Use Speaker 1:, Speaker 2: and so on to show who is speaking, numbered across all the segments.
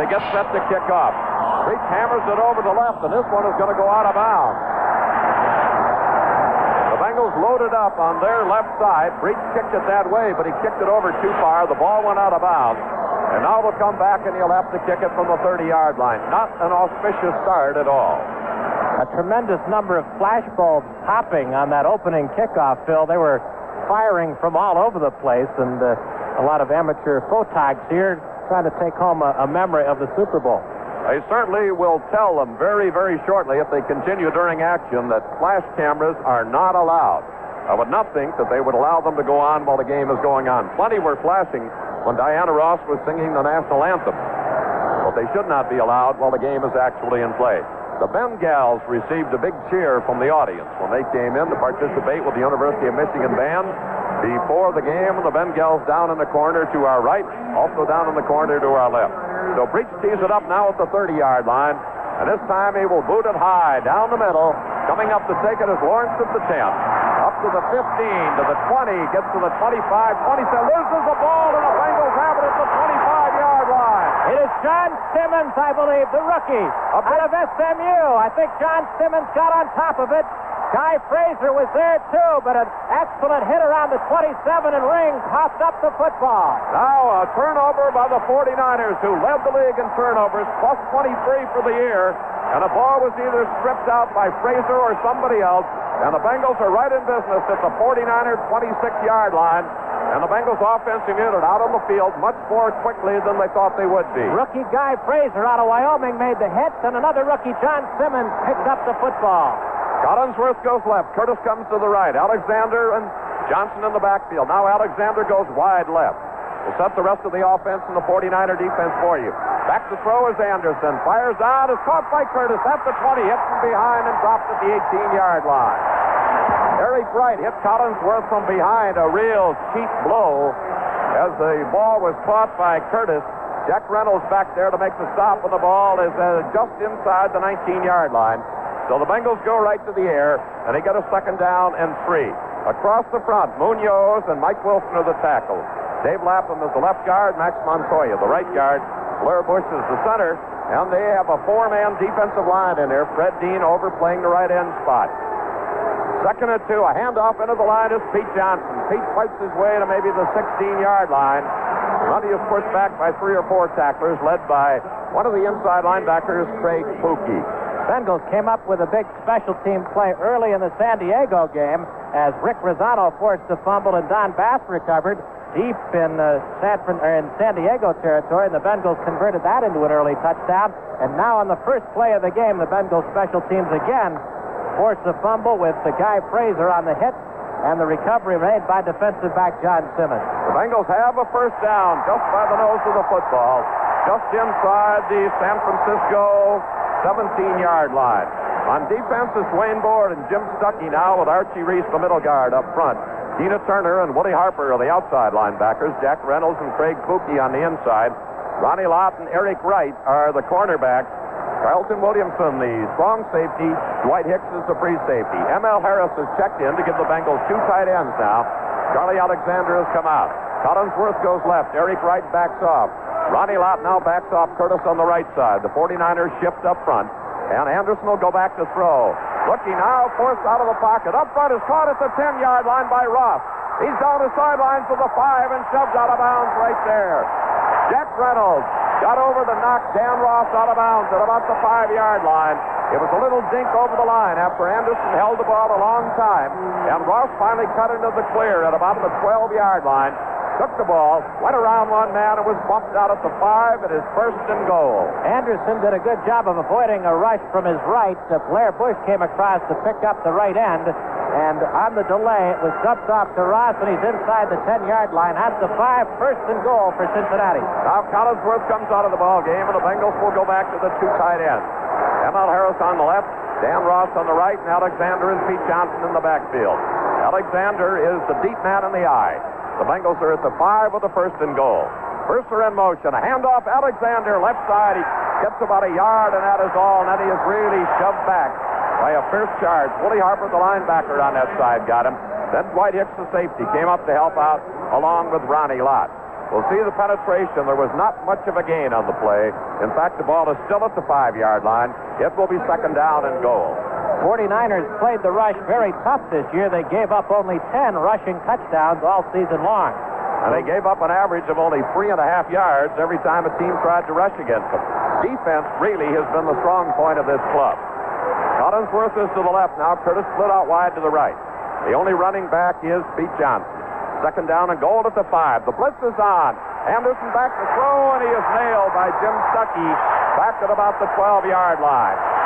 Speaker 1: they get set to kick off. Breech hammers it over to left, and this one is going to go out of bounds. The Bengals loaded up on their left side. Breech kicked it that way, but he kicked it over too far. The ball went out of bounds. And now they'll come back and he'll have to kick it from the 30-yard line. Not an auspicious start at all.
Speaker 2: A tremendous number of flashbulbs popping on that opening kickoff, Phil. They were firing from all over the place, and uh, a lot of amateur photogs here trying to take home a, a memory of the Super Bowl.
Speaker 1: They certainly will tell them very, very shortly if they continue during action that flash cameras are not allowed. Uh, I would not think that they would allow them to go on while the game is going on. Plenty were flashing when Diana Ross was singing the national anthem. But they should not be allowed while the game is actually in play. The Bengals received a big cheer from the audience when they came in to participate with the University of Michigan band before the game. The Bengals down in the corner to our right, also down in the corner to our left. So Breech tees it up now at the 30-yard line. And this time he will boot it high down the middle. Coming up to take it is Lawrence at the 10. To the 15, to the 20, gets to the 25, 27, loses the ball, and the Bengals have it at the 25-yard line.
Speaker 2: It is John Simmons, I believe, the rookie a out of SMU. I think John Simmons got on top of it. Guy Frazier was there too, but an excellent hit around the 27 and Ring popped up the football.
Speaker 1: Now a turnover by the 49ers, who led the league in turnovers, plus 23 for the year. And the ball was either stripped out by Frazier or somebody else. And the Bengals are right in business at the 49er 26-yard line. And the Bengals offensive unit out on the field much more quickly than they thought they would be.
Speaker 2: Rookie Guy Frazier out of Wyoming made the hits, and another rookie, John Simmons, picked up the football.
Speaker 1: Collinsworth goes left. Curtis comes to the right. Alexander and Johnson in the backfield. Now Alexander goes wide left. We'll set the rest of the offense and the 49er defense for you. Back to throw is Anderson. Fires out. Is caught by Curtis at the 20. Hits from behind and dropped at the 18-yard line. Eric Wright hit Collinsworth from behind. A real cheap blow as the ball was caught by Curtis. Jack Reynolds back there to make the stop, and the ball is uh, just inside the 19-yard line. So the Bengals go right to the air, and they get a second down and three. Across the front, Munoz and Mike Wilson are the tackles. Dave Lapham is the left guard, Max Montoya the right guard, Blair Bush is the center, and they have a four-man defensive line in there. Fred Dean overplaying the right end spot. Second and two, a handoff into the line is Pete Johnson. Pete fights his way to maybe the 16-yard line. Runty is pushed back by three or four tacklers, led by one of the inside linebackers, Craig Puki.
Speaker 2: Bengals came up with a big special team play early in the San Diego game as Rick Razzano forced the fumble and Don Bass recovered deep in, uh, San, in San Diego territory, and the Bengals converted that into an early touchdown. And now on the first play of the game, the Bengals special teams again forced the fumble with the guy Frazier on the hit and the recovery made by defensive back John Simmons.
Speaker 1: The Bengals have a first down just by the nose of the football, just inside the San Francisco 17-yard line. On defense is Dwaine Board and Jim Stuckey now with Archie Reese, the middle guard, up front. Keena Turner and Willie Harper are the outside linebackers. Jack Reynolds and Craig Puki on the inside. Ronnie Lott and Eric Wright are the cornerbacks. Carlton Williamson, the strong safety. Dwight Hicks is the free safety. M.L. Harris has checked in to give the Bengals two tight ends now. Charlie Alexander has come out. Collinsworth goes left. Eric Wright backs off. Ronnie Lott now backs off Curtis on the right side. The 49ers shift up front. And Anderson will go back to throw. Looking now, forced out of the pocket. Up front is caught at the 10-yard line by Ross. He's down the sideline to the five and shoved out of bounds right there. Jack Reynolds got over to knock Dan Ross out of bounds at about the five-yard line. It was a little dink over the line after Anderson held the ball a long time. And Ross finally cut into the clear at about the 12-yard line took the ball, went around one man, and was bumped out at the five. It is first and goal.
Speaker 2: Anderson did a good job of avoiding a rush from his right. Uh, Blair Bush came across to pick up the right end, and on the delay, it was dumped off to Ross, and he's inside the 10-yard line at the five. First and goal for Cincinnati.
Speaker 1: Now Collinsworth comes out of the ball game, and the Bengals will go back to the two tight ends. M.L. Harris on the left, Dan Ross on the right, and Alexander and Pete Johnson in the backfield. Alexander is the deep man in the eye. The Bengals are at the five with the first and goal. First are in motion. A handoff. Alexander, left side. He gets about a yard, and that is all. And then he is really shoved back by a fierce charge. Willie Harper, the linebacker on that side, got him. Then Dwight Hicks, the safety, came up to help out along with Ronnie Lott. We'll see the penetration. There was not much of a gain on the play. In fact, the ball is still at the five-yard line. It will be second down and goal.
Speaker 2: 49ers played the rush very tough this year. They gave up only 10 rushing touchdowns all season long.
Speaker 1: And they gave up an average of only three and a half yards every time a team tried to rush against them. Defense really has been the strong point of this club. Collinsworth is to the left now. Curtis split out wide to the right. The only running back is Pete Johnson. Second down and goal at the five. The blitz is on. Anderson back to throw, and he is nailed by Jim Stuckey back at about the 12-yard line.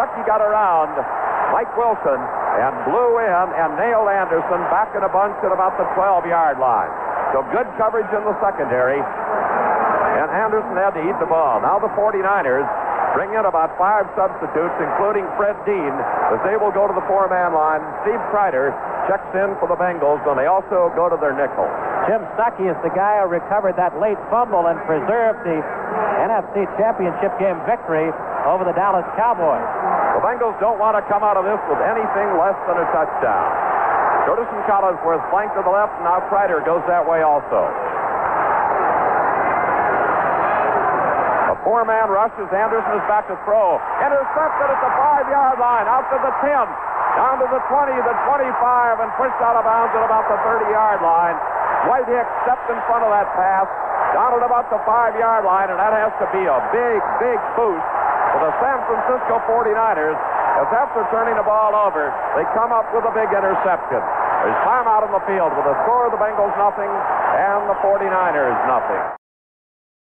Speaker 1: Stuckey got around Mike Wilson and blew in and nailed Anderson back in a bunch at about the 12-yard line. So good coverage in the secondary. And Anderson had to eat the ball. Now the 49ers bring in about five substitutes, including Fred Dean, as they will go to the four-man line. Steve Kreider checks in for the Bengals, and they also go to their nickel.
Speaker 2: Jim Stuckey is the guy who recovered that late fumble and preserved the NFC Championship game victory over the Dallas Cowboys.
Speaker 1: The Bengals don't want to come out of this with anything less than a touchdown. And Collinsworth flank to the left, and now Kreider goes that way also. A four-man rushes. Anderson is back to throw. Intercepted at the five-yard line, out to the 10, down to the 20, the 25, and pushed out of bounds at about the 30-yard line. Dwight Hicks stepped in front of that pass, down at about the five-yard line, and that has to be a big, big boost for the San Francisco 49ers as after turning the ball over, they come up with a big interception. There's time out on the field with a score of the Bengals nothing and the 49ers nothing.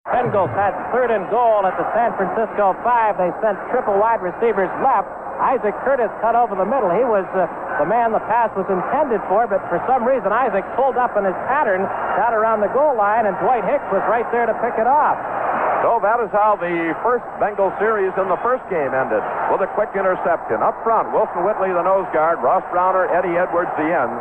Speaker 2: Bengals had third and goal at the San Francisco five. They sent triple wide receivers left. Isaac Curtis cut over the middle. He was uh, the man the pass was intended for, but for some reason Isaac pulled up in his pattern got around the goal line, and Dwight Hicks was right there to pick it off.
Speaker 1: So that is how the first Bengal series in the first game ended with a quick interception. Up front, Wilson Whitley, the nose guard, Ross Browner, Eddie Edwards, the end.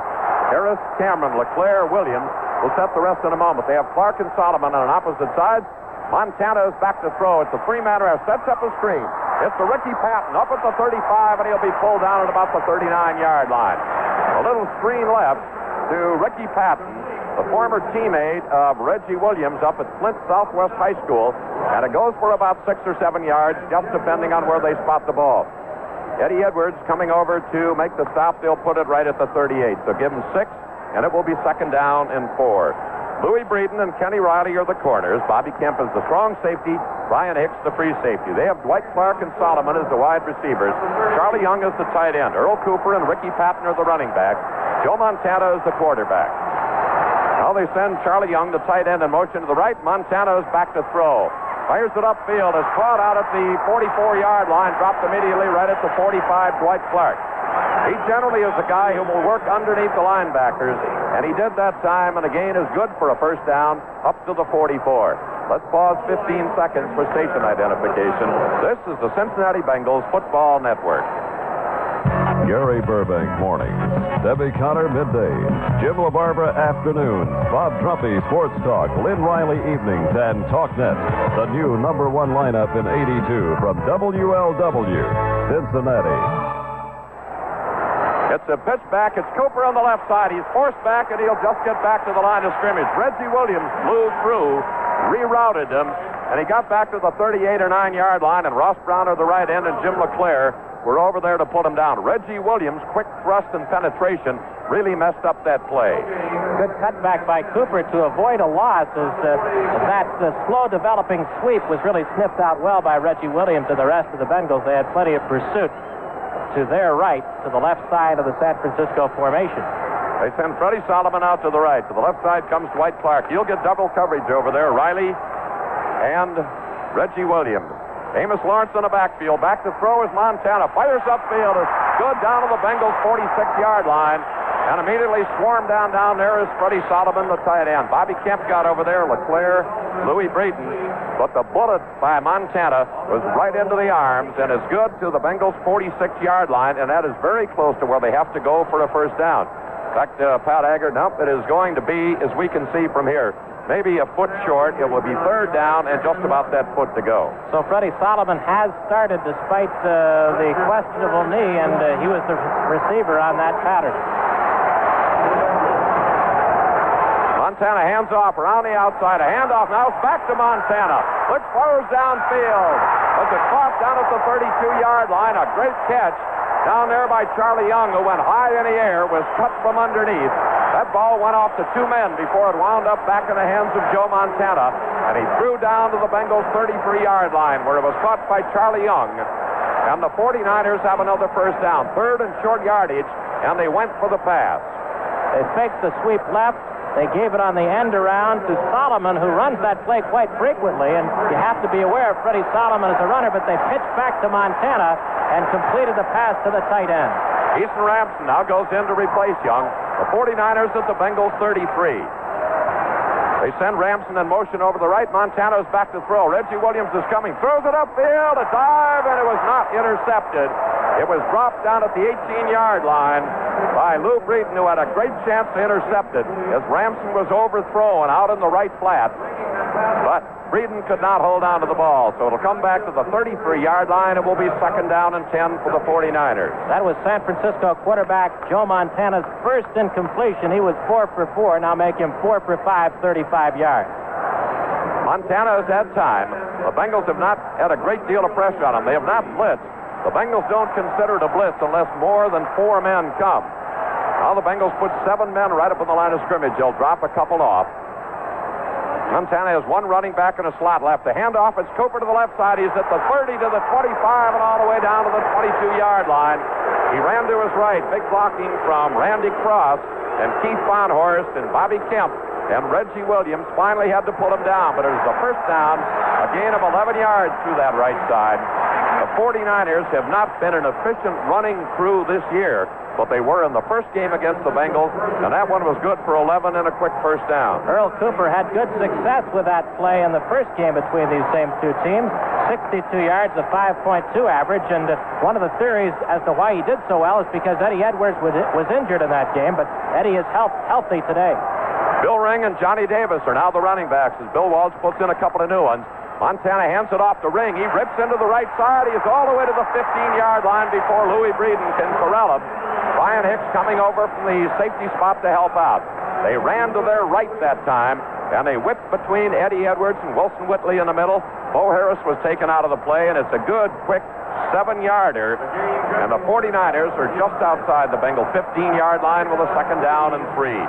Speaker 1: Harris, Cameron, LeClair, Williams will set the rest in a moment. They have Clark and Solomon on opposite sides. Montana is back to throw. It's a three-man rush. Sets up a screen. It's the Ricky Patton up at the 35, and he'll be pulled down at about the 39-yard line. A little screen left to Ricky Patton the former teammate of Reggie Williams up at Flint Southwest High School, and it goes for about six or seven yards, just depending on where they spot the ball. Eddie Edwards coming over to make the stop. They'll put it right at the 38. So give him six, and it will be second down and four. Louis Breeden and Kenny Riley are the corners. Bobby Kemp is the strong safety. Bryan Hicks the free safety. They have Dwight Clark and Solomon as the wide receivers. Charlie Young is the tight end. Earl Cooper and Ricky Patton are the running back. Joe Montana is the quarterback. Now they send Charlie Young, the tight end, in motion to the right. Montana is back to throw. Fires it upfield. Is caught out at the 44-yard line. Dropped immediately right at the 45. Dwight Clark. He generally is a guy who will work underneath the linebackers, and he did that time, and the gain is good for a first down up to the 44. Let's pause 15 seconds for station identification. This is the Cincinnati Bengals Football Network.
Speaker 3: Gary Burbank morning. Debbie Connor midday, Jim LaBarbara afternoon. Bob Trumpy sports talk, Lynn Riley evenings, and TalkNet. The new number one lineup in 82 from WLW, Cincinnati.
Speaker 1: It's a pitch back. It's Cooper on the left side. He's forced back, and he'll just get back to the line of scrimmage. Reggie Williams blew through, rerouted him, and he got back to the 38 or 9 yard line, and Ross Brown at the right end, and Jim LeClair were over there to put him down. Reggie Williams, quick thrust and penetration, really messed up that play.
Speaker 2: Good cutback by Cooper to avoid a loss as uh, that uh, slow developing sweep was really sniffed out well by Reggie Williams and the rest of the Bengals. They had plenty of pursuit to their right, to the left side of the San Francisco formation.
Speaker 1: They send Freddie Solomon out to the right. To the left side comes Dwight Clark. He'll get double coverage over there. Riley and Reggie Williams. Amos Lawrence in the backfield. Back to throw is Montana. Fires upfield. It's good down to the Bengals' 46-yard line. And immediately swarmed down down there is Freddie Solomon, the tight end. Bobby Kemp got over there. LeClair, Louis Breeden. But the bullet by Montana was right into the arms and is good to the Bengals' 46-yard line. And that is very close to where they have to go for a first down. In fact, uh, Pat Agger, nope, it is going to be, as we can see from here, maybe a foot short. It will be third down and just about that foot to go.
Speaker 2: So Freddie Solomon has started despite uh, the questionable knee, and uh, he was the receiver on that pattern.
Speaker 1: Montana hands off around the outside. A handoff now. Back to Montana. Look fires downfield. Was it caught down at the 32-yard line? A great catch down there by Charlie Young, who went high in the air, was cut from underneath. That ball went off to two men before it wound up back in the hands of Joe Montana, and he threw down to the Bengals' 33-yard line, where it was caught by Charlie Young. And the 49ers have another first down, third and short yardage, and they went for the pass.
Speaker 2: They faked the sweep left. They gave it on the end around to Solomon, who runs that play quite frequently. And you have to be aware of Freddie Solomon as a runner, but they pitched back to Montana and completed the pass to the tight end.
Speaker 1: Eason Ramson now goes in to replace Young. The 49ers at the Bengals 33. They send Ramson in motion over the right. Montana is back to throw. Reggie Williams is coming. Throws it upfield. A dive, and it was not intercepted. It was dropped down at the 18-yard line by Lou Breeden, who had a great chance to intercept it as Ramson was overthrown out in the right flat. But Breeden could not hold on to the ball, so it'll come back to the 33-yard line. It will be second down and 10 for the 49ers.
Speaker 2: That was San Francisco quarterback Joe Montana's first incompletion. He was four for four. Now make him four for five, 35 yards.
Speaker 1: Montana has had time. The Bengals have not had a great deal of pressure on them. They have not blitzed. The Bengals don't consider it a blitz unless more than four men come. Now the Bengals put seven men right up in the line of scrimmage. They'll drop a couple off. Montana has one running back in a slot left. The handoff, it's Cooper to the left side. He's at the 30 to the 25 and all the way down to the 22-yard line. He ran to his right. Big blocking from Randy Cross and Keith Fahnhorst and Bobby Kemp. And Reggie Williams finally had to pull him down, but it was a first down, a gain of 11 yards through that right side. The 49ers have not been an efficient running crew this year, but they were in the first game against the Bengals, and that one was good for 11 and a quick first down.
Speaker 2: Earl Cooper had good success with that play in the first game between these same two teams. 62 yards, a 5.2 average, and one of the theories as to why he did so well is because Eddie Edwards was, was injured in that game, but Eddie is health, healthy today.
Speaker 1: Bill Ring and Johnny Davis are now the running backs as Bill Walsh puts in a couple of new ones. Montana hands it off to Ring. He rips into the right side. He is all the way to the 15-yard line before Louis Breeden can corral him. Brian Hicks coming over from the safety spot to help out. They ran to their right that time, and they whip between Eddie Edwards and Wilson Whitley in the middle. Bo Harris was taken out of the play, and it's a good, quick seven-yarder. And the 49ers are just outside the Bengal 15-yard line with a second down and three.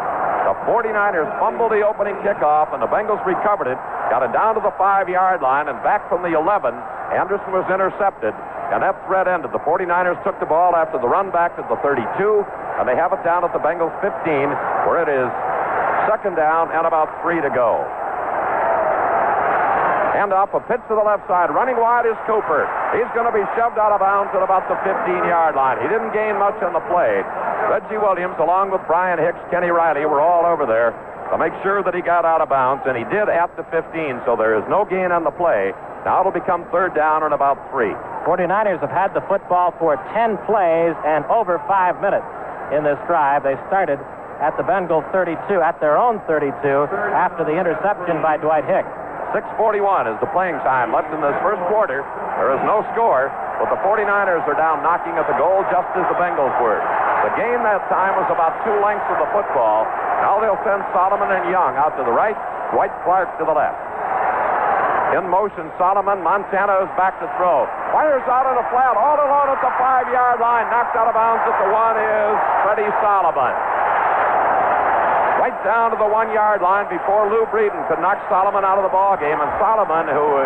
Speaker 1: The 49ers fumbled the opening kickoff, and the Bengals recovered it, got it down to the five-yard line, and back from the 11. Anderson was intercepted, and that threat ended. The 49ers took the ball after the run back to the 32, and they have it down at the Bengals 15, where it is second down and about three to go. Hand off a pitch to the left side. Running wide is Cooper. He's going to be shoved out of bounds at about the 15-yard line. He didn't gain much on the play. Reggie Williams, along with Bryan Hicks, Kenny Riley, were all over there to make sure that he got out of bounds, and he did at the 15, so there is no gain on the play. Now it'll become third down and about three.
Speaker 2: 49ers have had the football for 10 plays and over five minutes in this drive. They started at the Bengals 32, at their own 32, after the interception by Dwight Hicks.
Speaker 1: 6.41 is the playing time left in this first quarter. There is no score, but the 49ers are down knocking at the goal just as the Bengals were. The game that time was about two lengths of the football. Now they'll send Solomon and Young out to the right, Dwight Clark to the left. In motion, Solomon. Montana is back to throw. Fires out of the flat, all alone at the five-yard line. Knocked out of bounds at the one is Freddie Solomon. Right down to the one-yard line before Lou Breeden could knock Solomon out of the ball game. And Solomon, who uh,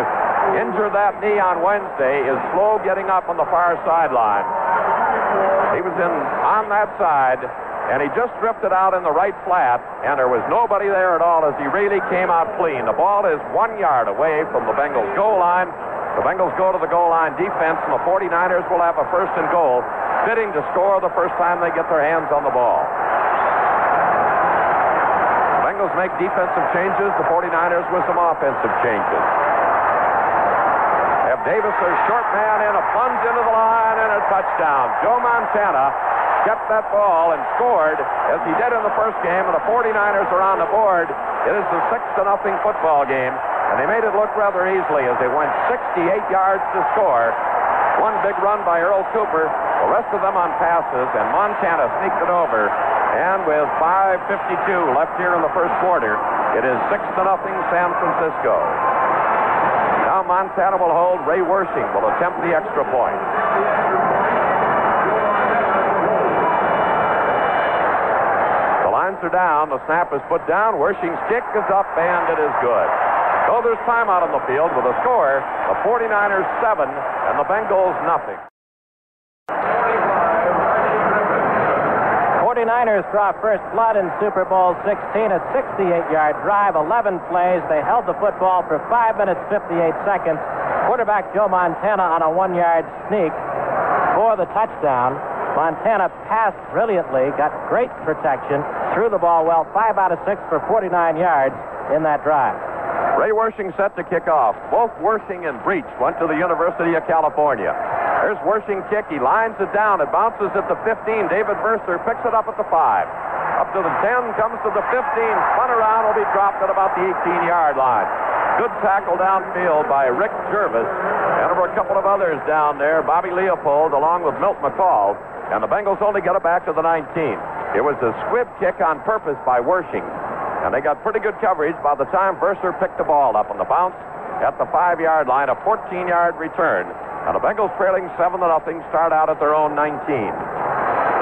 Speaker 1: injured that knee on Wednesday, is slow getting up on the far sideline. He was in on that side, and he just drifted out in the right flat, and there was nobody there at all as he really came out clean. The ball is one yard away from the Bengals goal line. The Bengals go to the goal line defense, and the 49ers will have a first and goal, fitting to score the first time they get their hands on the ball. Bengals make defensive changes, the 49ers with some offensive changes. Have Davis, their short man, in a plunge into the line and a touchdown. Joe Montana kept that ball and scored as he did in the first game, and the 49ers are on the board. It is a six to nothing football game, and they made it look rather easily as they went 68 yards to score. One big run by Earl Cooper, the rest of them on passes, and Montana sneaked it over. And with 5.52 left here in the first quarter, It is six to nothing San Francisco. Now Montana will hold. Ray Wersching will attempt the extra point. The lines are down. The snap is put down. Wersching's kick is up, and it is good. So there's timeout on the field with a score, the 49ers 7 and the Bengals nothing.
Speaker 2: 49ers draw first blood in Super Bowl 16, a 68-yard drive, 11 plays. They held the football for 5 minutes 58 seconds. Quarterback Joe Montana on a one-yard sneak for the touchdown. Montana passed brilliantly, got great protection, threw the ball well, 5 out of 6 for 49 yards in that drive.
Speaker 1: Ray Wersching set to kick off. Both Wersching and Breech went to the University of California. There's Wersching kick. He lines it down. It bounces at the 15. David Verser picks it up at the 5. Up to the 10, comes to the 15. Spun around, will be dropped at about the 18-yard line. Good tackle downfield by Rick Gervais. And were a couple of others down there. Bobby Leopold along with Milt McColl. And the Bengals only get it back to the 19. It was a squib kick on purpose by Wersching. And they got pretty good coverage by the time Verser picked the ball up on the bounce at the five yard line, a 14 yard return. And the Bengals trailing 7 to nothing start out at their own 19.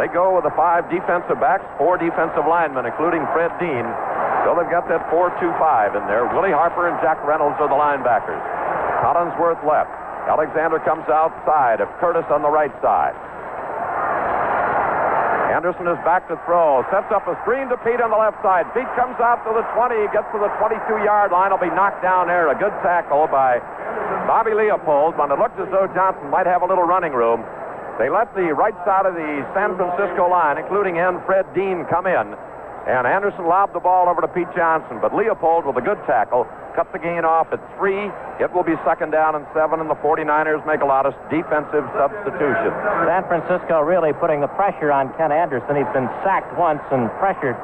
Speaker 1: They go with the five defensive backs, four defensive linemen, including Fred Dean. So they've got that 4 2 5 in there. Willie Harper and Jack Reynolds are the linebackers. Collinsworth left. Alexander comes outside of Curtis on the right side. Anderson is back to throw. Sets up a screen to Pete on the left side. Pete comes out to the 20, gets to the 22-yard line. Will be knocked down there. A good tackle by Bobby Leopold. But it looked as though Johnson might have a little running room, they let the right side of the San Francisco line, including end Fred Dean, come in. And Anderson lobbed the ball over to Pete Johnson, but Leopold with a good tackle cut the gain off at three. It will be second down and seven, and the 49ers make a lot of defensive substitutions.
Speaker 2: San Francisco really putting the pressure on Ken Anderson. He's been sacked once and pressured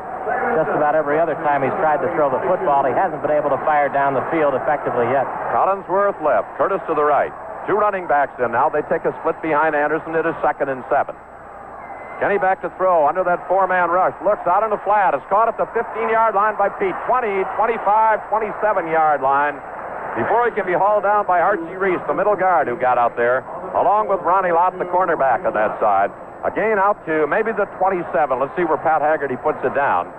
Speaker 2: just about every other time he's tried to throw the football. He hasn't been able to fire down the field effectively yet.
Speaker 1: Collinsworth left, Curtis to the right. Two running backs in now. They take a split behind Anderson. It is second and seven. Kenny back to throw under that four-man rush. Looks out in the flat. Is caught at the 15-yard line by Pete. 20, 25, 27-yard line. Before he can be hauled down by Archie Reese, the middle guard who got out there, along with Ronnie Lott, the cornerback on that side. Again out to maybe the 27. Let's see where Pat Haggerty puts it down.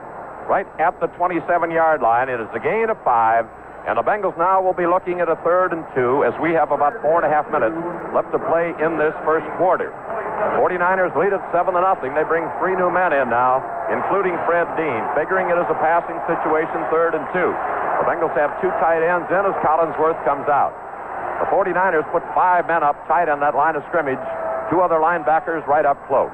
Speaker 1: Right at the 27-yard line. It is a gain of five. And the Bengals now will be looking at a third and two as we have about four and a half minutes left to play in this first quarter. 49ers lead at 7 to nothing. They bring three new men in now, including Fred Dean, figuring it as a passing situation, third and two. The Bengals have two tight ends in as Collinsworth comes out. The 49ers put five men up tight on that line of scrimmage, two other linebackers right up close.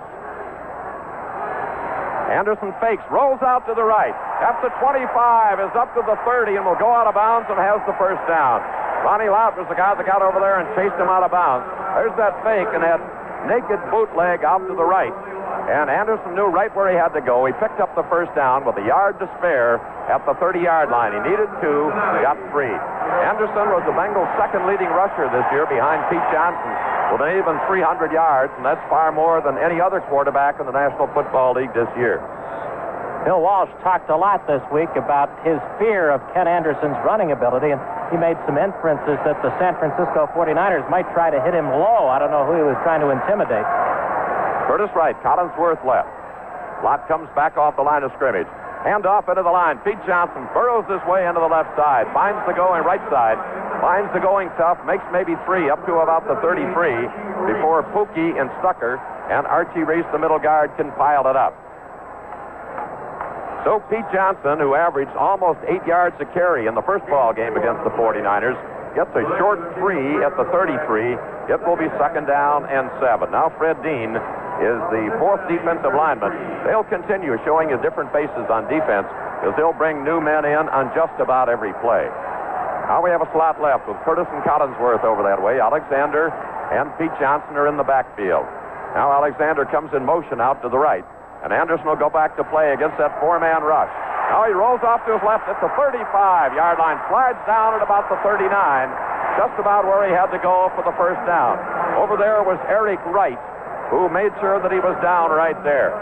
Speaker 1: Anderson fakes, rolls out to the right. At the 25, is up to the 30, and will go out of bounds and has the first down. Ronnie Lott was the guy that got over there and chased him out of bounds. There's that fake and that naked bootleg out to the right. And Anderson knew right where he had to go. He picked up the first down with a yard to spare at the 30 yard line. He needed two, got three. Anderson was the Bengals' second leading rusher this year behind Pete Johnson with an even 300 yards, and that's far more than any other quarterback in the National Football League this year.
Speaker 2: Bill Walsh talked a lot this week about his fear of Ken Anderson's running ability, and he made some inferences that the San Francisco 49ers might try to hit him low. I don't know who he was trying to intimidate.
Speaker 1: Curtis Wright, Collinsworth left. Lott comes back off the line of scrimmage. Hand off into the line. Pete Johnson burrows his way into the left side, finds the going right side, finds the going tough, makes maybe three up to about the 33 before Puki and Stuckey and Archie Reese, the middle guard, can pile it up. So Pete Johnson, who averaged almost eight yards a carry in the first ball game against the 49ers, gets a short three at the 33. It will be second down and seven. Now Fred Dean is the fourth defensive lineman. They'll continue showing you different faces on defense as they'll bring new men in on just about every play. Now we have a slot left with Curtis and Collinsworth over that way. Alexander and Pete Johnson are in the backfield. Now Alexander comes in motion out to the right. And Anderson will go back to play against that four-man rush. Now he rolls off to his left at the 35-yard line, slides down at about the 39, just about where he had to go for the first down. Over there was Eric Wright, who made sure that he was down right there.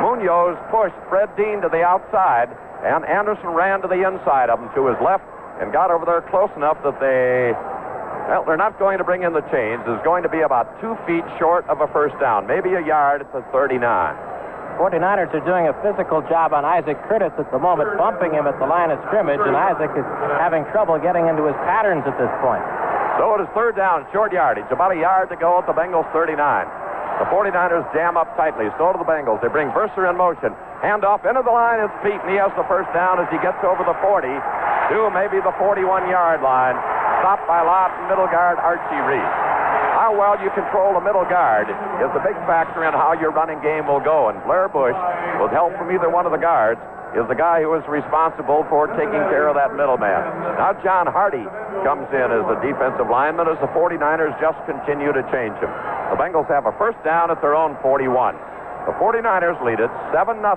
Speaker 1: Munoz pushed Fred Dean to the outside, and Anderson ran to the inside of him to his left and got over there close enough that they, well, they're not going to bring in the chains. It's going to be about two feet short of a first down, maybe a yard at the 39.
Speaker 2: 49ers are doing a physical job on Isaac Curtis at the moment, bumping him at the line of scrimmage, and Isaac is having trouble getting into his patterns at this point.
Speaker 1: So it is third down, short yardage, about a yard to go at the Bengals 39. The 49ers jam up tightly. So do the Bengals. They bring Verser in motion. Hand off into the line is Pete, and he has the first down as he gets over the 40 to maybe the 41-yard line. Stopped by Lott middle guard Archie Reed. How well you control the middle guard is the big factor in how your running game will go. And Blair Bush, with help from either one of the guards, is the guy who is responsible for taking care of that middleman. Now John Harty comes in as the defensive lineman as the 49ers just continue to change him. The Bengals have a first down at their own 41. The 49ers lead it 7 0,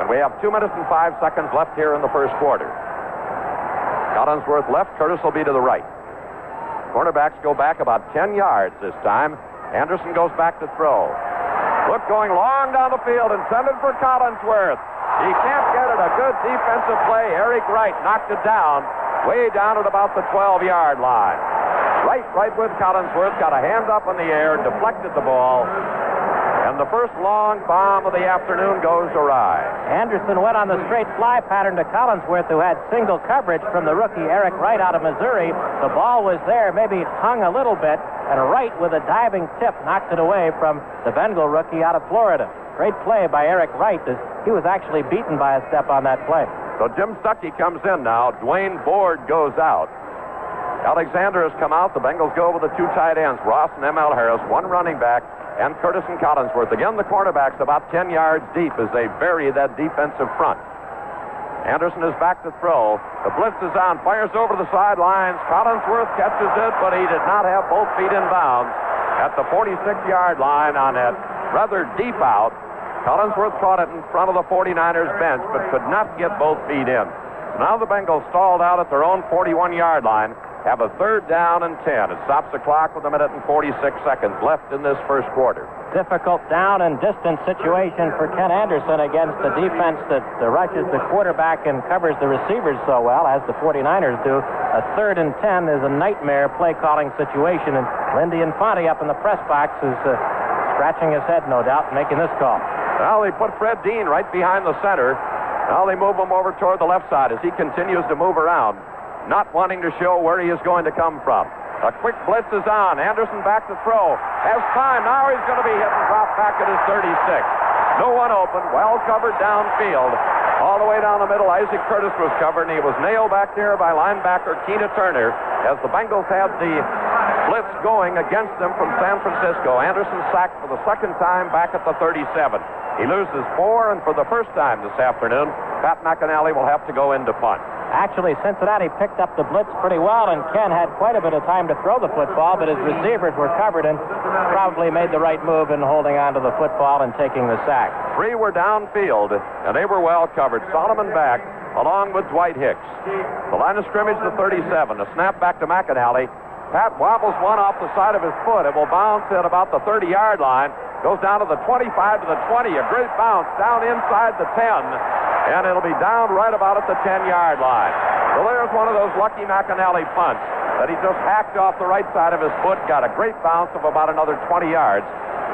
Speaker 1: and we have 2 minutes and 5 seconds left here in the first quarter. Collinsworth left, Curtis will be to the right. Cornerbacks go back about 10 yards this time. Anderson goes back to throw. Look going long down the field, intended for Collinsworth. He can't get it. A good defensive play. Eric Wright knocked it down, way down at about the 12 yard line. Right, right with Collinsworth, got a hand up in the air, deflected the ball, and the first long bomb of the afternoon goes awry.
Speaker 2: Anderson went on the straight fly pattern to Collinsworth, who had single coverage from the rookie Eric Wright out of Missouri. The ball was there, maybe hung a little bit, and Wright with a diving tip knocked it away from the Bengal rookie out of Florida. Great play by Eric Wright. He was actually beaten by a step on that play.
Speaker 1: So Jim Stuckey comes in now. Dwaine Board goes out. Alexander has come out. The Bengals go with the two tight ends, Ross and M.L. Harris, one running back, and Curtis and Collinsworth. Again, the cornerbacks about 10 yards deep as they bury that defensive front. Anderson is back to throw. The blitz is on, fires over the sidelines. Collinsworth catches it, but he did not have both feet in bounds at the 46 yard line on that rather deep out. Collinsworth caught it in front of the 49ers bench, but could not get both feet in. Now the Bengals stalled out at their own 41 yard line have a third down and 10. It stops the clock with a minute and 46 seconds left in this first quarter.
Speaker 2: Difficult down and distance situation for Ken Anderson against the defense that rushes the quarterback and covers the receivers so well, as the 49ers do. A third and 10 is a nightmare play calling situation, and Lindy Infante up in the press box is uh, scratching his head, no doubt, making this call.
Speaker 1: Well, they put Fred Dean right behind the center. Now they move him over toward the left side as he continues to move around not wanting to show where he is going to come from. A quick blitz is on. Anderson back to throw. Has time. Now he's going to be hit and drop back at his 36. No one open. Well covered downfield. All the way down the middle, Isaac Curtis was covered, and he was nailed back there by linebacker Keena Turner as the Bengals had the blitz going against them from San Francisco. Anderson sacked for the second time back at the 37. He loses four, and for the first time this afternoon, Pat McInally will have to go into punt.
Speaker 2: Actually, Cincinnati picked up the blitz pretty well, and Ken had quite a bit of time to throw the football, but his receivers were covered and probably made the right move in holding on to the football and taking the sack.
Speaker 1: Three were downfield, and they were well covered. Solomon back, along with Dwight Hicks. The line of scrimmage, the 37. A snap back to McInally. Pat wobbles one off the side of his foot. It will bounce at about the 30 yard line. Goes down to the 25 to the 20. A great bounce down inside the 10 and it'll be down right about at the 10 yard line. So there's one of those lucky McInally punts that he just hacked off the right side of his foot, got a great bounce of about another 20 yards.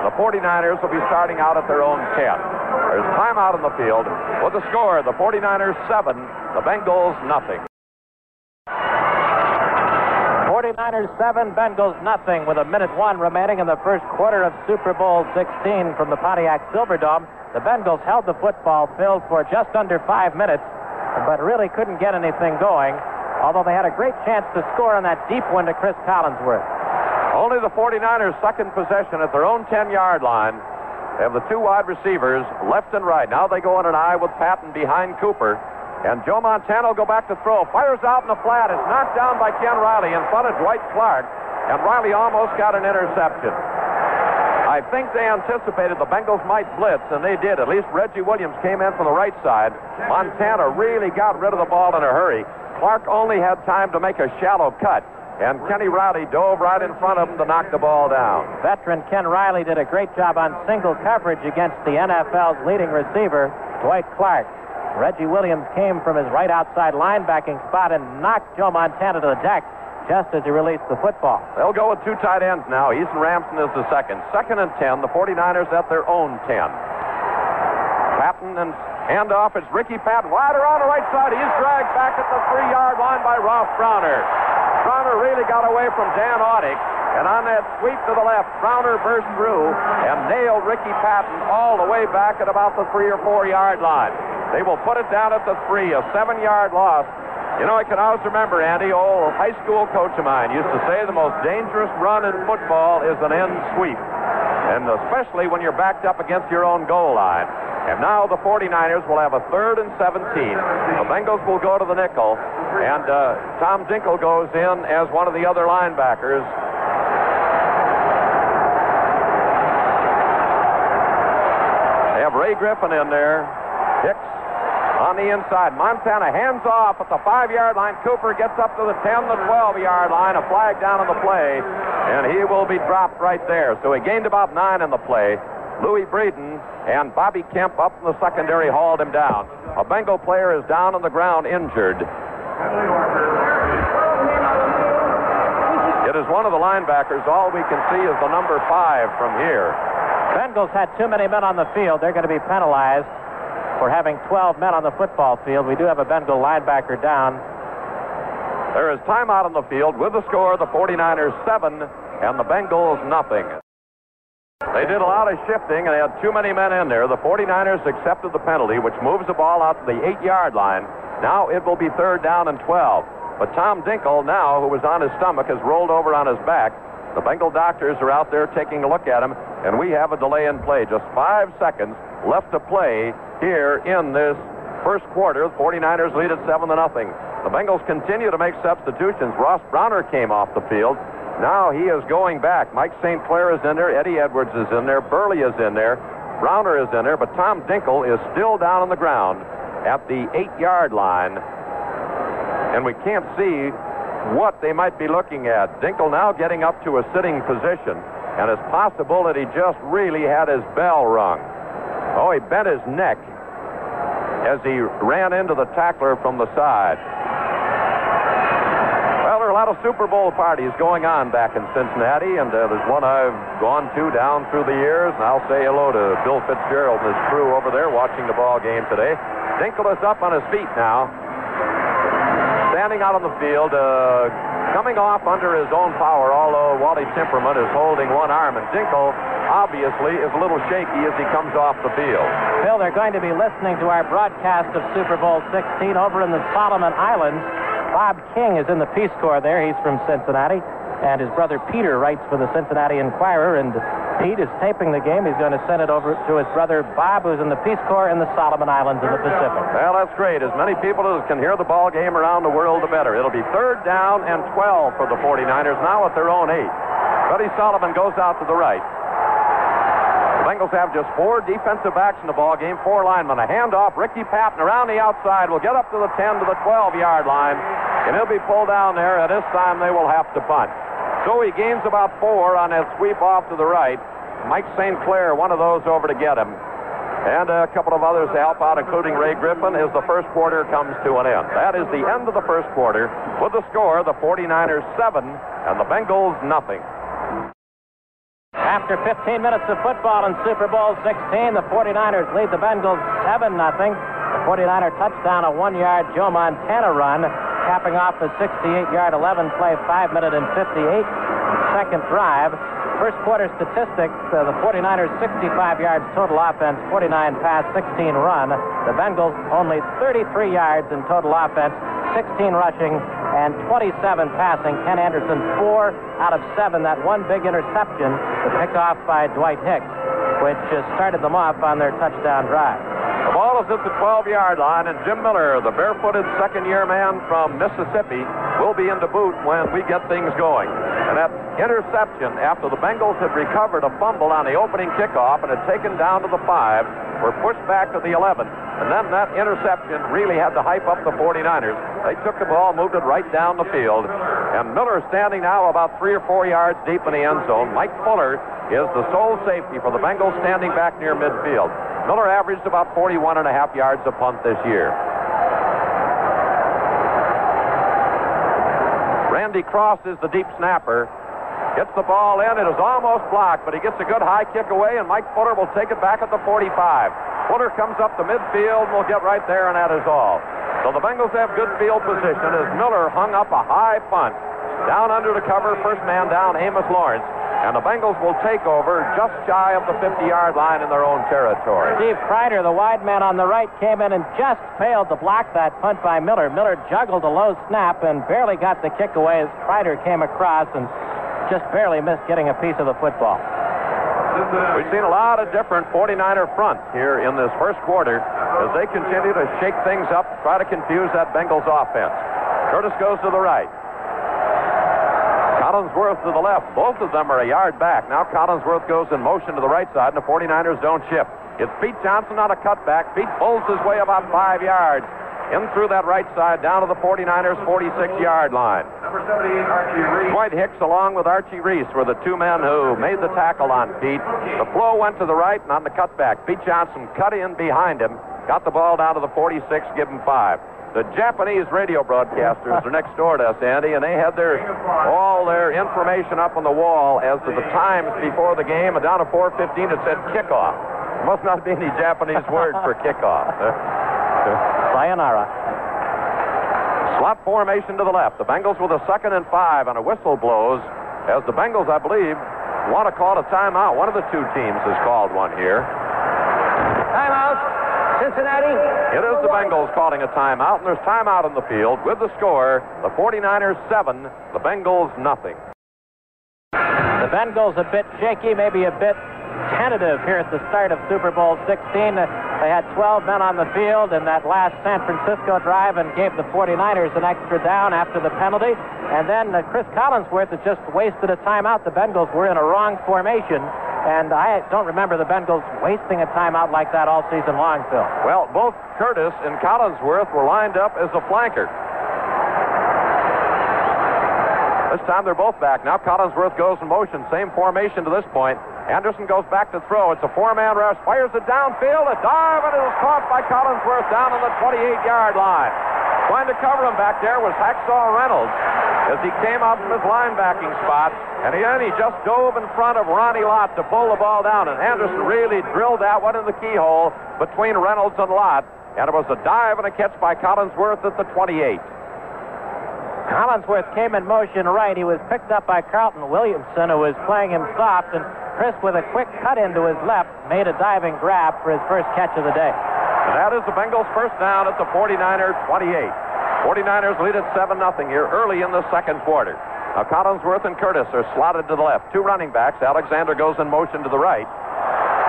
Speaker 1: The 49ers will be starting out at their own 10. There's time out in the field with the score the 49ers 7, the Bengals nothing.
Speaker 2: 49ers 7, Bengals nothing with a minute one remaining in the first quarter of Super Bowl 16 from the Pontiac Silverdome. The Bengals held the football, filled for just under five minutes, but really couldn't get anything going, although they had a great chance to score on that deep one to Cris Collinsworth.
Speaker 1: Only the 49ers' second possession at their own 10 yard line. They have the two wide receivers, left and right. Now they go on an eye with Patton behind Cooper. And Joe Montana will go back to throw. Fires out in the flat. It's knocked down by Ken Riley in front of Dwight Clark. And Riley almost got an interception. I think they anticipated the Bengals might blitz, and they did. At least Reggie Williams came in from the right side. Montana really got rid of the ball in a hurry. Clark only had time to make a shallow cut. and Kenny Riley dove right in front of him to knock the ball down.
Speaker 2: Veteran Ken Riley did a great job on single coverage against the NFL's leading receiver, Dwight Clark. Reggie Williams came from his right outside linebacking spot and knocked Joe Montana to the deck just as he released the football.
Speaker 1: They'll go with two tight ends now. Eason Ramson is the second. Second and 10. The 49ers at their own 10. Patton and handoff. It's Ricky Patton. Wide around the right side. He's dragged back at the three yard line by Ross Browner. Browner really got away from Dan Audick. And on that sweep to the left, Browner burst through and nailed Ricky Patton all the way back at about the three or four yard line. They will put it down at the three, a seven yard loss. You know, I can always remember, Andy, old high school coach of mine used to say the most dangerous run in football is an end sweep. And especially when you're backed up against your own goal line. And now the 49ers will have a third and 17. The Bengals will go to the nickel, and uh, Tom Dinkel goes in as one of the other linebackers. They have Ray Griffin in there. Hicks on the inside. Montana hands off at the five yard line. Cooper gets up to the 10, the 12 yard line. A flag down on the play, and he will be dropped right there. So he gained about nine in the play. Louis Breeden and Bobby Kemp up in the secondary hauled him down. A Bengal player is down on the ground injured. It is one of the linebackers. All we can see is the number five from here.
Speaker 2: Bengals had too many men on the field. They're going to be penalized for having 12 men on the football field. We do have a Bengal linebacker down.
Speaker 1: There is timeout on the field with the score the 49ers 7 and the Bengals nothing. They did a lot of shifting and they had too many men in there. The 49ers accepted the penalty, which moves the ball out to the eight yard line. Now it will be third down and 12. But Tom Dinkel, now, who was on his stomach, has rolled over on his back. The Bengal doctors are out there taking a look at him, and we have a delay in play. Just five seconds left to play here in this first quarter. The 49ers lead at 7 to nothing. The Bengals continue to make substitutions. Ross Browner came off the field. Now he is going back. Mike St. Clair is in there. Eddie Edwards is in there. Burley is in there. Browner is in there. But Tom Dinkel is still down on the ground at the eight yard line. And we can't see what they might be looking at. Dinkel now getting up to a sitting position. And it's possible that he just really had his bell rung. Oh, he bent his neck as he ran into the tackler from the side. Well, there are a lot of Super Bowl parties going on back in Cincinnati, and uh, there's one I've gone to down through the years, and I'll say hello to Bill Fitzgerald and his crew over there watching the ball game today. Dinkel is up on his feet now, standing out on the field, uh, coming off under his own power, although Wally Temperament is holding one arm, and Dinkel obviously is a little shaky as he comes off the field.
Speaker 2: Bill, they're going to be listening to our broadcast of Super Bowl 16 over in the Solomon Islands. Bob King is in the Peace Corps there. He's from Cincinnati. And his brother Peter writes for the Cincinnati Enquirer. And Pete is taping the game. He's going to send it over to his brother Bob, who's in the Peace Corps in the Solomon Islands in the Pacific.
Speaker 1: Well, that's great. As many people as can hear the ball game around the world, the better. It'll be third down and 12 for the 49ers, now at their own eight. Buddy Solomon goes out to the right. Bengals have just four defensive backs in the ball game, four linemen. A handoff, Ricky Patton around the outside will get up to the 10 to the 12 yard line, and he'll be pulled down there. And this time they will have to punt. So he gains about four on that sweep off to the right. Mike St. Clair, one of those over to get him. And a couple of others to help out, including Ray Griffin, as the first quarter comes to an end. That is the end of the first quarter. With the score, the 49ers 7 and the Bengals nothing.
Speaker 2: After 15 minutes of football in Super Bowl 16, the 49ers lead the Bengals 7 0. The 49er touchdown, a one yard Joe Montana run, capping off the 68 yard 11 play, 5 minute and 58 second drive. First quarter statistics uh, the 49ers 65 yards total offense, 49 pass, 16 run. The Bengals only 33 yards in total offense, 16 rushing, and 27 passing. Ken Anderson, four out of seven. That one big interception, the pickoff by Dwight Hicks, which started them off on their touchdown drive.
Speaker 1: The ball is at the 12 yard line, and Jim Miller, the barefooted second year man from Mississippi, will be in the boot when we get things going. And that interception, after the Bengals had recovered a fumble on the opening kickoff and had taken down to the five, were pushed back to the 11. And then that interception really had to hype up the 49ers. They took the ball, moved it right down the field. And Miller standing now about three or four yards deep in the end zone. Mike Fuller is the sole safety for the Bengals standing back near midfield. Miller averaged about 41 and a half yards a punt this year. Randy Cross is the deep snapper. Gets the ball in. It is almost blocked, but he gets a good high kick away, and Mike Fuller will take it back at the 45. Fuller comes up the midfield and will get right there, and that is all. So the Bengals have good field position as Miller hung up a high punt. Down under the cover, first man down, Amos Lawrence. And the Bengals will take over just shy of the 50-yard line in their own territory.
Speaker 2: Steve Kreider, the wide man on the right, came in and just failed to block that punt by Miller. Miller juggled a low snap and barely got the kick away as Kreider came across and just barely missed getting a piece of the football.
Speaker 1: We've seen a lot of different 49er fronts here in this first quarter as they continue to shake things up, try to confuse that Bengals offense. Curtis goes to the right. Collinsworth to the left. Both of them are a yard back. Now Collinsworth goes in motion to the right side, and the 49ers don't shift. It's Pete Johnson on a cutback. Pete pulls his way about five yards in through that right side down to the 49ers 46-yard line. Number 78, Archie Reese. Dwight Hicks along with Archie Reese were the two men who made the tackle on Pete. The flow went to the right and on the cutback. Pete Johnson cut in behind him, got the ball down to the 46, give him five. The Japanese radio broadcasters are next door to us, Andy, and they had their all their information up on the wall as to the times before the game, and down to 4:15 it said kickoff. Must not be any Japanese word for kickoff.
Speaker 2: Sayonara.
Speaker 1: Slot formation to the left. The Bengals with a second and five, and a whistle blows as the Bengals, I believe, want to call a timeout. One of the two teams has called one here.
Speaker 4: Timeout. Cincinnati.
Speaker 1: It is the Bengals calling a timeout, and there's timeout on the field with the score the 49ers 7, the Bengals nothing.
Speaker 2: The Bengals a bit shaky, maybe a bit tentative here at the start of Super Bowl 16. They had 12 men on the field in that last San Francisco drive and gave the 49ers an extra down after the penalty. And then uh, Cris Collinsworth had just wasted a timeout. The Bengals were in a wrong formation. And I don't remember the Bengals wasting a timeout like that all season long, Phil.
Speaker 1: Well, both Curtis and Collinsworth were lined up as a flanker. This time they're both back. Now Collinsworth goes in motion. Same formation to this point. Anderson goes back to throw. It's a four-man rush. Fires it downfield. A dive, and it is caught by Collinsworth down on the 28-yard line. Trying to cover him back there was Hacksaw Reynolds as he came out from his linebacking spot. And then he just dove in front of Ronnie Lott to pull the ball down. And Anderson really drilled that one in the keyhole between Reynolds and Lott. And it was a dive and a catch by Collinsworth at the 28.
Speaker 2: Collinsworth came in motion right. He was picked up by Carlton Williamson, who was playing him soft. And Cris, with a quick cut into his left, made a diving grab for his first catch of the day.
Speaker 1: And that is the Bengals' first down at the 49er 28. 49ers lead at 7 0 here early in the second quarter. Now Collinsworth and Curtis are slotted to the left. Two running backs. Alexander goes in motion to the right.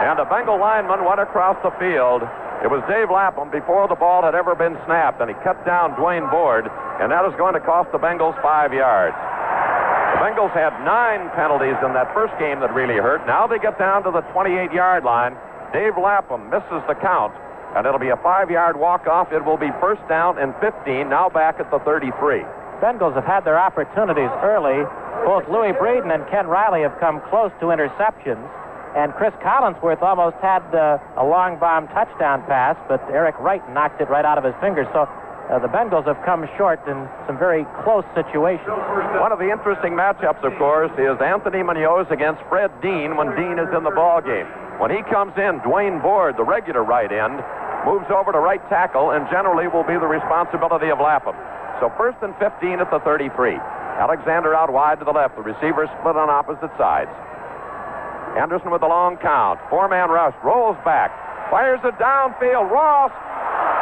Speaker 1: And a Bengal lineman went across the field. It was Dave Lapham before the ball had ever been snapped, and he cut down Dwaine Board, and that is going to cost the Bengals five yards. The Bengals had nine penalties in that first game that really hurt. Now they get down to the 28 yard line. Dave Lapham misses the count and it'll be a five-yard walk-off. It will be first down and 15, now back at the 33.
Speaker 2: Bengals have had their opportunities early. Both Louis Breeden and Ken Riley have come close to interceptions, and Cris Collinsworth almost had uh, a long bomb touchdown pass, but Eric Wright knocked it right out of his fingers. So uh, the Bengals have come short in some very close situations.
Speaker 1: One of the interesting matchups, of course, is Anthony Munoz against Fred Dean when Dean is in the ball game. When he comes in, Dwaine Board, the regular right end, moves over to right tackle and generally will be the responsibility of Lapham. So first and 15 at the 33. Alexander out wide to the left. The receivers split on opposite sides. Anderson with the long count. Four-man rush. Rolls back. Fires it downfield. Ross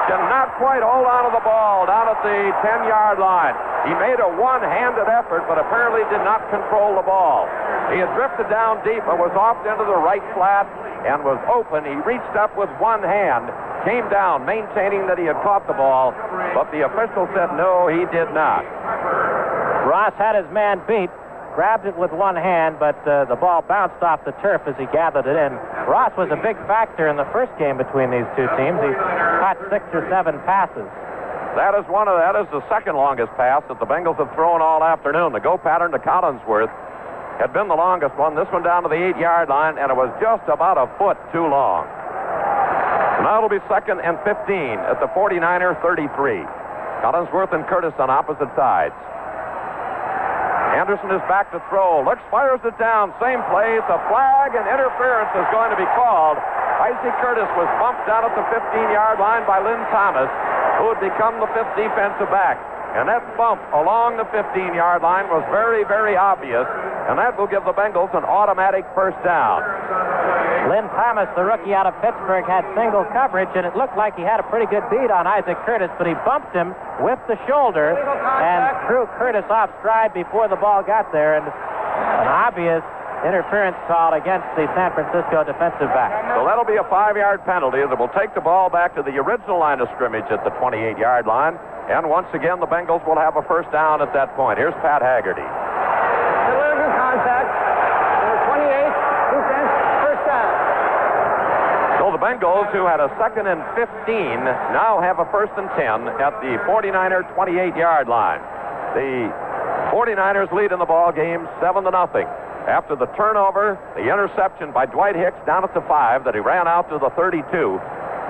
Speaker 1: cannot quite hold on to the ball down at the 10-yard line. He made a one-handed effort, but apparently did not control the ball. He had drifted down deep and was off into the right flat and was open. He reached up with one hand, came down, maintaining that he had caught the ball, but the official said no, he did not.
Speaker 2: Ross had his man beat, grabbed it with one hand, but uh, the ball bounced off the turf as he gathered it in. Ross was a big factor in the first game between these two teams. He caught six or seven passes.
Speaker 1: That is one of that is the second longest pass that the Bengals have thrown all afternoon. The go pattern to Collinsworth had been the longest one. This one down to the eight-yard line, and it was just about a foot too long. now it'll be second and 15 at the 49er 33. Collinsworth and Curtis on opposite sides. Anderson is back to throw. Looks, fires it down. Same place. A flag and interference is going to be called. Isaac Curtis was bumped down at the 15-yard line by Lynn Thomas, who had become the fifth defensive back. And that bump along the 15-yard line was very, very obvious, and that will give the Bengals an automatic first down.
Speaker 2: Lynn Thomas, the rookie out of Pittsburgh, had single coverage, and it looked like he had a pretty good beat on Isaac Curtis, but he bumped him with the shoulder and threw Curtis off stride before the ball got there, and an obvious interference call against the San Francisco defensive back.
Speaker 1: So that'll be a five-yard penalty that will take the ball back to the original line of scrimmage at the 28-yard line. And once again, the Bengals will have a first down at that point. Here's Pat Haggerty.
Speaker 4: Contact. Number 28, defense, first down.
Speaker 1: So the Bengals, who had a second and 15, now have a first and 10 at the 49er 28-yard line. The 49ers lead in the ball game 7 to nothing. After the turnover, the interception by Dwight Hicks down at the five that he ran out to the 32,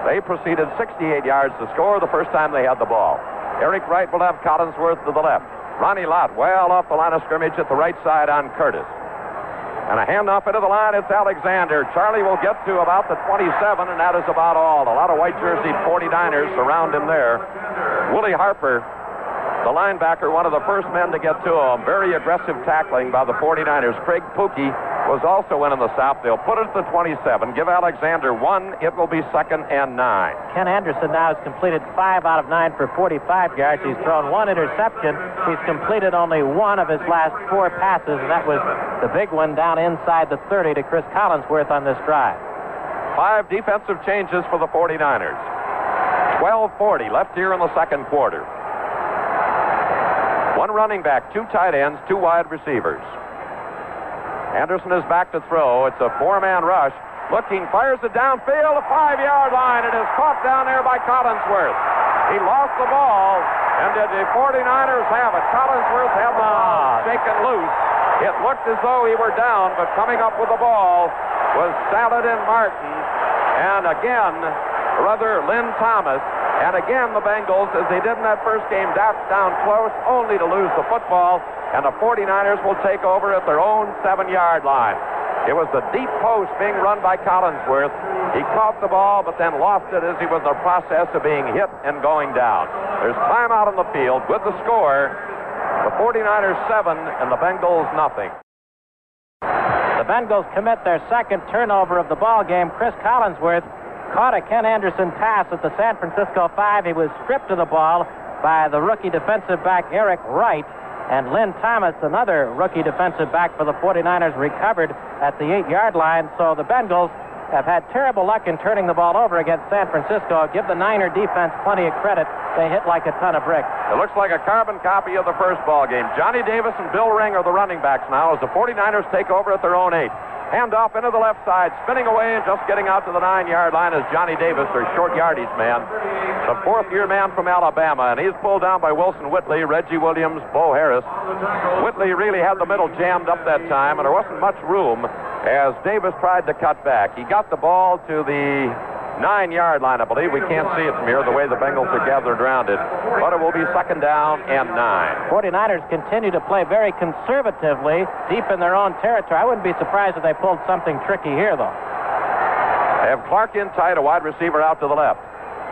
Speaker 1: they proceeded 68 yards to score the first time they had the ball. Eric Wright will have Collinsworth to the left. Ronnie Lott well off the line of scrimmage at the right side on Curtis. And a handoff into the line, it's Alexander. Charlie will get to about the 27, and that is about all. A lot of white jersey 49ers surround him there. Willie Harper the linebacker, one of the first men to get to him. Very aggressive tackling by the 49ers. Craig Puki was also in in the South. They'll put it at the 27. Give Alexander one. It will be second and nine.
Speaker 2: Ken Anderson now has completed five out of nine for 45 yards. He's thrown one interception. He's completed only one of his last four passes, and that was the big one down inside the 30 to Cris Collinsworth on this drive.
Speaker 1: Five defensive changes for the 49ers. 12:40 left here in the second quarter. One running back, two tight ends, two wide receivers. Anderson is back to throw. It's a four-man rush. Looking, fires it downfield, a five-yard line. It is caught down there by Collinsworth. He lost the ball, and did the 49ers have it? Collinsworth had the ball shaken loose. It looked as though he were down, but coming up with the ball was Saladin Martin. And again, brother Lynn Thomas and again, the Bengals, as they did in that first game, down close, only to lose the football, and the 49ers will take over at their own seven-yard line. It was the deep post being run by Collinsworth. He caught the ball, but then lost it as he was in the process of being hit and going down. There's time out on the field with the score. The 49ers seven and the Bengals nothing.
Speaker 2: The Bengals commit their second turnover of the ball game. Cris Collinsworth caught a Ken Anderson pass at the San Francisco 5. He was stripped of the ball by the rookie defensive back Eric Wright. And Lynn Thomas, another rookie defensive back for the 49ers, recovered at the eight yard line. So the Bengals have had terrible luck in turning the ball over against San Francisco. Give the Niner defense plenty of credit. They hit like a ton of bricks.
Speaker 1: It looks like a carbon copy of the first ball game. Johnny Davis and Bill Ring are the running backs now as the 49ers take over at their own eight. Handoff into the left side, spinning away and just getting out to the nine-yard line is Johnny Davis, their short yardage man, the fourth-year man from Alabama, and he's pulled down by Wilson Whitley, Reggie Williams, Bo Harris. Whitley really had the middle jammed up that time, and there wasn't much room as Davis tried to cut back. He got the ball to the nine yard line, I believe. We can't see it from here the way the Bengals are gathered around it. But it will be second down and nine.
Speaker 2: 49ers continue to play very conservatively deep in their own territory. I wouldn't be surprised if they pulled something tricky here, though.
Speaker 1: They have Clark in tight, a wide receiver out to the left.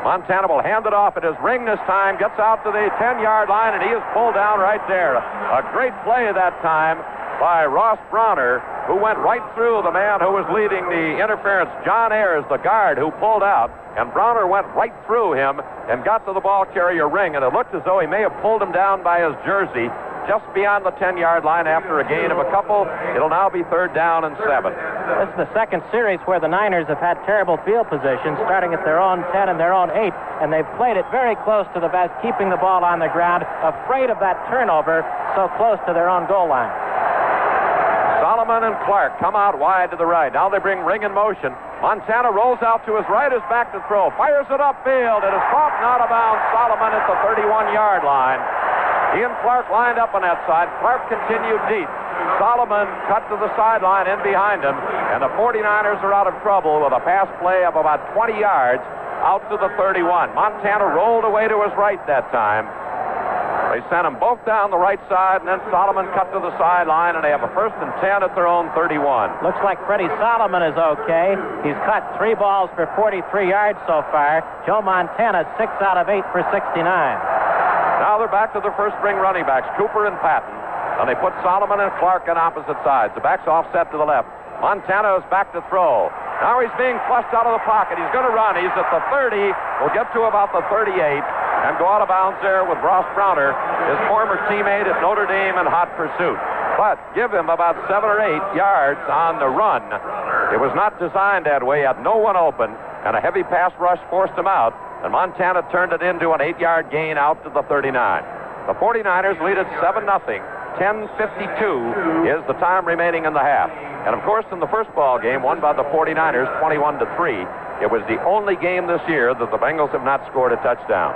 Speaker 1: Montana will hand it off. It is Ring this time, gets out to the 10 yard line, and he is pulled down right there. A great play that time by Ross Browner, who went right through the man who was leading the interference, John Ayers, the guard, who pulled out. And Browner went right through him and got to the ball carrier ring, and it looked as though he may have pulled him down by his jersey just beyond the 10 yard line after a gain of a couple. It'll now be third down and seven.
Speaker 2: This is the second series where the Niners have had terrible field position, starting at their own 10 and their own 8, and they've played it very close to the vest, keeping the ball on the ground, afraid of that turnover so close to their own goal line.
Speaker 1: Solomon and Clark come out wide to the right. Now they bring Ring in motion. Montana rolls out to his right, is back to throw. Fires it upfield. It is caught and out of bounds. Solomon at the 31 yard line. He and Clark lined up on that side. Clark continued deep. Solomon cut to the sideline in behind him, and the 49ers are out of trouble with a pass play of about 20 yards out to the 31. Montana rolled away to his right that time. They sent them both down the right side, and then Solomon cut to the sideline, and they have a first and 10 at their own 31.
Speaker 2: Looks like Freddie Solomon is okay. He's caught three balls for 43 yards so far. Joe Montana, six out of eight for 69.
Speaker 1: Now they're back to their first string running backs, Cooper and Patton. And they put Solomon and Clark on opposite sides. The backs offset to the left. Montana is back to throw. Now he's being flushed out of the pocket. He's going to run. He's at the 30. We'll get to about the 38 and go out of bounds there with Ross Browner, his former teammate at Notre Dame in hot pursuit. But give him about seven or eight yards on the run. It was not designed that way. Had no one open, and a heavy pass rush forced him out. And Montana turned it into an eight-yard gain out to the 39. The 49ers lead at 7 0. 10:52 is the time remaining in the half. And of course, in the first ball game, won by the 49ers 21 to 3, it was the only game this year that the Bengals have not scored a touchdown.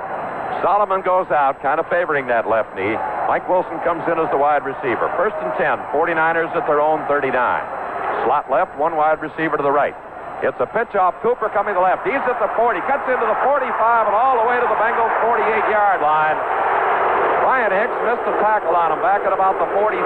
Speaker 1: Solomon goes out, kind of favoring that left knee. Mike Wilson comes in as the wide receiver. First and 10, 49ers at their own 39. Slot left, one wide receiver to the right. It's a pitch off Cooper coming to the left. He's at the 40, cuts into the 45 and all the way to the Bengals 48 yard line. Bryan Hicks missed a tackle on him back at about the 43.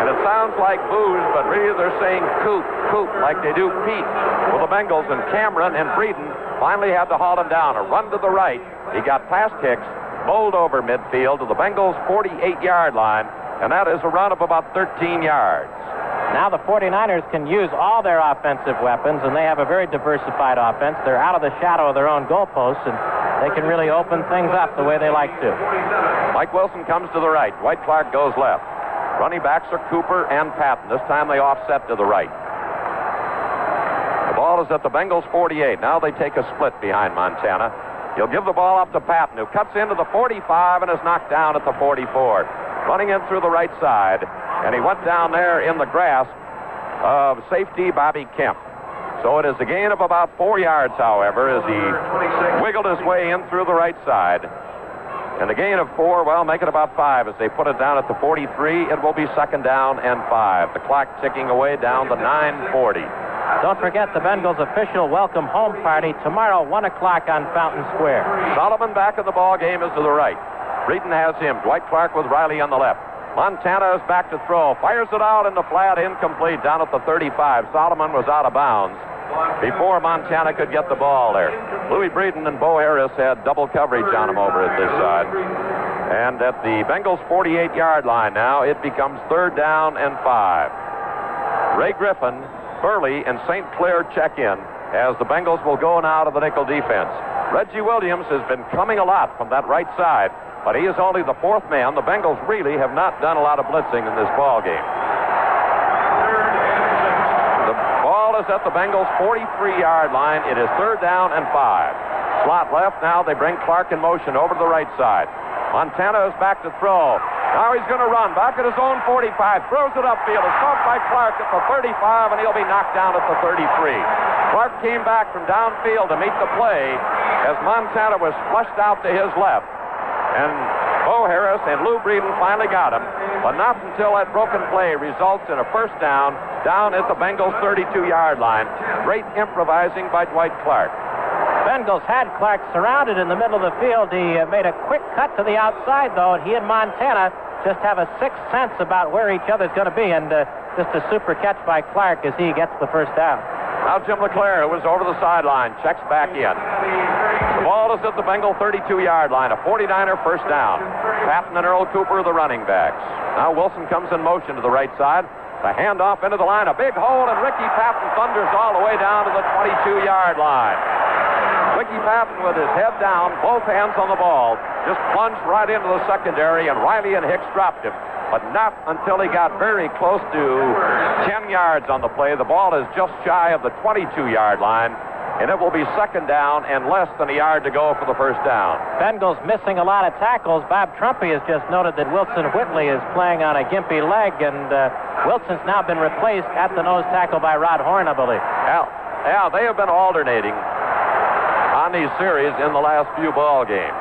Speaker 1: And it sounds like booze, but really they're saying coop, coop, like they do Pete Well, the Bengals. And Cameron and Breeden finally had to haul him down. A run to the right. He got past Hicks, bowled over midfield to the Bengals' 48 yard line. And that is a run of about 13 yards.
Speaker 2: Now the 49ers can use all their offensive weapons, and they have a very diversified offense. They're out of the shadow of their own goalposts, and they can really open things up the way they like to.
Speaker 1: Mike Wilson comes to the right. Dwight Clark goes left. Running backs are Cooper and Patton. This time they offset to the right. The ball is at the Bengals 48. Now they take a split behind Montana. He'll give the ball up to Patton, who cuts into the 45 and is knocked down at the 44. Running in through the right side, and he went down there in the grasp of safety Bobby Kemp. So it is a gain of about four yards, however, as he wiggled his way in through the right side. And a gain of four, well, make it about five as they put it down at the 43. It will be second down and five. The clock ticking away down to 940.
Speaker 2: Don't forget the Bengals' official welcome home party tomorrow, 1 o'clock on Fountain Square.
Speaker 1: Solomon back in the ball game is to the right. Breeden has him. Dwight Clark with Riley on the left. Montana is back to throw. Fires it out in the flat, incomplete, down at the 35. Solomon was out of bounds before Montana could get the ball there. Louis Breeden and Bo Harris had double coverage on him over at this side. And at the Bengals 48 yard line now, it becomes third down and five. Ray Griffin, Burley, and St. Clair check in as the Bengals will go now to the nickel defense. Reggie Williams has been coming a lot from that right side, but he is only the fourth man. The Bengals really have not done a lot of blitzing in this ball game. The ball is at the Bengals' 43-yard line. It is third down and five. Slot left. Now they bring Clark in motion over to the right side. Montana is back to throw. Now he's going to run back at his own 45. Throws it upfield. It's caught by Clark at the 35, and he'll be knocked down at the 33. Clark came back from downfield to meet the play as Montana was flushed out to his left. And Bo Harris and Lou Breeden finally got him, but not until that broken play results in a first down down at the Bengals 32-yard line. Great improvising by Dwight Clark.
Speaker 2: Bengals had Clark surrounded in the middle of the field. He uh, made a quick cut to the outside, though, and he and Montana just have a sixth sense about where each other's going to be, and uh, just a super catch by Clark as he gets the first down.
Speaker 1: Now Jim LeClair, who was over the sideline, checks back in. The ball is at the Bengal 32-yard line, a 49er first down. Patton and Earl Cooper are the running backs. Now Wilson comes in motion to the right side. The handoff into the line, a big hole, and Ricky Patton thunders all the way down to the 22-yard line. Ricky Patton with his head down, both hands on the ball, just plunged right into the secondary, and Riley and Hicks dropped him. But not until he got very close to 10 yards on the play. The ball is just shy of the 22-yard line, and it will be second down and less than a yard to go for the first down.
Speaker 2: Bengals missing a lot of tackles. Bob Trumpy has just noted that Wilson Whitley is playing on a gimpy leg, and uh, Wilson's now been replaced at the nose tackle by Rod Horn, I believe.
Speaker 1: Yeah, yeah, they have been alternating these series in the last few ball games.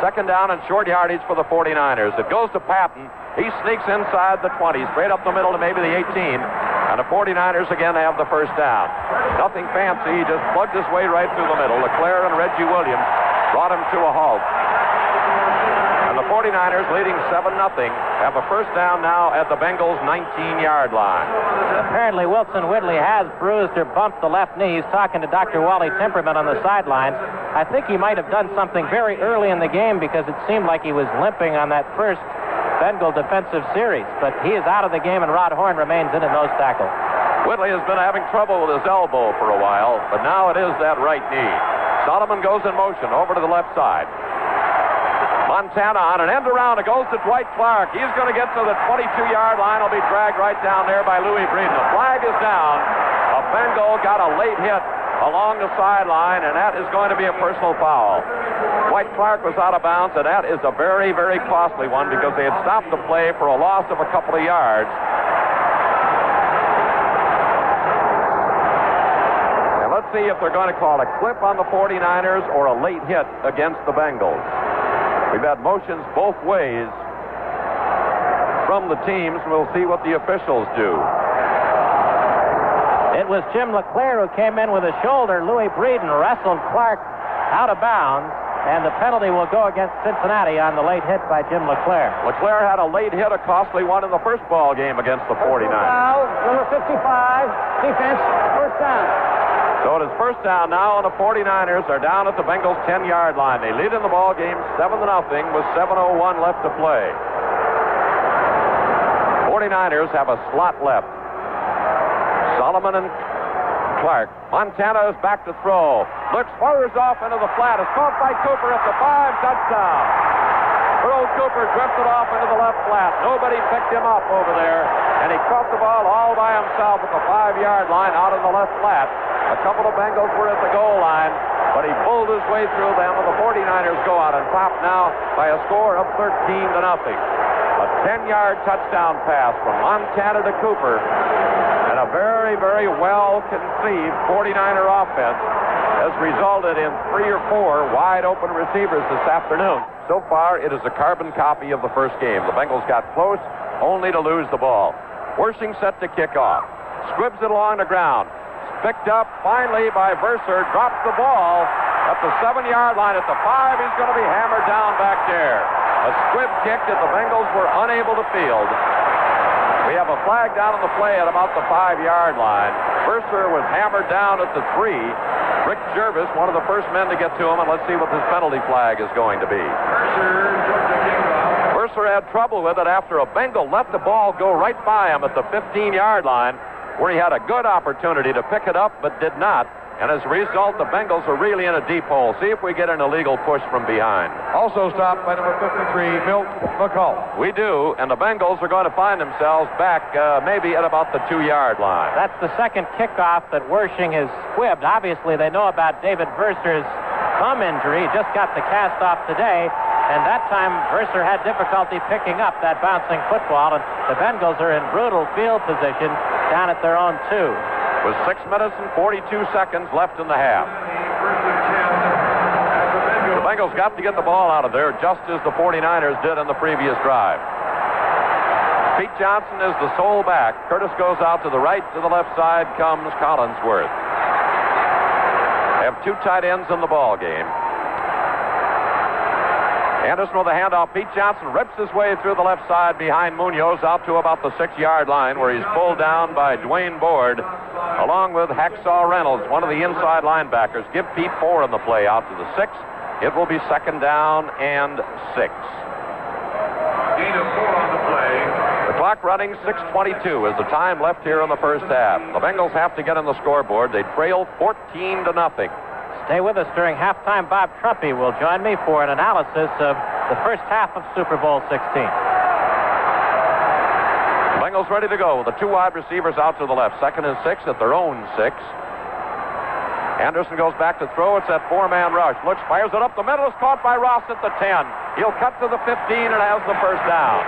Speaker 1: Second down and short yardage for the 49ers. It goes to Patton. He sneaks inside the 20, straight up the middle to maybe the 18. And the 49ers again have the first down. Nothing fancy. He just plugged his way right through the middle. LeClair and Reggie Williams brought him to a halt. And the 49ers, leading 7 0, have a first down now at the Bengals' 19 yard line.
Speaker 2: Apparently, Wilson Whitley has bruised or bumped the left knee. He's talking to Dr. Wally Temperman on the sidelines. I think he might have done something very early in the game because it seemed like he was limping on that first Bengal defensive series. But he is out of the game, and Rod Horn remains in at nose tackle.
Speaker 1: Whitley has been having trouble with his elbow for a while, but now it is that right knee. Solomon goes in motion over to the left side. Montana on an end around. It goes to Dwight Clark. He's going to get to the 22-yard line. He'll be dragged right down there by Louis Breeden. The flag is down. A Bengal got a late hit along the sideline, and that is going to be a personal foul. Dwight Clark was out of bounds, and that is a very, very costly one because they had stopped the play for a loss of a couple of yards. And let's see if they're going to call a clip on the 49ers or a late hit against the Bengals. We've had motions both ways from the teams, and we'll see what the officials do.
Speaker 2: It was Jim LeClair who came in with a shoulder. Louis Breeden wrestled Clark out of bounds, and the penalty will go against Cincinnati on the late hit by Jim LeClair.
Speaker 1: LeClair had a late hit, a costly one in the first ball game against the 49ers.
Speaker 4: Foul, number 55, defense, first down.
Speaker 1: So it is first down now, and the 49ers are down at the Bengals' 10-yard line. They lead in the ball game 7 to nothing with 7:01 left to play. 49ers have a slot left. Solomon and Clark. Montana is back to throw. Looks fires off into the flat. Is caught by Cooper at the five. Touchdown. Earl Cooper drifted off into the left flat. Nobody picked him up over there, and he caught the ball all by himself at the five-yard line out in the left flat. A couple of Bengals were at the goal line, but he pulled his way through them, and the 49ers go out on top now by a score of 13 to nothing. A 10-yard touchdown pass from Montana to Cooper, and a very, very well-conceived 49er offense has resulted in three or four wide-open receivers this afternoon. So far, it is a carbon copy of the first game. The Bengals got close, only to lose the ball. Wersching set to kick off. Squibs it along the ground. Picked up finally by Verser. Drops the ball at the seven-yard line. At the five, he's going to be hammered down back there. A squib kick that the Bengals were unable to field. We have a flag down on the play at about the five-yard line. Verser was hammered down at the three. Rick Gervais, one of the first men to get to him, and let's see what this penalty flag is going to be. Verser had trouble with it after a Bengal let the ball go right by him at the 15-yard line, where he had a good opportunity to pick it up, but did not. And as a result, the Bengals are really in a deep hole. See if we get an illegal push from behind.
Speaker 5: Also stopped by number 53, Milt McColl.
Speaker 1: We do, and the Bengals are going to find themselves back uh, maybe at about the two-yard line.
Speaker 2: That's the second kickoff that Wersching has squibbed. Obviously, they know about David Verser's thumb injury. He just got the cast off today, and that time Verser had difficulty picking up that bouncing football, and the Bengals are in brutal field position down at their own two.
Speaker 1: With six minutes and 42 seconds left in the half. The Bengals got to get the ball out of there just as the 49ers did in the previous drive. Pete Johnson is the sole back. Curtis goes out to the right. To the left side comes Collinsworth. They have two tight ends in the ball game. Anderson with a handoff. Pete Johnson rips his way through the left side behind Munoz out to about the six-yard line where he's pulled down by Dwaine Board along with Hacksaw Reynolds, one of the inside linebackers. Give Pete four in the play out to the six. It will be second down and six.
Speaker 5: Gain of four on the play.
Speaker 1: The clock running 6.22 is the time left here in the first half. The Bengals have to get on the scoreboard. They trail 14 to nothing.
Speaker 2: Stay with us during halftime. Bob Trumpy will join me for an analysis of the first half of Super Bowl 16.
Speaker 1: Bengals ready to go. The two wide receivers out to the left. Second and six at their own six. Anderson goes back to throw. It's that four-man rush. Looks, fires it up the middle. Is caught by Ross at the 10. He'll cut to the 15 and has the first down.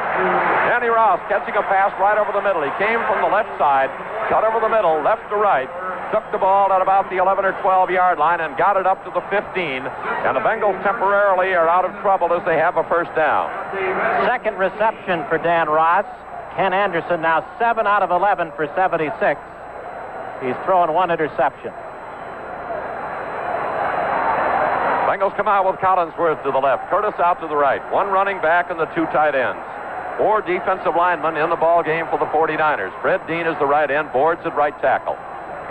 Speaker 1: Danny Ross catching a pass right over the middle. He came from the left side, cut over the middle, left to right, took the ball at about the 11 or 12 yard line and got it up to the 15. And the Bengals temporarily are out of trouble as they have a first down.
Speaker 2: Second reception for Dan Ross. Ken Anderson now 7 out of 11 for 76. He's thrown one interception.
Speaker 1: Bengals come out with Collinsworth to the left, Curtis out to the right. One running back and the two tight ends. Four defensive linemen in the ball game for the 49ers. Fred Dean is the right end, Boards at right tackle.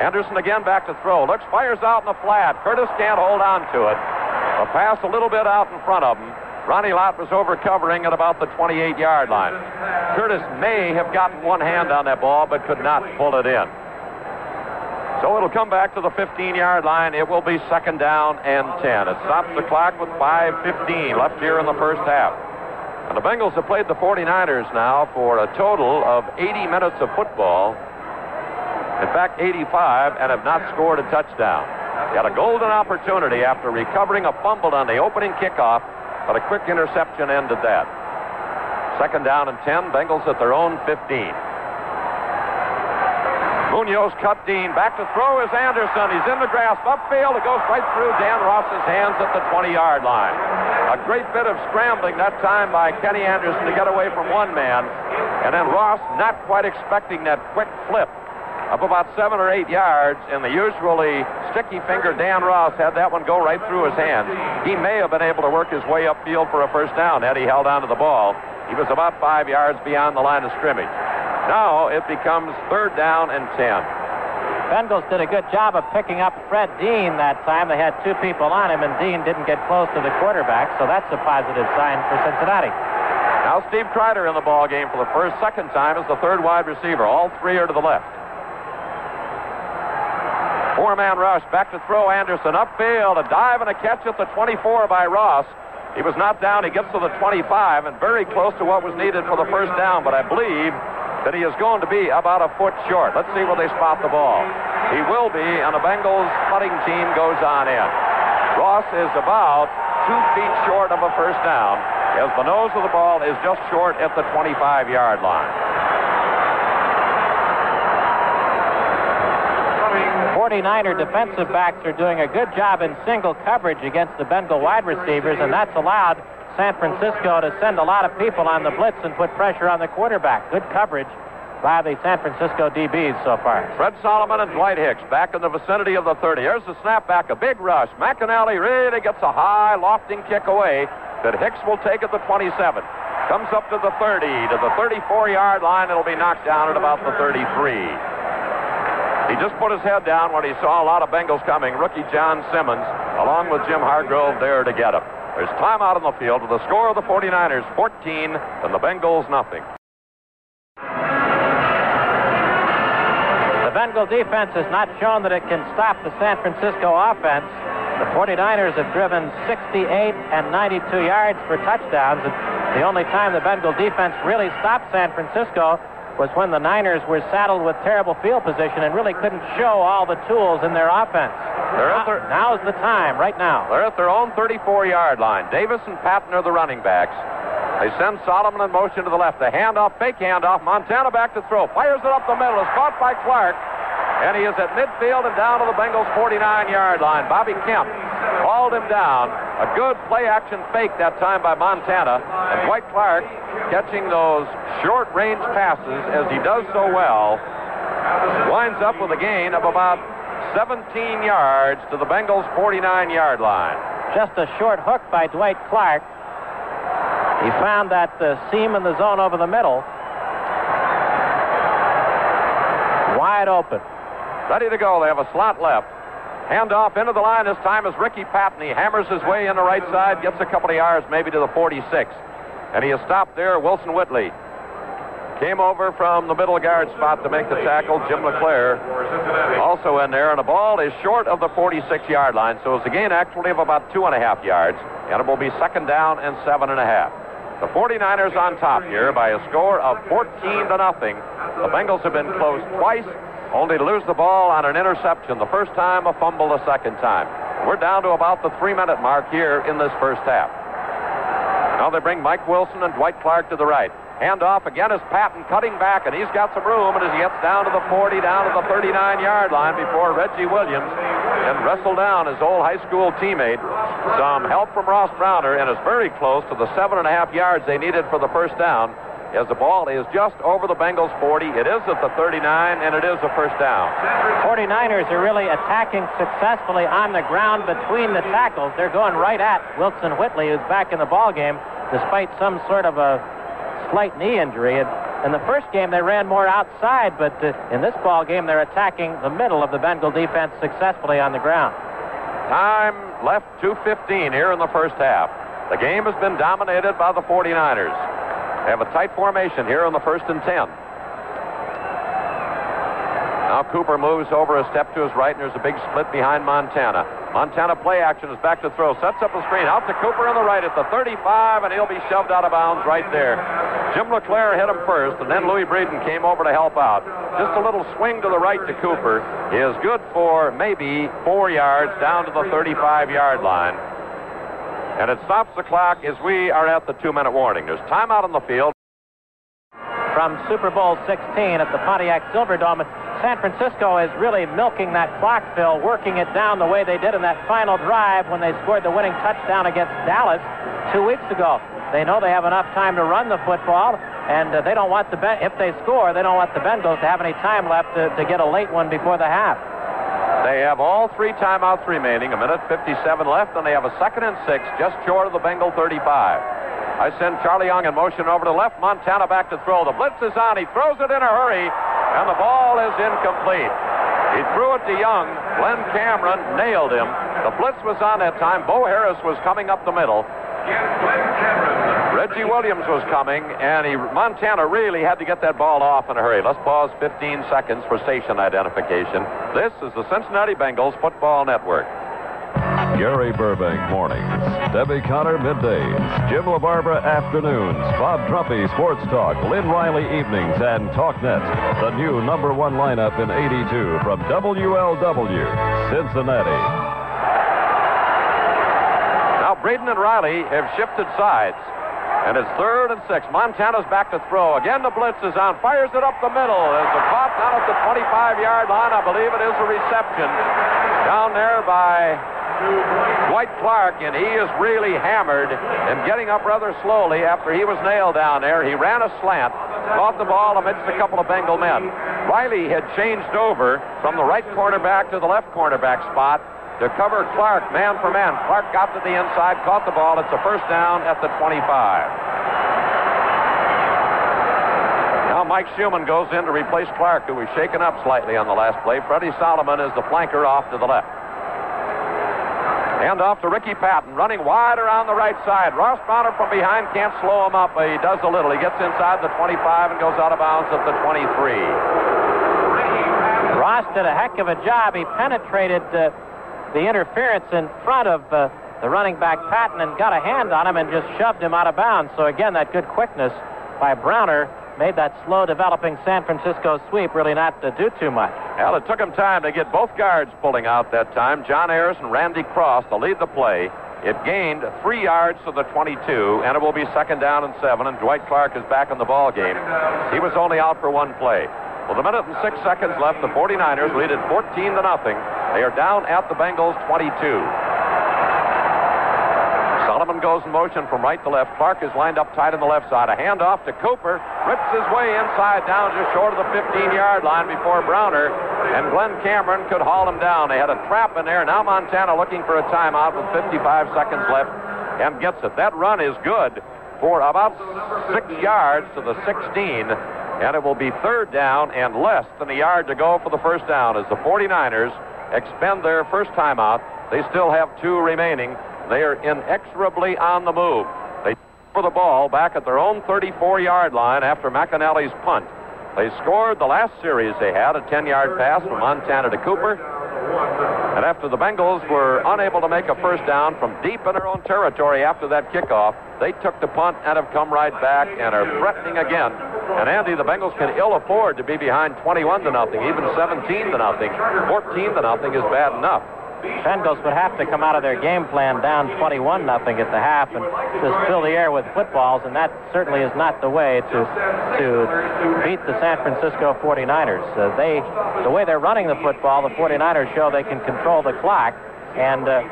Speaker 1: Anderson again back to throw. Looks, fires out in the flat. Curtis can't hold on to it. A pass a little bit out in front of him. Ronnie Lott was over covering at about the 28 yard line. Curtis may have gotten one hand on that ball, but could not pull it in. So it'll come back to the 15 yard line. It will be second down and 10. It stops the clock with 5.15 left here in the first half. And the Bengals have played the 49ers now for a total of 80 minutes of football. In fact, 85, and have not scored a touchdown. Got a golden opportunity after recovering a fumble on the opening kickoff, but a quick interception ended that. Second down and 10, Bengals at their own 15. Munoz cut Dean. Back to throw is Anderson. He's in the grasp. Upfield. It goes right through Dan Ross's hands at the 20 yard line. A great bit of scrambling that time by Kenny Anderson to get away from one man. And then Ross not quite expecting that quick flip up about seven or eight yards, and the usually sticky finger Dan Ross had that one go right through his hands. He may have been able to work his way upfield for a first down had he held on to the ball. He was about five yards beyond the line of scrimmage. Now it becomes third down and ten.
Speaker 2: Bengals did a good job of picking up Fred Dean that time. They had two people on him, and Dean didn't get close to the quarterback, so that's a positive sign for Cincinnati.
Speaker 1: Now Steve Kreider in the ball game for the first, second time as the third wide receiver. All three are to the left. Four-man rush, back to throw Anderson, upfield, a dive and a catch at the 24 by Ross. He was not down, he gets to the 25 and very close to what was needed for the first down, but I believe that he is going to be about a foot short. Let's see where they spot the ball. He will be, and the Bengals putting team goes on in. Ross is about two feet short of a first down as the nose of the ball is just short at the 25-yard line.
Speaker 2: 49er defensive backs are doing a good job in single coverage against the Bengal wide receivers, and that's allowed San Francisco to send a lot of people on the blitz and put pressure on the quarterback. Good coverage by the San Francisco DBs so far.
Speaker 1: Fred Solomon and Dwight Hicks back in the vicinity of the 30. Here's the snapback, a big rush. McInally really gets a high, lofting kick away that Hicks will take at the 27. Comes up to the 30, to the 34 yard line. It'll be knocked down at about the 33. He just put his head down when he saw a lot of Bengals coming. Rookie John Simmons, along with Jim Hargrove, there to get him. There's time out on the field with the score of the 49ers 14 and the Bengals nothing.
Speaker 2: The Bengal defense has not shown that it can stop the San Francisco offense. The 49ers have driven 68 and 92 yards for touchdowns. And the only time the Bengal defense really stopped San Francisco was when the Niners were saddled with terrible field position and really couldn't show all the tools in their offense. Now,
Speaker 1: their,
Speaker 2: now's the time, right now.
Speaker 1: They're at their own 34-yard line. Davis and Patton are the running backs. They send Solomon in motion to the left. The handoff, fake handoff. Montana back to throw. Fires it up the middle. Is caught by Clark. And he is at midfield and down to the Bengals' 49-yard line. Bobby Kemp hauled him down. A good play-action fake that time by Montana. And Dwight Clark catching those short-range passes as he does so well. Winds up with a gain of about 17 yards to the Bengals' 49-yard line.
Speaker 2: Just a short hook by Dwight Clark. He found that uh, seam in the zone over the middle. Wide open.
Speaker 1: Ready to go. They have a slot left. Hand off into the line this time is Ricky Patton. He hammers his way in the right side, gets a couple of yards, maybe to the 46. And he is stopped there. Wilson Whitley came over from the middle guard spot to make the tackle. Jim LeClair also in there. And the ball is short of the 46 yard line. So it's a gain actually of about two and a half yards. And it will be second down and seven and a half. The 49ers on top here by a score of 14 to nothing. The Bengals have been close twice, only to lose the ball on an interception the first time, a fumble the second time. We're down to about the three-minute mark here in this first half. Now they bring Mike Wilson and Dwight Clark to the right. Hand off again is Patton cutting back, and he's got some room. And as he gets down to the 40, down to the 39-yard line before Reggie Williams and wrestle down his old high school teammate. Some help from Ross Browner, and is very close to the seven and a half yards they needed for the first down. As the ball is just over the Bengals 40, it is at the 39, and it is a first down.
Speaker 2: 49ers are really attacking successfully on the ground between the tackles. They're going right at Wilson Whitley, who's back in the ball game, despite some sort of a slight knee injury. And in the first game, they ran more outside, but uh, in this ball game, they're attacking the middle of the Bengal defense successfully on the ground.
Speaker 1: Time left 2.15 here in the first half. The game has been dominated by the 49ers. They have a tight formation here on the first and 10. Now Cooper moves over a step to his right, and there's a big split behind Montana. Montana play action is back to throw. Sets up a screen. Out to Cooper on the right at the 35, and he'll be shoved out of bounds right there. Jim LeClair hit him first, and then Louis Breeden came over to help out. Just a little swing to the right to Cooper is good for maybe four yards down to the 35-yard line. And it stops the clock as we are at the two-minute warning. There's timeout on the field.
Speaker 2: From Super Bowl 16 at the Pontiac Silverdome, San Francisco is really milking that clock, Phil, working it down the way they did in that final drive when they scored the winning touchdown against Dallas two weeks ago. They know they have enough time to run the football, and uh, they don't want the if they score, they don't want the Bengals to have any time left to, to get a late one before the half.
Speaker 1: They have all three timeouts remaining, a minute 57 left, and they have a second and six just short of the Bengal 35. I send Charlie Young in motion over to left. Montana back to throw. The blitz is on. He throws it in a hurry. And the ball is incomplete. He threw it to Young. Glenn Cameron nailed him. The blitz was on that time. Bo Harris was coming up the middle. Reggie Williams was coming, and he, Montana really had to get that ball off in a hurry. Let's pause 15 seconds for station identification. This is the Cincinnati Bengals Football Network.
Speaker 3: Gary Burbank mornings, Debbie Conner middays, Jim LaBarbara afternoons, Bob Trumpy sports talk, Lynn Riley evenings, and TalkNet. The new number one lineup in 82 from WLW, Cincinnati.
Speaker 1: Now Breeden and Riley have shifted sides. And it's third and six. Montana's back to throw. Again, the blitz is on. Fires it up the middle. There's a caught down at the 25-yard line. I believe it is a reception down there by Dwight Clark, and he is really hammered and getting up rather slowly after he was nailed down there. He ran a slant, caught the ball amidst a couple of Bengal men. Riley had changed over from the right cornerback to the left cornerback spot to cover Clark man for man. Clark got to the inside, caught the ball. It's a first down at the 25. Now Mike Shumann goes in to replace Clark, who was shaken up slightly on the last play. Freddie Solomon is the flanker off to the left. Hand off to Ricky Patton, running wide around the right side. Ross Browner from behind can't slow him up. but He does a little. He gets inside the 25 and goes out of bounds at the 23.
Speaker 2: Ross did a heck of a job. He penetrated uh, the interference in front of uh, the running back Patton and got a hand on him and just shoved him out of bounds. So again, that good quickness by Browner made that slow developing San Francisco sweep really not to do too much.
Speaker 1: Well, it took him time to get both guards pulling out that time. John Ayers and Randy Cross to lead the play. It gained three yards to the 22, and it will be second down and seven, and Dwight Clark is back in the ball game. He was only out for one play. With a minute and six seconds left, the 49ers lead it 14 to nothing. They are down at the Bengals 22. Solomon goes in motion from right to left. Clark is lined up tight on the left side. A handoff to Cooper. Rips his way inside down just short of the 15-yard line before Browner and Glenn Cameron could haul him down. They had a trap in there. Now Montana looking for a timeout with 55 seconds left and gets it. That run is good for about six yards to the 16, and it will be third down and less than a yard to go for the first down as the 49ers expend their first timeout. They still have two remaining. They are inexorably on the move. They for the ball back at their own 34-yard line after McInally's punt. They scored the last series they had, a 10-yard pass from Montana to Cooper. And after the Bengals were unable to make a first down from deep in their own territory after that kickoff, they took the punt and have come right back and are threatening again. And Andy, the Bengals can ill afford to be behind 21 to nothing, even 17 to nothing. 14 to nothing is bad enough.
Speaker 2: Bengals would have to come out of their game plan down 21 nothing at the half and just fill the air with footballs, and that certainly is not the way to to beat the San Francisco 49ers. Uh, they, the way they're running the football, the 49ers show they can control the clock, and uh,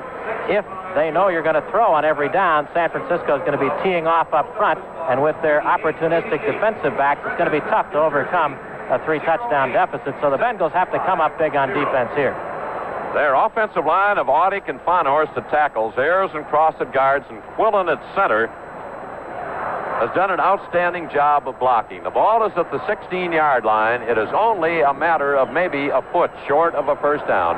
Speaker 2: if they know you're going to throw on every down, San Francisco is going to be teeing off up front, and with their opportunistic defensive backs, it's going to be tough to overcome a three touchdown deficit. So the Bengals have to come up big on defense here.
Speaker 1: Their offensive line of Audick and Fahnhorst at tackles, Ayers and Cross at guards, and Quillan at center has done an outstanding job of blocking. The ball is at the 16-yard line. It is only a matter of maybe a foot short of a first down.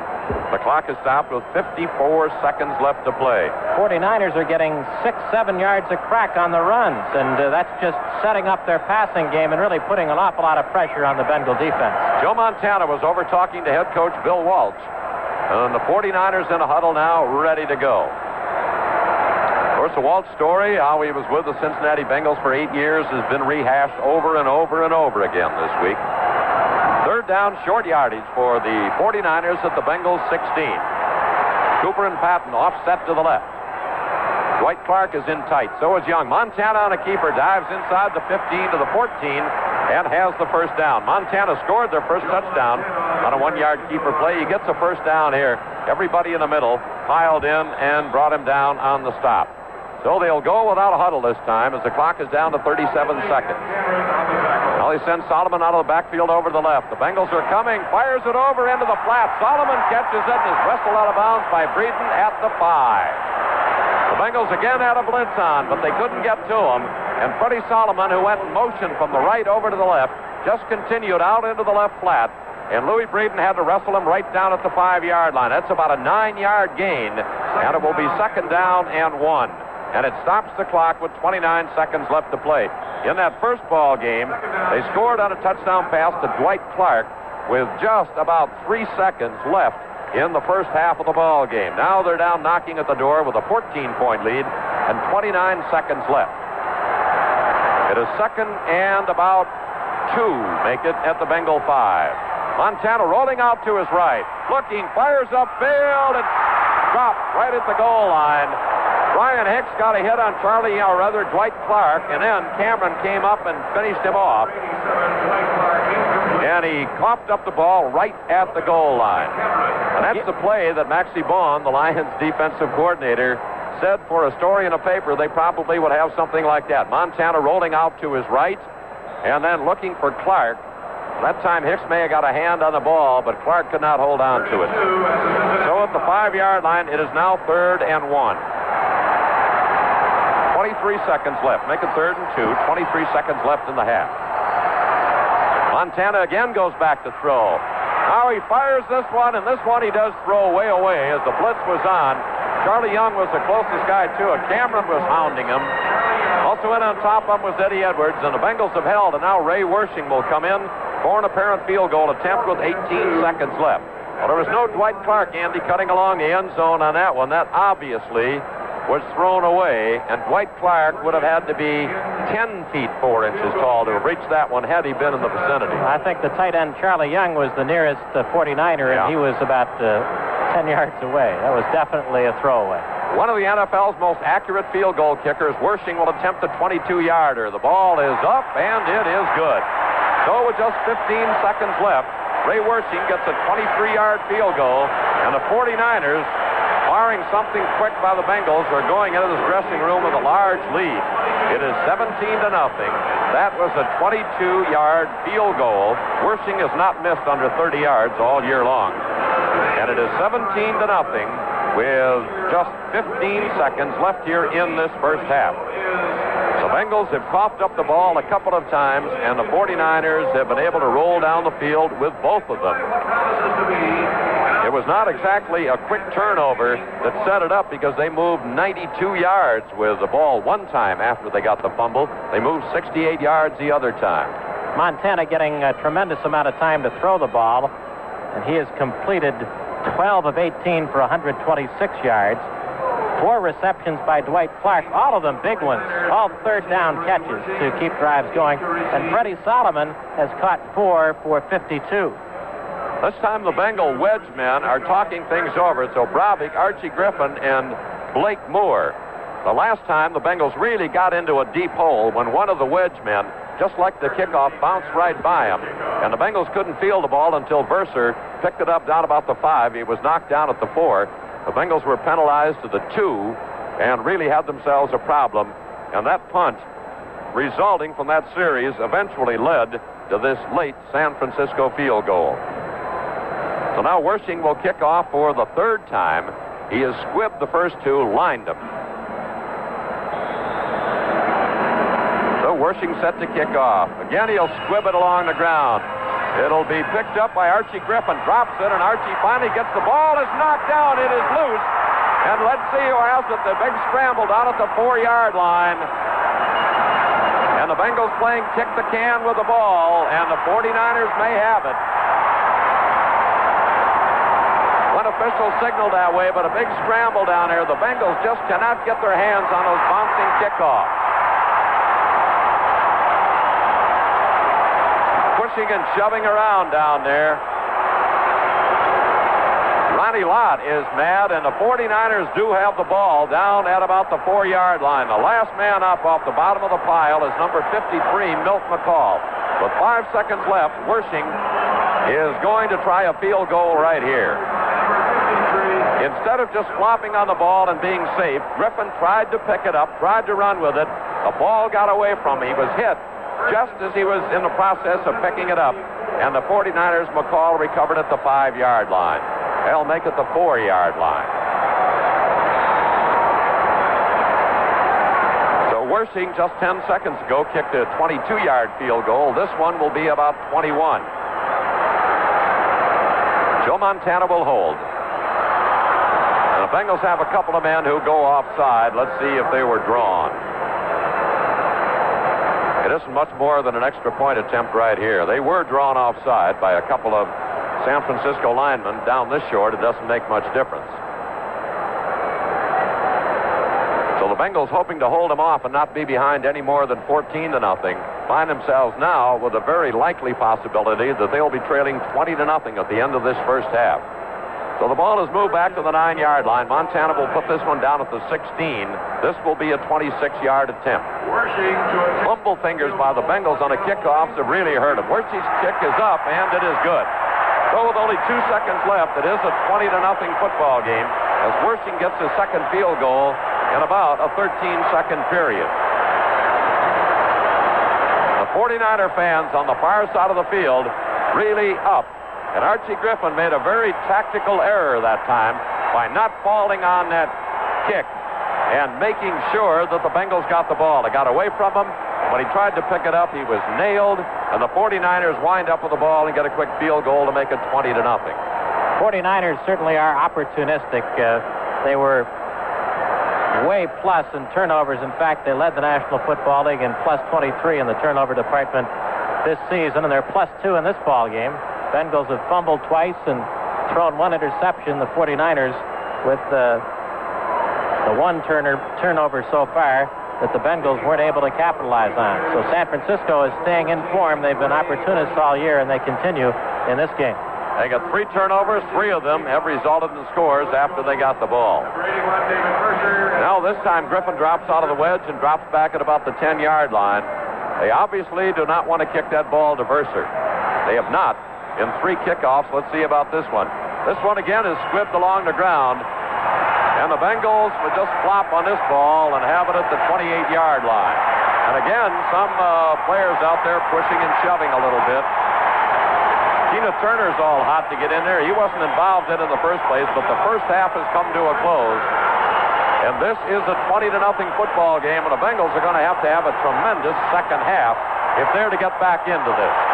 Speaker 1: The clock is stopped with 54 seconds left to play.
Speaker 2: 49ers are getting six, seven yards a crack on the runs, and uh, that's just setting up their passing game and really putting an awful lot of pressure on the Bengal defense.
Speaker 1: Joe Montana was over talking to head coach Bill Walsh. And the 49ers in a huddle now, ready to go. Of course, the Walsh story, how he was with the Cincinnati Bengals for eight years, has been rehashed over and over and over again this week. Third down, short yardage for the 49ers at the Bengals 16. Cooper and Patton offset to the left. Dwight Clark is in tight. So is Young. Montana on a keeper dives inside the 15 to the 14 and has the first down. Montana scored their first touchdown on a one-yard keeper play. He gets a first down here. Everybody in the middle piled in and brought him down on the stop. So they'll go without a huddle this time as the clock is down to 37 seconds. Now he sends Solomon out of the backfield over to the left. The Bengals are coming, fires it over into the flat. Solomon catches it and is wrestled out of bounds by Breeden at the five. The Bengals again had a blitz on, but they couldn't get to him. And Freddie Solomon, who went motion from the right over to the left, just continued out into the left flat. And Louis Breeden had to wrestle him right down at the five-yard line. That's about a nine-yard gain, and it will be second down and one. And it stops the clock with 29 seconds left to play. In that first ball game, they scored on a touchdown pass to Dwight Clark with just about three seconds left in the first half of the ball game. Now they're down knocking at the door with a 14-point lead and 29 seconds left. It is second and about two. Make it at the Bengal five. Montana rolling out to his right. Looking, fires upfield and dropped right at the goal line. Bryan Hicks got a hit on Charlie, or rather Dwight Clark, and then Cameron came up and finished him off. And he coughed up the ball right at the goal line. And that's the play that Maxie Baughan, the Lions defensive coordinator, said for a story in a paper they probably would have something like that. Montana rolling out to his right and then looking for Clark. That time Hicks may have got a hand on the ball, but Clark could not hold on to it. So at the five-yard line, it is now third and one. 23 seconds left. Make it third and two. 23 seconds left in the half. Montana again goes back to throw. Now he fires this one, and this one he does throw way away as the blitz was on. Charlie Young was the closest guy to it. Cameron was hounding him. Also in on top of him was Eddie Edwards, and the Bengals have held, and now Ray Wersching will come in for an apparent field goal attempt with 18 seconds left. Well, there was no Dwight Clark, Andy, cutting along the end zone on that one. That obviously was thrown away, and Dwight Clark would have had to be 10 feet 4 inches tall to have reached that one had he been in the vicinity.
Speaker 2: I think the tight end Charlie Young was the nearest uh, 49er, and he was about uh, 10 yards away. That was definitely a throwaway.
Speaker 1: One of the NFL's most accurate field goal kickers, Wersching will attempt a 22-yarder. The ball is up, and it is good. So with just 15 seconds left, Ray Wersching gets a 23-yard field goal, and the 49ers, barring something quick by the Bengals, are going into this dressing room with a large lead. It is 17 to nothing. That was a 22-yard field goal. Wersching has not missed under 30 yards all year long. And it is 17 to nothing with just 15 seconds left here in this first half. The Bengals have coughed up the ball a couple of times, and the 49ers have been able to roll down the field with both of them. Was not exactly a quick turnover that set it up because they moved 92 yards with the ball one time after they got the fumble. They moved 68 yards the other time.
Speaker 2: Montana getting a tremendous amount of time to throw the ball, and he has completed 12 of 18 for 126 yards. Four receptions by Dwight Clark, all of them big ones, all third down catches to keep drives going. And Freddie Solomon has caught four for 52.
Speaker 1: This time the Bengal wedge men are talking things over. It's Obrovac, Archie Griffin, and Blake Moore. The last time the Bengals really got into a deep hole when one of the wedge men, just like the kickoff, bounced right by him. And the Bengals couldn't field the ball until Verser picked it up down about the five. He was knocked down at the four. The Bengals were penalized to the two and really had themselves a problem. And that punt resulting from that series eventually led to this late San Francisco field goal. So now Wersching will kick off for the third time. He has squibbed the first two, lined them. So Wersching set to kick off. Again, he'll squib it along the ground. It'll be picked up by Archie Griffin. Drops it, and Archie finally gets the ball. It's knocked down. It is loose. And let's see who has it. The big scramble down at the four-yard line. And the Bengals playing kick the can with the ball, and the 49ers may have it. One official signaled that way, but a big scramble down there. The Bengals just cannot get their hands on those bouncing kickoffs. Pushing and shoving around down there. Ronnie Lott is mad, and the 49ers do have the ball down at about the four-yard line. The last man up off the bottom of the pile is number 53, Milt McColl. With five seconds left, Wersching is going to try a field goal right here. Instead of just flopping on the ball and being safe, Griffin tried to pick it up, tried to run with it. The ball got away from him. He was hit just as he was in the process of picking it up. And the 49ers, McColl recovered at the five-yard line. They'll make it the four-yard line. So Wersching just 10 seconds ago kicked a 22-yard field goal. This one will be about 21. Joe Montana will hold. Bengals have a couple of men who go offside. Let's see if they were drawn. It isn't much more than an extra point attempt right here. They were drawn offside by a couple of San Francisco linemen down this short. It doesn't make much difference. So the Bengals, hoping to hold them off and not be behind any more than 14 to nothing, find themselves now with a very likely possibility that they'll be trailing 20 to nothing at the end of this first half. So the ball is moved back to the nine-yard line. Montana will put this one down at the 16. This will be a 26-yard attempt. Fumble fingers by the Bengals on a kickoff have really hurt him. Wersching's kick is up, and it is good. So with only two seconds left, it is a 20 to nothing football game as Wersching gets his second field goal in about a 13-second period. The 49er fans on the far side of the field really up and Archie Griffin made a very tactical error that time by not falling on that kick and making sure that the Bengals got the ball. It got away from him. When he tried to pick it up, he was nailed, and the 49ers wind up with the ball and get a quick field goal to make it 20 to nothing.
Speaker 2: 49ers certainly are opportunistic. Uh, they were way plus in turnovers. In fact, they led the National Football League in plus 23 in the turnover department this season, and they're plus two in this ball game. Bengals have fumbled twice and thrown one interception. The 49ers with the, the one turner, turnover so far that the Bengals weren't able to capitalize on. So San Francisco is staying in form. They've been opportunists all year, and they continue in this game.
Speaker 1: They got three turnovers. Three of them have resulted in scores after they got the ball. Now this time Griffin drops out of the wedge and drops back at about the 10-yard line. They obviously do not want to kick that ball to Verser. They have not in three kickoffs. Let's see about this one. This one again is squibbed along the ground. And the Bengals would just flop on this ball and have it at the 28-yard line. And again, some uh, players out there pushing and shoving a little bit. Keena Turner's all hot to get in there. He wasn't involved in it in the first place, but the first half has come to a close. And this is a 20 to nothing football game, and the Bengals are going to have to have a tremendous second half if they're to get back into this.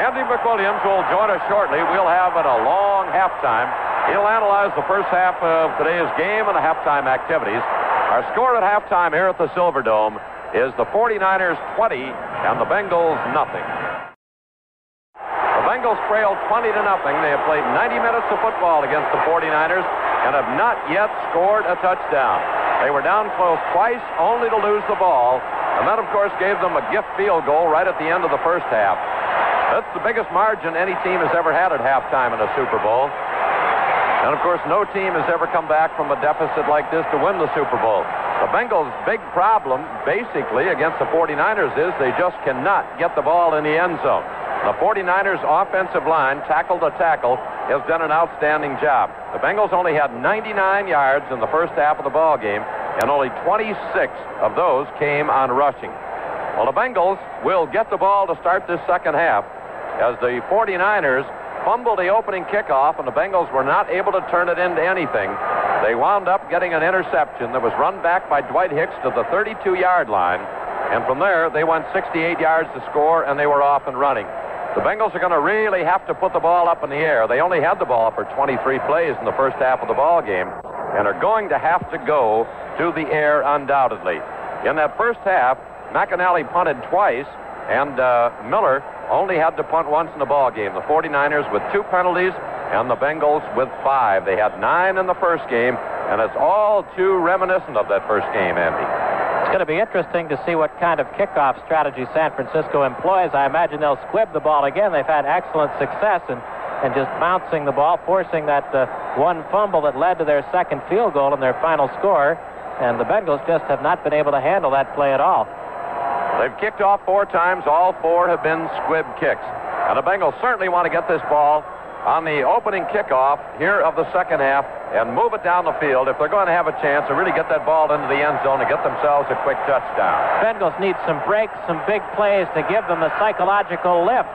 Speaker 1: Andy McWilliams will join us shortly. We'll have a long halftime. He'll analyze the first half of today's game and the halftime activities. Our score at halftime here at the Silver Dome is the 49ers 20 and the Bengals nothing. The Bengals trailed 20 to nothing. They have played 90 minutes of football against the 49ers and have not yet scored a touchdown. They were down close twice, only to lose the ball. And that, of course, gave them a gift field goal right at the end of the first half. That's the biggest margin any team has ever had at halftime in a Super Bowl. And of course, no team has ever come back from a deficit like this to win the Super Bowl. The Bengals' big problem, basically, against the 49ers is they just cannot get the ball in the end zone. The 49ers' offensive line, tackle to tackle, has done an outstanding job. The Bengals only had 99 yards in the first half of the ball game, and only 26 of those came on rushing. Well, the Bengals will get the ball to start this second half as the 49ers fumbled the opening kickoff and the Bengals were not able to turn it into anything. They wound up getting an interception that was run back by Dwight Hicks to the 32 yard line. And from there, they went 68 yards to score and they were off and running. The Bengals are going to really have to put the ball up in the air. They only had the ball for 23 plays in the first half of the ball game and are going to have to go to the air undoubtedly. In that first half, McInally punted twice, and uh, Miller only had to punt once in the ball game. The 49ers with two penalties and the Bengals with five. They had nine in the first game, and it's all too reminiscent of that first game, Andy.
Speaker 2: It's going to be interesting to see what kind of kickoff strategy San Francisco employs. I imagine they'll squib the ball again. They've had excellent success in, in just bouncing the ball, forcing that uh, one fumble that led to their second field goal and their final score. And the Bengals just have not been able to handle that play at all.
Speaker 1: They've kicked off four times. All four have been squib kicks. And the Bengals certainly want to get this ball on the opening kickoff here of the second half and move it down the field if they're going to have a chance to really get that ball into the end zone and get themselves a quick touchdown.
Speaker 2: Bengals need some breaks, some big plays to give them a psychological lift.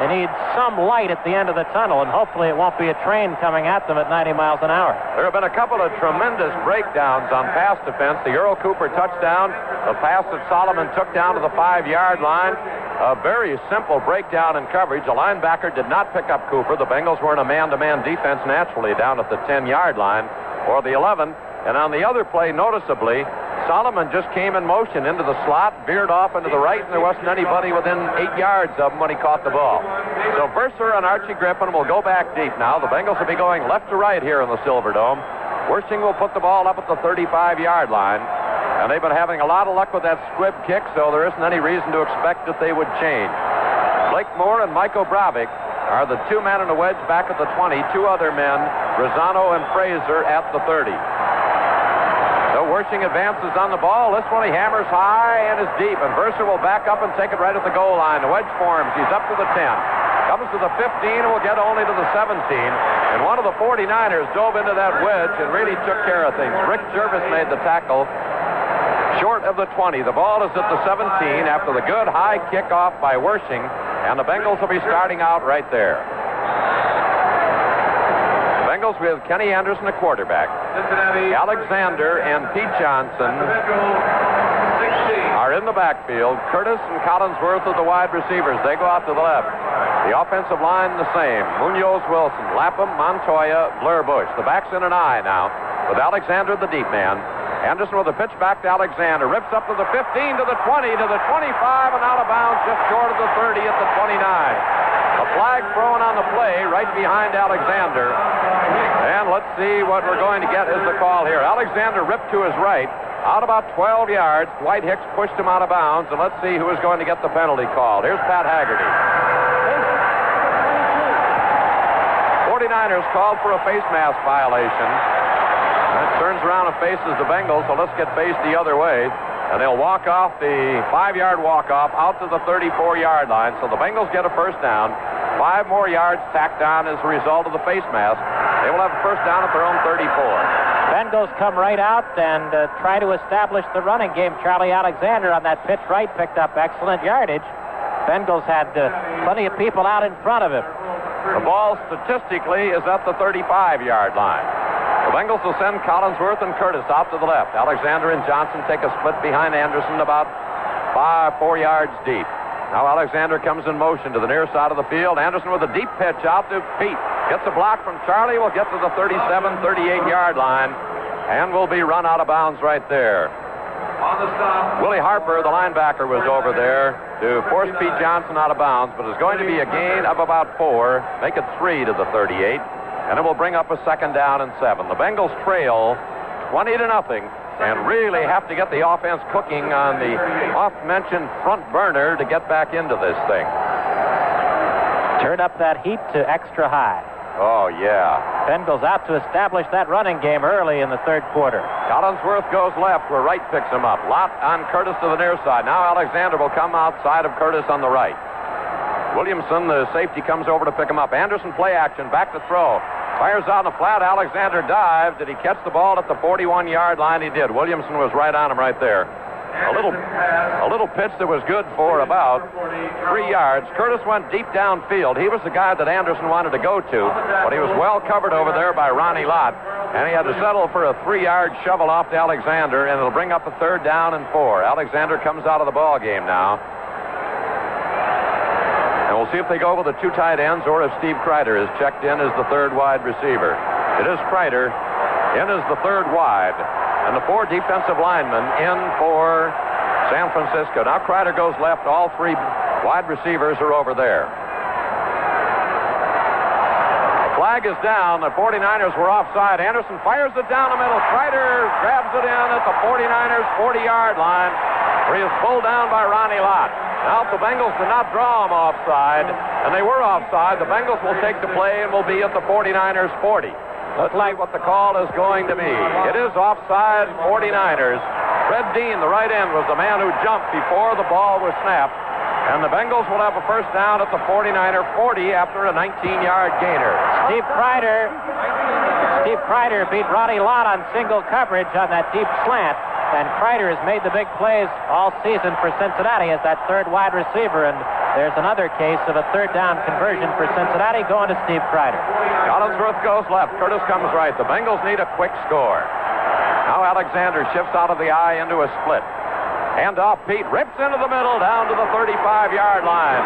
Speaker 2: They need some light at the end of the tunnel, and hopefully it won't be a train coming at them at 90 miles an hour.
Speaker 1: There have been a couple of tremendous breakdowns on pass defense. The Earl Cooper touchdown, the pass that Solomon took down to the five-yard line, a very simple breakdown in coverage. The linebacker did not pick up Cooper. The Bengals were in a man-to-man defense naturally down at the 10-yard line or the 11. And on the other play, noticeably, Solomon just came in motion into the slot, veered off into the right, and there wasn't anybody within eight yards of him when he caught the ball. So Verser and Archie Griffin will go back deep now. The Bengals will be going left to right here in the Silverdome. Wersching will put the ball up at the 35-yard line. And they've been having a lot of luck with that squib kick, so there isn't any reason to expect that they would change. Blake Moore and Mike Obrovac are the two men in the wedge back at the 20. Two other men, Razzano and Frazier at the 30. So advances on the ball. This one he hammers high and is deep, and Verser will back up and take it right at the goal line. The wedge forms. He's up to the 10. Comes to the 15 and will get only to the 17. And one of the 49ers dove into that wedge and really took care of things. Rick Gervais made the tackle short of the 20. The ball is at the 17 after the good high kickoff by Wersching, and the Bengals will be starting out right there. With Kenny Anderson, a quarterback.
Speaker 5: Cincinnati.
Speaker 1: Alexander and Pete Johnson are in the backfield. Curtis and Collinsworth are the wide receivers. They go out to the left. The offensive line the same. Munoz Wilson, Lapham, Montoya, Blair Bush. The back's in an eye now with Alexander the deep man. Anderson with a pitch back to Alexander. Rips up to the 15, to the 20, to the 25, and out of bounds just short of the 30 at the 29. Flag thrown on the play right behind Alexander. And let's see what we're going to get as the call here. Alexander ripped to his right. Out about 12 yards, Dwight Hicks pushed him out of bounds, and let's see who is going to get the penalty called. Here's Pat Haggerty. 49ers called for a face mask violation. It turns around and faces the Bengals, so let's get faced the other way. And they'll walk off the five-yard walk-off out to the 34-yard line. So the Bengals get a first down. Five more yards tacked on as a result of the face mask. They will have a first down at their own 34.
Speaker 2: Bengals come right out and uh, try to establish the running game. Charlie Alexander on that pitch right picked up excellent yardage. Bengals had uh, plenty of people out in front of him.
Speaker 1: The ball statistically is at the 35-yard line. The Bengals will send Collinsworth and Curtis out to the left. Alexander and Johnson take a split behind Anderson about five, four yards deep. Now Alexander comes in motion to the near side of the field. Anderson with a deep pitch out to Pete. Gets a block from Charlie. Will get to the 37, 38 yard line and will be run out of bounds right there.
Speaker 5: On the stop.
Speaker 1: Willie Harper, the linebacker, was over there to force Pete Johnson out of bounds, but it's going to be a gain of about four, make it three to the 38, and it will bring up a second down and seven. The Bengals trail 20 to nothing and really have to get the offense cooking on the oft-mentioned front burner to get back into this thing.
Speaker 2: Turn up that heat to extra high.
Speaker 1: Oh, yeah.
Speaker 2: Bengals out to establish that running game early in the third quarter.
Speaker 1: Collinsworth goes left where Wright picks him up. Lott on Curtis to the near side. Now Alexander will come outside of Curtis on the right. Williamson, the safety, comes over to pick him up. Anderson play action, back to throw. Fires out in the flat. Alexander dives. Did he catch the ball at the 41-yard line? He did. Williamson was right on him right there. A little, a little pitch that was good for about three yards. Curtis went deep downfield. He was the guy that Anderson wanted to go to, but he was well covered over there by Ronnie Lott, and he had to settle for a three-yard shovel off to Alexander, and it'll bring up a third down and four. Alexander comes out of the ball game now. We'll see if they go with the two tight ends or if Steve Kreider is checked in as the third wide receiver. It is Kreider in as the third wide and the four defensive linemen in for San Francisco. Now Kreider goes left. All three wide receivers are over there. The flag is down. The 49ers were offside. Anderson fires it down the middle. Kreider grabs it in at the 49ers 40-yard line where he is pulled down by Ronnie Lott. Now, if the Bengals did not draw him offside, and they were offside, the Bengals will take the play and will be at the 49ers 40. Let's see what the call is going to be. It is offside 49ers. Fred Dean, the right end, was the man who jumped before the ball was snapped. And the Bengals will have a first down at the 49er 40 after a 19-yard gainer.
Speaker 2: Steve Kreider, Steve Kreider beat Ronnie Lott on single coverage on that deep slant. And Kreider has made the big plays all season for Cincinnati as that third wide receiver. And there's another case of a third down conversion for Cincinnati going to Steve Kreider.
Speaker 1: Collinsworth goes left. Curtis comes right. The Bengals need a quick score. Now Alexander shifts out of the eye into a split. Hand off. Pete rips into the middle down to the 35-yard line.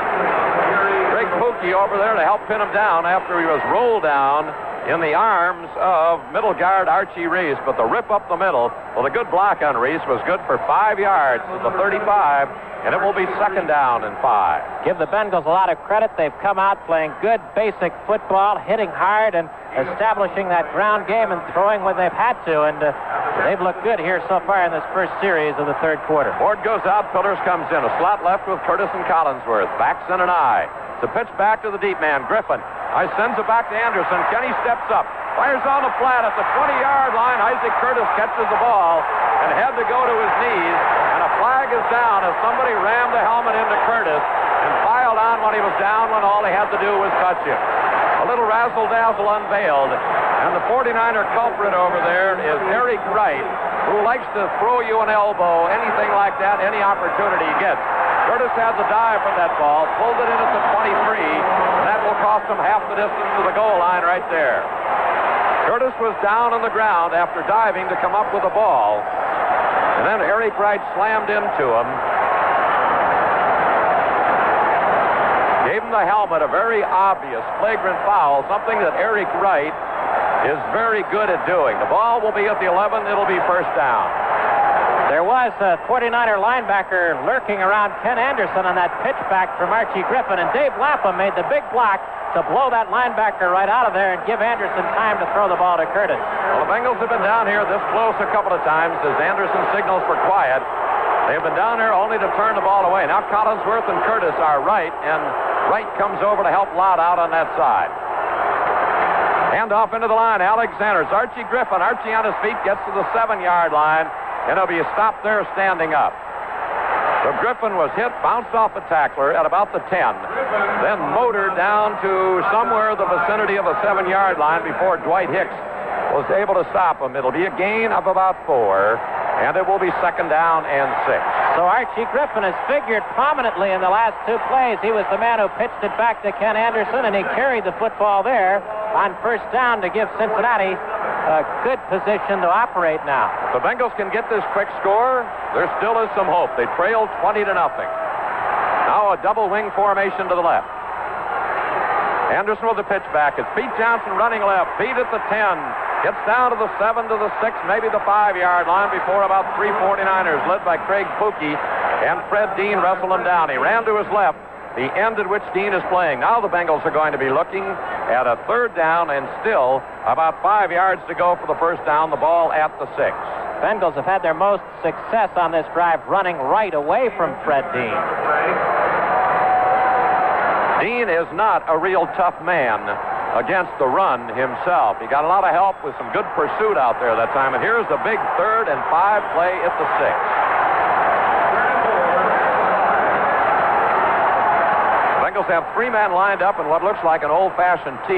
Speaker 1: Greg Puki over there to help pin him down after he was rolled down in the arms of middle guard Archie Reese, but the rip up the middle, well, the good block on Reese was good for five yards to the 35, and it will be second down and five.
Speaker 2: Give the Bengals a lot of credit. They've come out playing good basic football, hitting hard, and establishing that ground game and throwing when they've had to, and uh, they've looked good here so far in this first series of the third quarter.
Speaker 1: Ford goes out, Pillers comes in. A slot left with Curtis and Collinsworth. Backs in an eye. A pitch back to the deep man, Griffin. I sends it back to Anderson. Kenny steps up, fires on the flat at the 20-yard line. Isaac Curtis catches the ball and had to go to his knees. And a flag is down as somebody rammed the helmet into Curtis and piled on when he was down when all he had to do was touch him. A little razzle-dazzle unveiled. And the 49er culprit over there is Eric Wright, who likes to throw you an elbow, anything like that, any opportunity he gets. Curtis had the dive for that ball, pulled it in at the 23, and that will cost him half the distance to the goal line right there. Curtis was down on the ground after diving to come up with the ball, and then Eric Wright slammed into him. Gave him the helmet, a very obvious flagrant foul, something that Eric Wright is very good at doing. The ball will be at the 11, it'll be first down.
Speaker 2: There was a 49er linebacker lurking around Ken Anderson on that pitch back from Archie Griffin, and Dave Lapham made the big block to blow that linebacker right out of there and give Anderson time to throw the ball to Curtis.
Speaker 1: Well, the Bengals have been down here this close a couple of times as Anderson signals for quiet. They've been down here only to turn the ball away. Now Collinsworth and Curtis are right, and Wright comes over to help Lott out on that side. Hand off into the line. Alexander's Archie Griffin. Archie on his feet gets to the seven-yard line and he'll be stopped there standing up. So Griffin was hit, bounced off a tackler at about the 10, then motored down to somewhere in the vicinity of the seven yard line before Dwight Hicks was able to stop him. It'll be a gain of about four, and it will be second down and six.
Speaker 2: So Archie Griffin has figured prominently in the last two plays. He was the man who pitched it back to Ken Anderson, and he carried the football there on first down to give Cincinnati a good position to operate now.
Speaker 1: If the Bengals can get this quick score, there still is some hope. They trail 20 to nothing. Now a double wing formation to the left. Anderson with the pitch back. It's Pete Johnson running left. Pete at the 10. Gets down to the seven, to the six, maybe the five yard line before about three 49ers, led by Craig Puki and Fred Dean, wrestled him down. He ran to his left, the end at which Dean is playing. Now the Bengals are going to be looking at a third down and still about five yards to go for the first down, the ball at the six.
Speaker 2: Bengals have had their most success on this drive running right away from Fred Dean.
Speaker 1: Dean is not a real tough man against the run himself. He got a lot of help with some good pursuit out there that time. And here's the big third and five play at the six. Bengals have three men lined up in what looks like an old-fashioned T.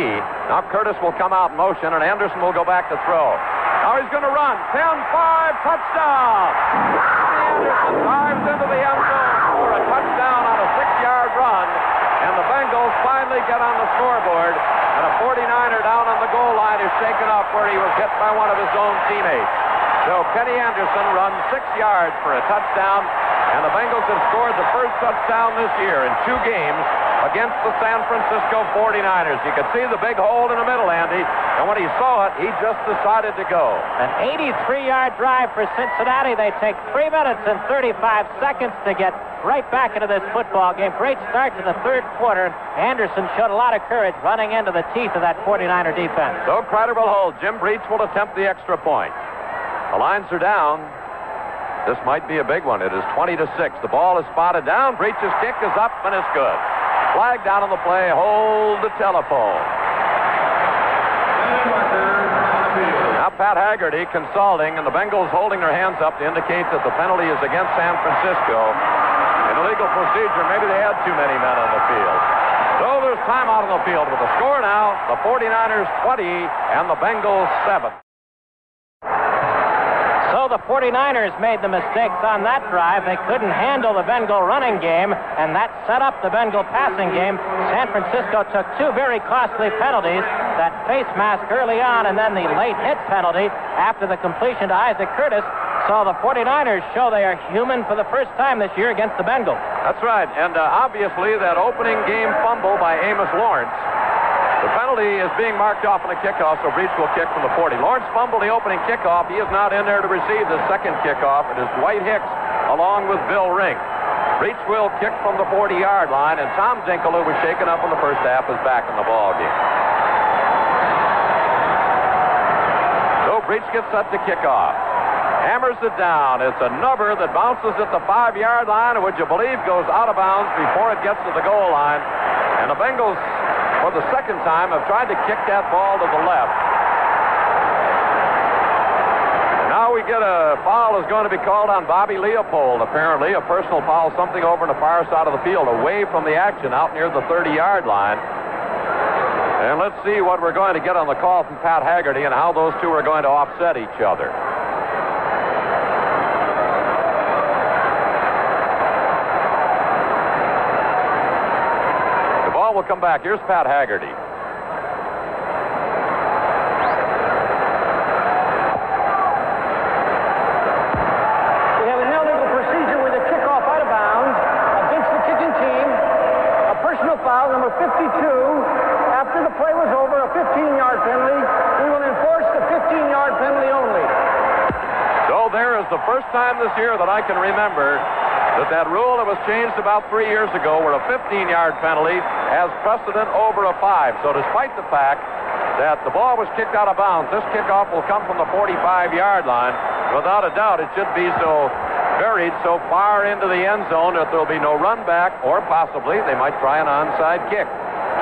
Speaker 1: Now Curtis will come out in motion, and Anderson will go back to throw. Now he's going to run. 10-5, touchdown! Anderson dives into the end zone for a touchdown on a six-yard run, and the Bengals finally get on the scoreboard. And a 49er down on the goal line is shaken up where he was hit by one of his own teammates. So Kenny Anderson runs six yards for a touchdown, and the Bengals have scored the first touchdown this year in two games against the San Francisco 49ers. You could see the big hole in the middle, Andy, and when he saw it, he just decided to go.
Speaker 2: An 83-yard drive for Cincinnati. They take 3 minutes and 35 seconds to get right back into this football game. Great start to the third quarter. Anderson showed a lot of courage running into the teeth of that 49er defense.
Speaker 1: So Kreider will hold. Jim Breech will attempt the extra point. The lines are down. This might be a big one. It is 20 to 6. The ball is spotted down. Breech's kick is up and it's good. Flag down on the play. Hold the telephone. Now Pat Haggerty consulting, and the Bengals holding their hands up to indicate that the penalty is against San Francisco. In illegal procedure, maybe they had too many men on the field. So there's time out on the field with the score now, the 49ers 20 and the Bengals 7.
Speaker 2: So the 49ers made the mistakes on that drive. They couldn't handle the Bengal running game, and that set up the Bengal passing game. San Francisco took two very costly penalties that face mask early on, and then the late hit penalty after the completion to Isaac Curtis. So the 49ers show they are human for the first time this year against the Bengals.
Speaker 1: That's right, and uh, obviously that opening game fumble by Amos Lawrence the penalty is being marked off on a kickoff, so Breech will kick from the 40. Lawrence fumbled the opening kickoff. He is not in there to receive the second kickoff. It is Dwight Hicks along with Bill Ring. Breech will kick from the 40-yard line, and Tom Dinkel, who was shaken up in the first half, is back in the ball game. So Breech gets set to kick off. Hammers it down. It's a number that bounces at the five-yard line, and would you believe goes out of bounds before it gets to the goal line. And the Bengals for the second time have tried to kick that ball to the left. Now we get a foul is going to be called on Bobby Leopold, apparently. A personal foul, something over on the far side of the field, away from the action, out near the 30-yard line. And let's see what we're going to get on the call from Pat Haggerty and how those two are going to offset each other. will come back. Here's Pat Haggerty.
Speaker 4: We have an illegal procedure with a kickoff out of bounds against the kicking team. A personal foul, number 52. After the play was over, a 15-yard penalty. We will enforce the 15-yard penalty only.
Speaker 1: So there is the first time this year that I can remember that that rule that was changed about three years ago where a 15-yard penalty has precedent over a five. So despite the fact that the ball was kicked out of bounds, this kickoff will come from the 45-yard line. Without a doubt, it should be so buried so far into the end zone that there'll be no run back, or possibly they might try an onside kick.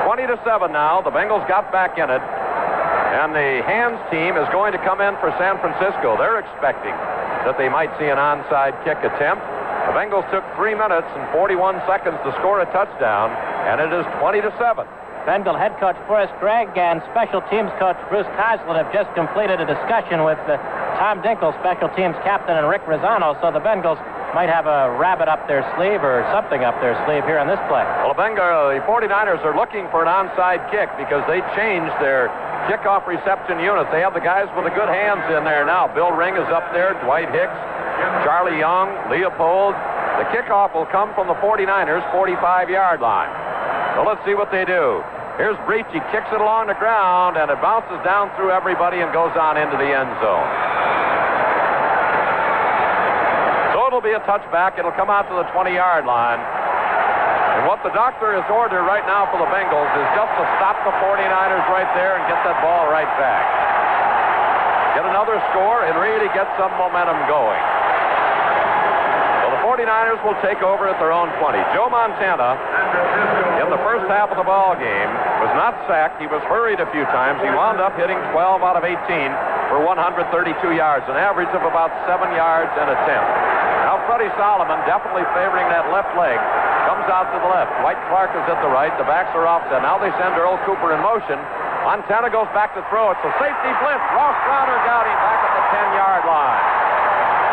Speaker 1: 20 to 7 now. The Bengals got back in it. And the hands team is going to come in for San Francisco. They're expecting that they might see an onside kick attempt. Bengals took three minutes and 41 seconds to score a touchdown, and it is 20 to 7.
Speaker 2: Bengal head coach Forrest Gregg and special teams coach Bruce Coslet have just completed a discussion with uh, Tom Dinkel, special teams captain, and Rick Razzano, so the Bengals might have a rabbit up their sleeve or something up their sleeve here on this play.
Speaker 1: Well, the Bengal, the 49ers are looking for an onside kick because they changed their kickoff reception unit. They have the guys with the good hands in there now. Bill Ring is up there, Dwight Hicks, Charlie Young, Leopold. The kickoff will come from the 49ers 45-yard line. So let's see what they do. Here's Breech. He kicks it along the ground, and it bounces down through everybody and goes on into the end zone. So it'll be a touchback. It'll come out to the 20-yard line. And what the doctor has ordered right now for the Bengals is just to stop the 49ers right there and get that ball right back. Get another score and really get some momentum going. So the 49ers will take over at their own 20. Joe Montana, in the first half of the ball game, was not sacked. He was hurried a few times. He wound up hitting 12 out of 18 for 132 yards, an average of about seven yards and a tenth. Now Freddie Solomon definitely favoring that left leg comes out to the left. Dwight Clark is at the right. The backs are offset. Now they send Earl Cooper in motion. Montana goes back to throw. It's a safety blitz. Ross Browner got him back at the 10-yard line.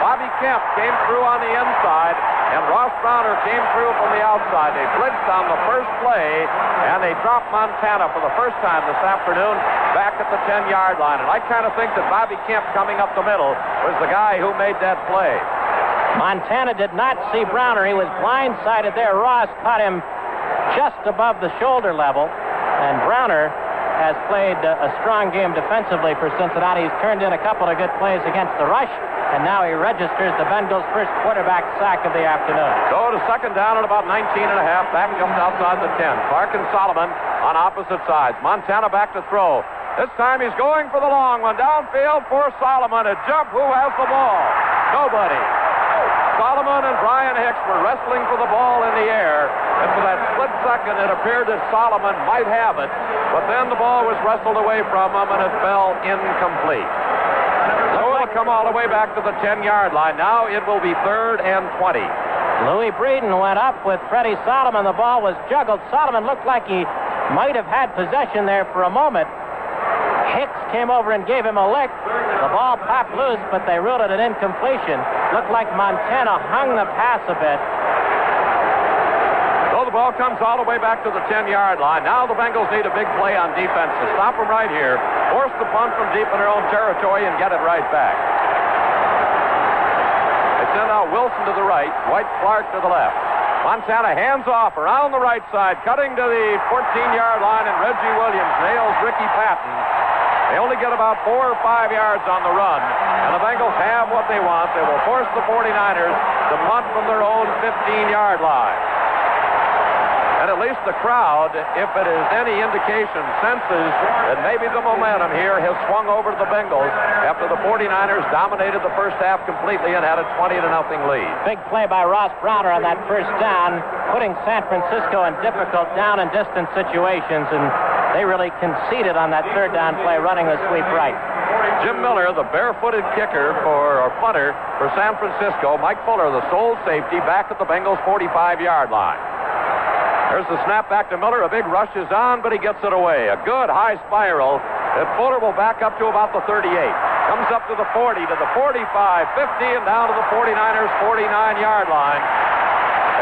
Speaker 1: Bobby Kemp came through on the inside, and Ross Browner came through from the outside. They blitzed on the first play, and they dropped Montana for the first time this afternoon back at the 10-yard line. And I kind of think that Bobby Kemp coming up the middle was the guy who made that play.
Speaker 2: Montana did not see Browner. He was blindsided there. Ross caught him just above the shoulder level. And Browner has played uh, a strong game defensively for Cincinnati. He's turned in a couple of good plays against the rush. And now he registers the Bengals' first quarterback sack of the afternoon.
Speaker 1: So to second down at about 19 and a half, back just outside the 10. Clark and Solomon on opposite sides. Montana back to throw. This time he's going for the long one. Downfield for Solomon. A jump. Who has the ball? Nobody. Solomon and Bryan Hicks were wrestling for the ball in the air, and for that split second, it appeared that Solomon might have it, but then the ball was wrestled away from him, and it fell incomplete. So it'll come all the way back to the 10-yard line. Now it will be third and 20.
Speaker 2: Louis Breeden went up with Freddie Solomon. The ball was juggled. Solomon looked like he might have had possession there for a moment. Hicks came over and gave him a lick. The ball popped loose, but they ruled it an incompletion. Looked like Montana hung the pass a bit.
Speaker 1: So the ball comes all the way back to the 10-yard line. Now the Bengals need a big play on defense to stop them right here, force the punt from deep in their own territory, and get it right back. They send out Wilson to the right, Dwight Clark to the left. Montana hands off around the right side, cutting to the 14-yard line, and Reggie Williams nails Ricky Patton. They only get about four or five yards on the run, and the Bengals have what they want. They will force the 49ers to punt from their own 15-yard line. And at least the crowd, if it is any indication, senses that maybe the momentum here has swung over to the Bengals after the 49ers dominated the first half completely and had a 20 to nothing lead.
Speaker 2: Big play by Ross Browner on that first down, putting San Francisco in difficult down and distance situations, and they really conceded on that third down play running the sweep right.
Speaker 1: Jim Miller, the barefooted kicker for or punter for San Francisco. Mike Fuller, the sole safety, back at the Bengals 45-yard line. There's the snap back to Miller. A big rush is on, but he gets it away. A good high spiral that Fuller will back up to about the 38. Comes up to the 40, to the 45, 50, and down to the 49ers 49-yard line.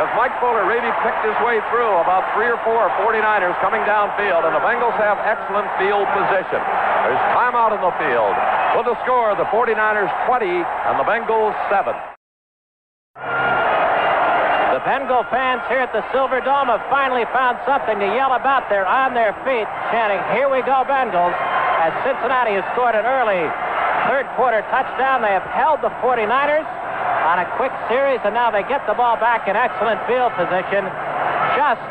Speaker 1: As Mike Fuller really picked his way through about three or four 49ers coming downfield, and the Bengals have excellent field position. There's timeout in the field. With the score, the 49ers 20 and the Bengals 7.
Speaker 2: The Bengal fans here at the Silver Dome have finally found something to yell about. They're on their feet chanting, Here we go, Bengals, as Cincinnati has scored an early third quarter touchdown. They have held the 49ers on a quick series, and now they get the ball back in excellent field position just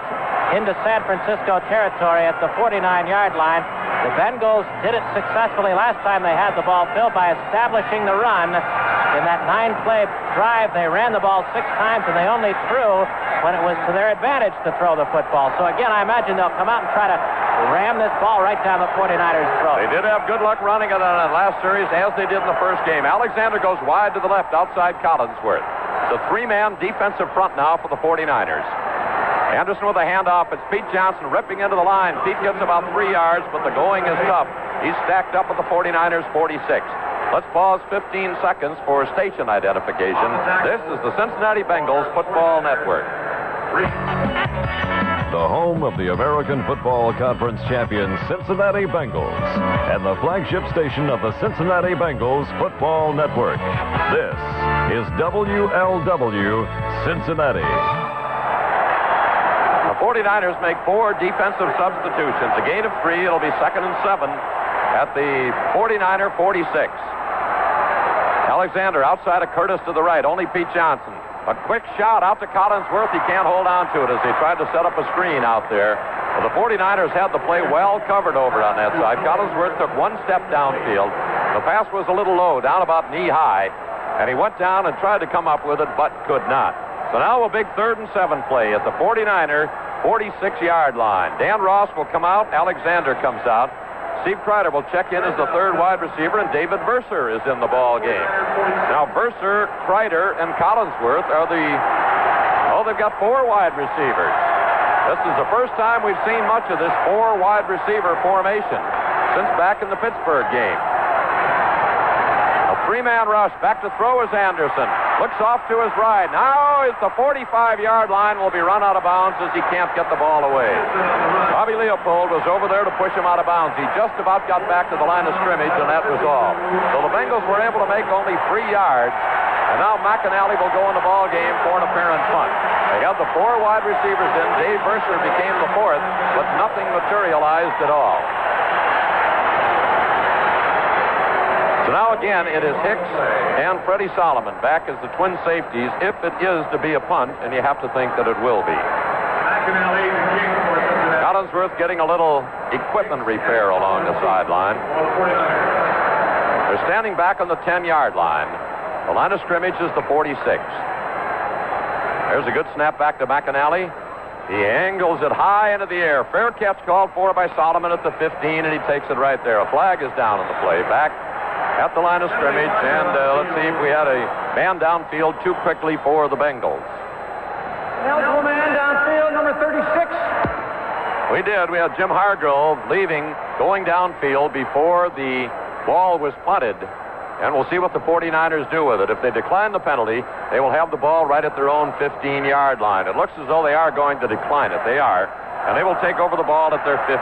Speaker 2: into San Francisco territory at the 49-yard line. The Bengals did it successfully last time they had the ball filled by establishing the run. In that nine-play drive, they ran the ball six times, and they only threw when it was to their advantage to throw the football. So again, I imagine they'll come out and try to ram this ball right down the 49ers' throat.
Speaker 1: They did have good luck running it on that last series, as they did in the first game. Alexander goes wide to the left outside Collinsworth. The three-man defensive front now for the 49ers. Anderson with a handoff. It's Pete Johnson ripping into the line. Pete gets about three yards, but the going is tough. He's stacked up at the 49ers 46. Let's pause 15 seconds for station identification. This is the Cincinnati Bengals Football Network.
Speaker 3: The home of the American Football Conference champion Cincinnati Bengals and the flagship station of the Cincinnati Bengals Football Network. This is WLW Cincinnati.
Speaker 1: The 49ers make four defensive substitutions. A gain of three. It'll be second and seven at the 49er 46. Alexander outside of Curtis to the right. Only Pete Johnson. A quick shot out to Collinsworth. He can't hold on to it as he tried to set up a screen out there. Well, the 49ers had the play well covered over on that side. Collinsworth took one step downfield. The pass was a little low, down about knee high, and he went down and tried to come up with it, but could not. So now a big third and seven play at the 49er 46 yard line. Dan Ross will come out. Alexander comes out. Steve Kreider will check in as the third wide receiver, and David Verser is in the ball game. Now, Verser, Kreider, and Collinsworth are the. Oh, they've got four wide receivers. This is the first time we've seen much of this four wide receiver formation since back in the Pittsburgh game. Three-man rush. Back to throw is Anderson. Looks off to his right. Now it's the 45-yard line will be run out of bounds as he can't get the ball away. Bobby Leopold was over there to push him out of bounds. He just about got back to the line of scrimmage, and that was all. So the Bengals were able to make only three yards. And now McInally will go in the ball game for an apparent punt. They had the four wide receivers in. Dave Verser became the fourth, but nothing materialized at all. So now again, it is Hicks and Freddie Solomon back as the twin safeties if it is to be a punt, and you have to think that it will be. Collinsworth getting a little equipment repair along the sideline. They're standing back on the 10-yard line. The line of scrimmage is the 46. There's a good snap back to McInally. He angles it high into the air. Fair catch called for by Solomon at the 15, and he takes it right there. A flag is down on the play. Back at the line of scrimmage. And uh, let's see if we had a man downfield too quickly for the Bengals.
Speaker 4: Eligible man downfield, number 36.
Speaker 1: We did. We had Jim Hargrove leaving, going downfield before the ball was punted. And we'll see what the 49ers do with it. If they decline the penalty, they will have the ball right at their own 15 yard line. It looks as though they are going to decline it. They are. And they will take over the ball at their 15.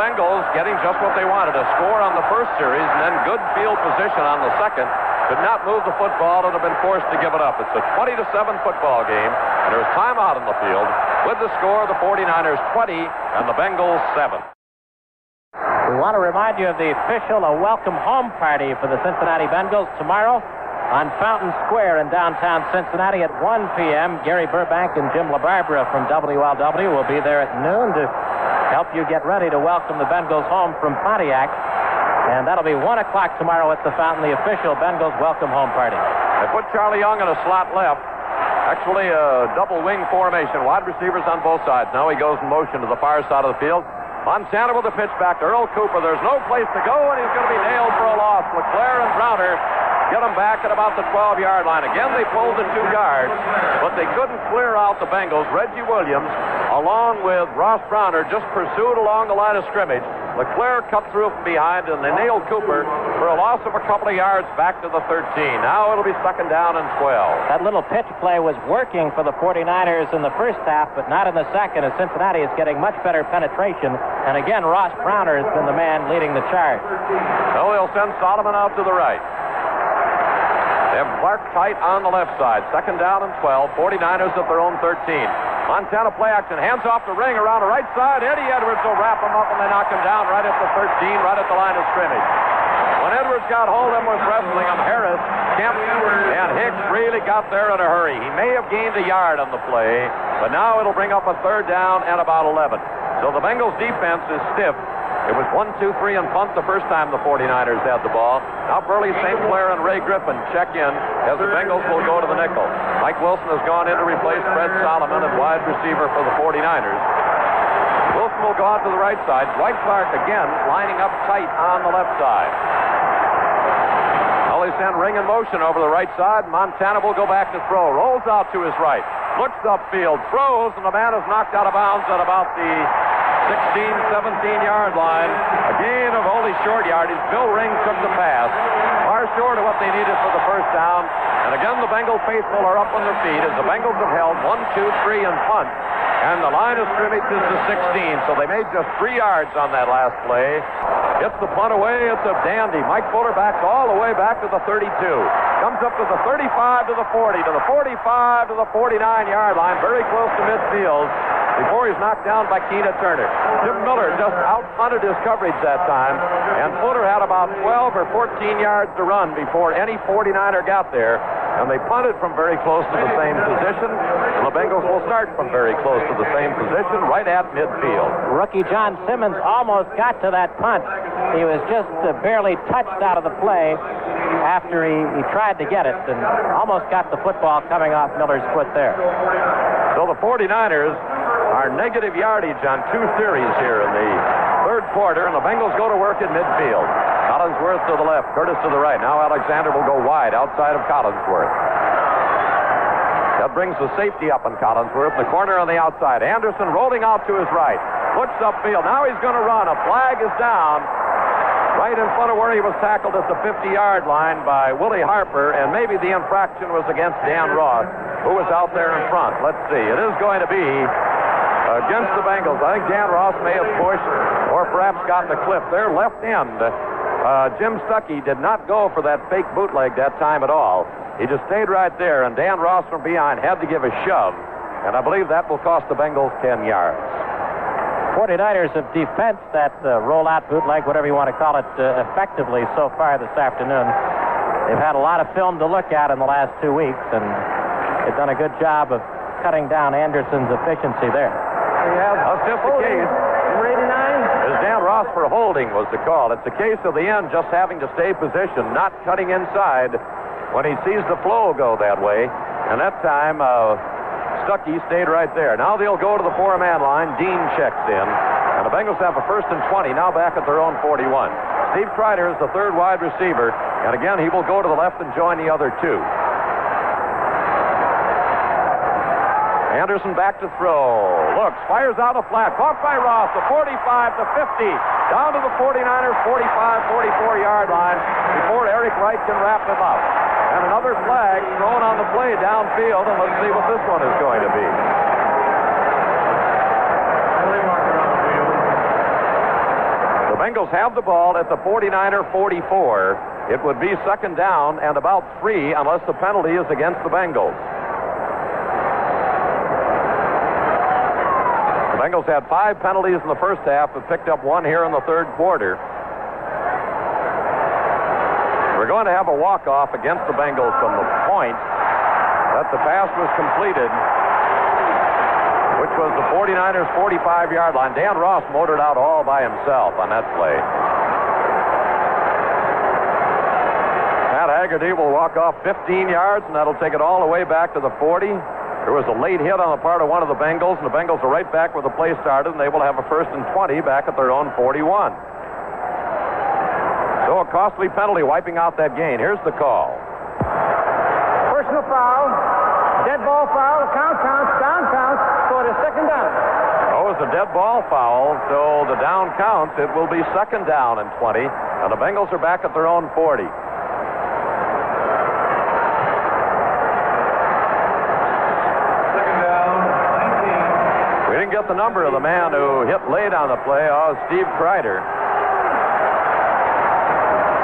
Speaker 1: Bengals getting just what they wanted a score on the first series and then good field position on the second. Could not move the football and have been forced to give it up. It's a 20 to 7 football game, and there's time out on the field with the score of the 49ers 20 and the Bengals 7.
Speaker 2: We want to remind you of the official a welcome home party for the Cincinnati Bengals tomorrow on Fountain Square in downtown Cincinnati at 1 p.m. Gary Burbank and Jim LaBarbara from WLW will be there at noon to help you get ready to welcome the Bengals home from Pontiac. And that'll be 1 o'clock tomorrow at the Fountain, the official Bengals welcome home party.
Speaker 1: They put Charlie Young in a slot left. Actually, a double wing formation. Wide receivers on both sides. Now he goes in motion to the far side of the field. Montana with the pitch back to Earl Cooper. There's no place to go, and he's going to be nailed for a loss. LeClair and Browner get him back at about the 12-yard line. Again, they pulled the two guards, but they couldn't clear out the Bengals. Reggie Williams along with Ross Browner, just pursued along the line of scrimmage. LeClair cut through from behind, and they nailed Cooper for a loss of a couple of yards back to the 13. Now it'll be second down and 12.
Speaker 2: That little pitch play was working for the 49ers in the first half, but not in the second, as Cincinnati is getting much better penetration. And again, Ross Browner has been the man leading the charge.
Speaker 1: So they'll send Solomon out to the right. They have Clark tight on the left side. Second down and 12. 49ers at their own 13. Montana play action. Hands off the ring around the right side. Eddie Edwards will wrap him up and they knock him down right at the 13, right at the line of scrimmage. When Edwards got hold of him was wrestling him, Harris, Kemp, and Hicks really got there in a hurry. He may have gained a yard on the play, but now it'll bring up a third down and about 11. So the Bengals defense is stiff. It was one, two, three, and punt the first time the 49ers had the ball. Now Burley St. Clair and Ray Griffin check in as the Bengals will go to the nickel. Mike Wilson has gone in to replace Fred Solomon at wide receiver for the 49ers. Wilson will go out to the right side. Dwight Clark again lining up tight on the left side. Now they send ring in motion over the right side. Montana will go back to throw. Rolls out to his right. Looks upfield. Throws, and the man is knocked out of bounds at about the 16, 17 yard line. A gain of only short yardage. Bill Ring took the pass. Short of what they needed for the first down. And again, the Bengal faithful are up on their feet as the Bengals have held one, two, three, and punt. And the line of scrimmage is the 16, so they made just three yards on that last play. Gets the punt away. It's a dandy. Mike Fuller backs all the way back to the 32. Comes up to the 35 to the 40, to the 45 to the 49 yard line, very close to midfield before he's knocked down by Keena Turner. Jim Miller just out-punted his coverage that time, and Fuller had about 12 or 14 yards to run before any 49er got there, and they punted from very close to the same position, and the Bengals will start from very close to the same position, right at midfield.
Speaker 2: Rookie John Simmons almost got to that punt. He was just uh, barely touched out of the play after he, he tried to get it and almost got the football coming off Miller's foot there.
Speaker 1: So the 49ers are negative yardage on two series here in the third quarter, and the Bengals go to work in midfield. Collinsworth to the left, Curtis to the right. Now Alexander will go wide outside of Collinsworth. That brings the safety up on Collinsworth. The corner on the outside. Anderson rolling out to his right. Looks upfield. Now he's going to run. A flag is down right in front of where he was tackled at the 50-yard line by Willie Harper, and maybe the infraction was against Dan Ross, who was out there in front. Let's see. It is going to be against the Bengals. I think Dan Ross may have pushed or perhaps gotten a clip. Their left end, uh, Jim Stuckey, did not go for that fake bootleg that time at all. He just stayed right there, and Dan Ross from behind had to give a shove, and I believe that will cost the Bengals 10 yards.
Speaker 2: 49ers have defensed that uh, rollout bootleg, whatever you want to call it, uh, effectively so far this afternoon. They've had a lot of film to look at in the last two weeks, and they've done a good job of cutting down Anderson's efficiency there.
Speaker 1: That's just the case.
Speaker 4: Number 89.
Speaker 1: As Dan Ross for holding was the call. It's a case of the end just having to stay position, not cutting inside when he sees the flow go that way. And that time, uh, Stuckey stayed right there. Now they'll go to the four-man line. Dean checks in. And the Bengals have a first and 20, now back at their own 41. Steve Kreider is the third wide receiver. And again, he will go to the left and join the other two. Anderson back to throw. Looks, fires out a flat. Caught by Ross, the 45 to 50. Down to the 49ers 45, 44 yard line before Eric Wright can wrap him up. And another flag thrown on the play downfield, and let's see what this one is going to be. The Bengals have the ball at the 49er 44. It would be second down and about three unless the penalty is against the Bengals. Bengals had five penalties in the first half, but picked up one here in the third quarter. We're going to have a walk-off against the Bengals from the point that the pass was completed, which was the 49ers' 45-yard line. Dan Ross motored out all by himself on that play. Pat Haggerty will walk off 15 yards, and that'll take it all the way back to the 40. There was a late hit on the part of one of the Bengals, and the Bengals are right back where the play started, and they will have a first and 20 back at their own 41. So a costly penalty wiping out that gain. Here's the call.
Speaker 4: Personal foul. Dead ball foul. Count counts. Down counts. So it is second down.
Speaker 1: Oh, it's a dead ball foul, so the down counts. It will be second down and 20, and the Bengals are back at their own 40.
Speaker 5: Second down, 19.
Speaker 1: We didn't get the number of the man who hit late on the play. Oh, Steve Kreider.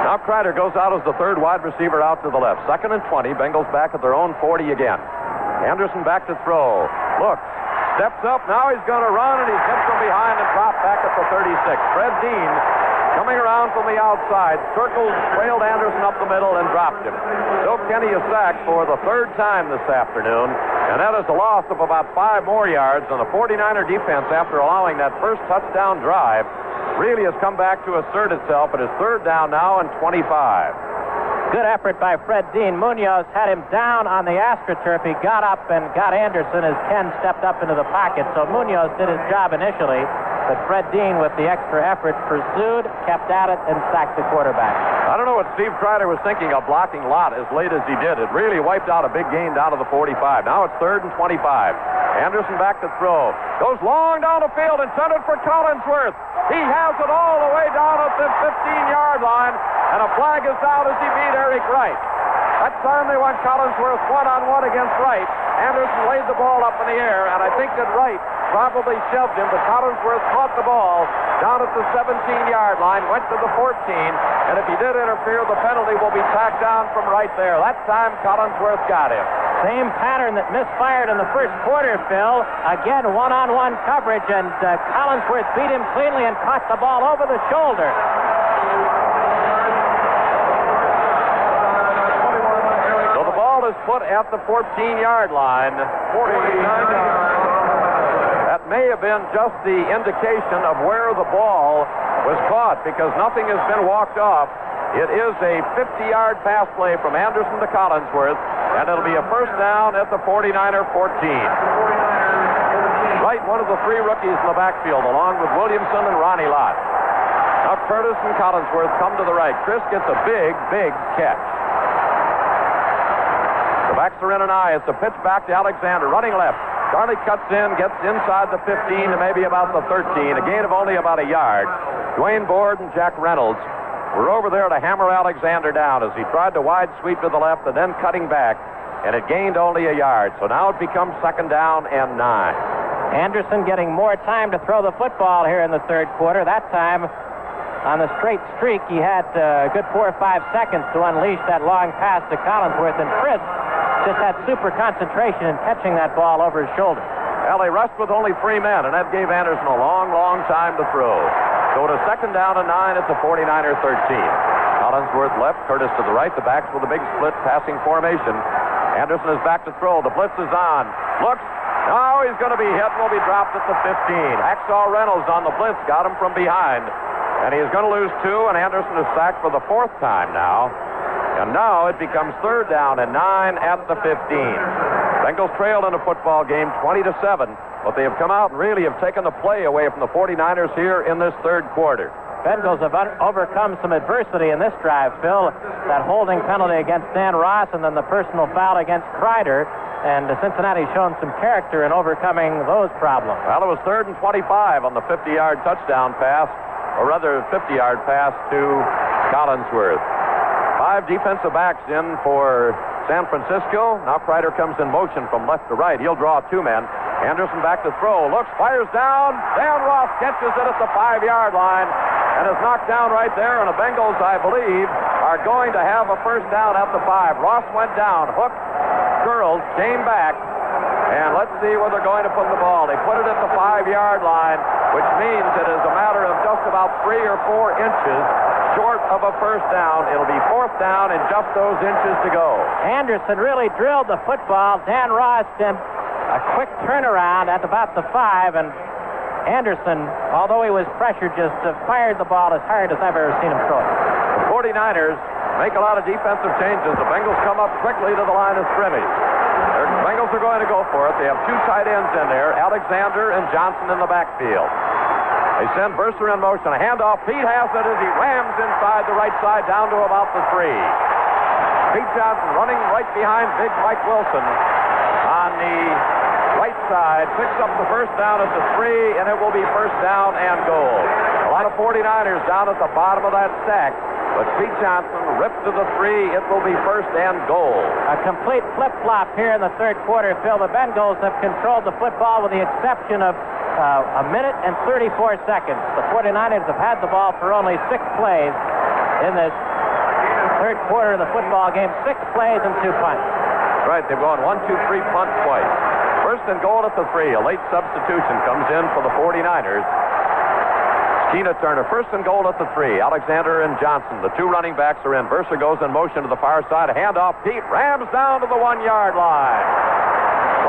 Speaker 1: Now Kreider goes out as the third wide receiver out to the left. Second and 20. Bengals back at their own 40 again. Anderson back to throw. Looks. Steps up. Now he's going to run, and he's hit from behind and dropped back at the 36. Fred Dean coming around from the outside, circled, trailed Anderson up the middle, and dropped him. So Kenny is sacked for the third time this afternoon, and that is a loss of about five more yards. And the 49er defense, after allowing that first touchdown drive, really has come back to assert itself. It is third down now and 25.
Speaker 2: Good effort by Fred Dean. Munoz had him down on the AstroTurf. He got up and got Anderson as Ken stepped up into the pocket. So Munoz did his job initially, but Fred Dean, with the extra effort, pursued, kept at it, and sacked the quarterback.
Speaker 1: I don't know what Steve Kreider was thinking of blocking Lott as late as he did. It really wiped out a big gain down to the 45. Now it's third and 25. Anderson back to throw. Goes long down the field, intended for Collinsworth. He has it all the way down at the 15-yard line, and a flag is out as he beat Eric Wright. That time they went Collinsworth one-on-one against Wright. Anderson laid the ball up in the air, and I think that Wright probably shoved him, but Collinsworth caught the ball down at the 17-yard line, went to the 14, and if he did interfere, the penalty will be tacked down from right there. That time Collinsworth got him.
Speaker 2: Same pattern that misfired in the first quarter, Phil. Again, one-on-one coverage, and uh, Collinsworth beat him cleanly and caught the ball over the shoulder.
Speaker 1: So the is put at the 14-yard line. 49 That may have been just the indication of where the ball was caught because nothing has been walked off. It is a 50-yard pass play from Anderson to Collinsworth, and it'll be a first down at the 49er 14. Right, one of the three rookies in the backfield, along with Williamson and Ronnie Lott. Now Curtis and Collinsworth come to the right. Cris gets a big, big catch. Are in an eye. It's a pitch back to Alexander, running left. Charlie cuts in, gets inside the 15 to maybe about the 13, a gain of only about a yard. Dwaine Board and Jack Reynolds were over there to hammer Alexander down as he tried to wide sweep to the left and then cutting back, and it gained only a yard. So now it becomes second down and nine.
Speaker 2: Anderson getting more time to throw the football here in the third quarter. That time, on the straight streak, he had uh, a good four or five seconds to unleash that long pass to Collinsworth, and Cris just had super concentration in catching that ball over his shoulder.
Speaker 1: Well, they rushed with only three men, and that gave Anderson a long, long time to throw. So to second down and nine at the 49er 13. Collinsworth left, Curtis to the right. The backs with a big split passing formation. Anderson is back to throw. The blitz is on. Looks. Now he's going to be hit and will be dropped at the 15. Hacksaw Reynolds on the blitz got him from behind. And he's going to lose two, and Anderson is sacked for the fourth time now. And now it becomes third down and nine at the 15. Bengals trailed in a football game 20 to 7, but they have come out and really have taken the play away from the 49ers here in this third quarter.
Speaker 2: Bengals have overcome some adversity in this drive, Phil. That holding penalty against Dan Ross and then the personal foul against Kreider. And Cincinnati's shown some character in overcoming those problems.
Speaker 1: Well, it was third and 25 on the 50 yard touchdown pass, or rather, 50 yard pass to Collinsworth. Five defensive backs in for San Francisco. Now Kreider comes in motion from left to right. He'll draw two men. Anderson back to throw. Looks, fires down. Dan Ross catches it at the five yard line and is knocked down right there. And the Bengals, I believe, are going to have a first down at the five. Ross went down, Hook curled, came back. And let's see where they're going to put the ball. They put it at the five yard line, which means it is a matter of just about three or four inches short of a first down. It'll be fourth down and just those inches to go.
Speaker 2: Anderson really drilled the football. Dan Ross did a quick turnaround at about the five, and Anderson, although he was pressured, just uh, fired the ball as hard as I've ever seen him throw it.
Speaker 1: The 49ers make a lot of defensive changes. The Bengals come up quickly to the line of scrimmage. The Bengals are going to go for it. They have two tight ends in there, Alexander and Johnson in the backfield. They send Verser in motion. A handoff. Pete has it as he rams inside the right side down to about the three. Pete Johnson running right behind big Mike Wilson on the right side. Picks up the first down at the three, and it will be first down and goal. A lot of 49ers down at the bottom of that stack. But Pete Johnson ripped to the three. It will be first and goal.
Speaker 2: A complete flip-flop here in the third quarter, Phil. The Bengals have controlled the football with the exception of uh, a minute and 34 seconds. The 49ers have had the ball for only six plays in this third quarter of the football game. Six plays and two punts.
Speaker 1: Right, they've gone one, two, three, punt twice. First and goal at the three. A late substitution comes in for the 49ers. Keena Turner, first and goal at the three. Alexander and Johnson, the two running backs are in. Verser goes in motion to the far side. A handoff. Pete rams down to the one yard line.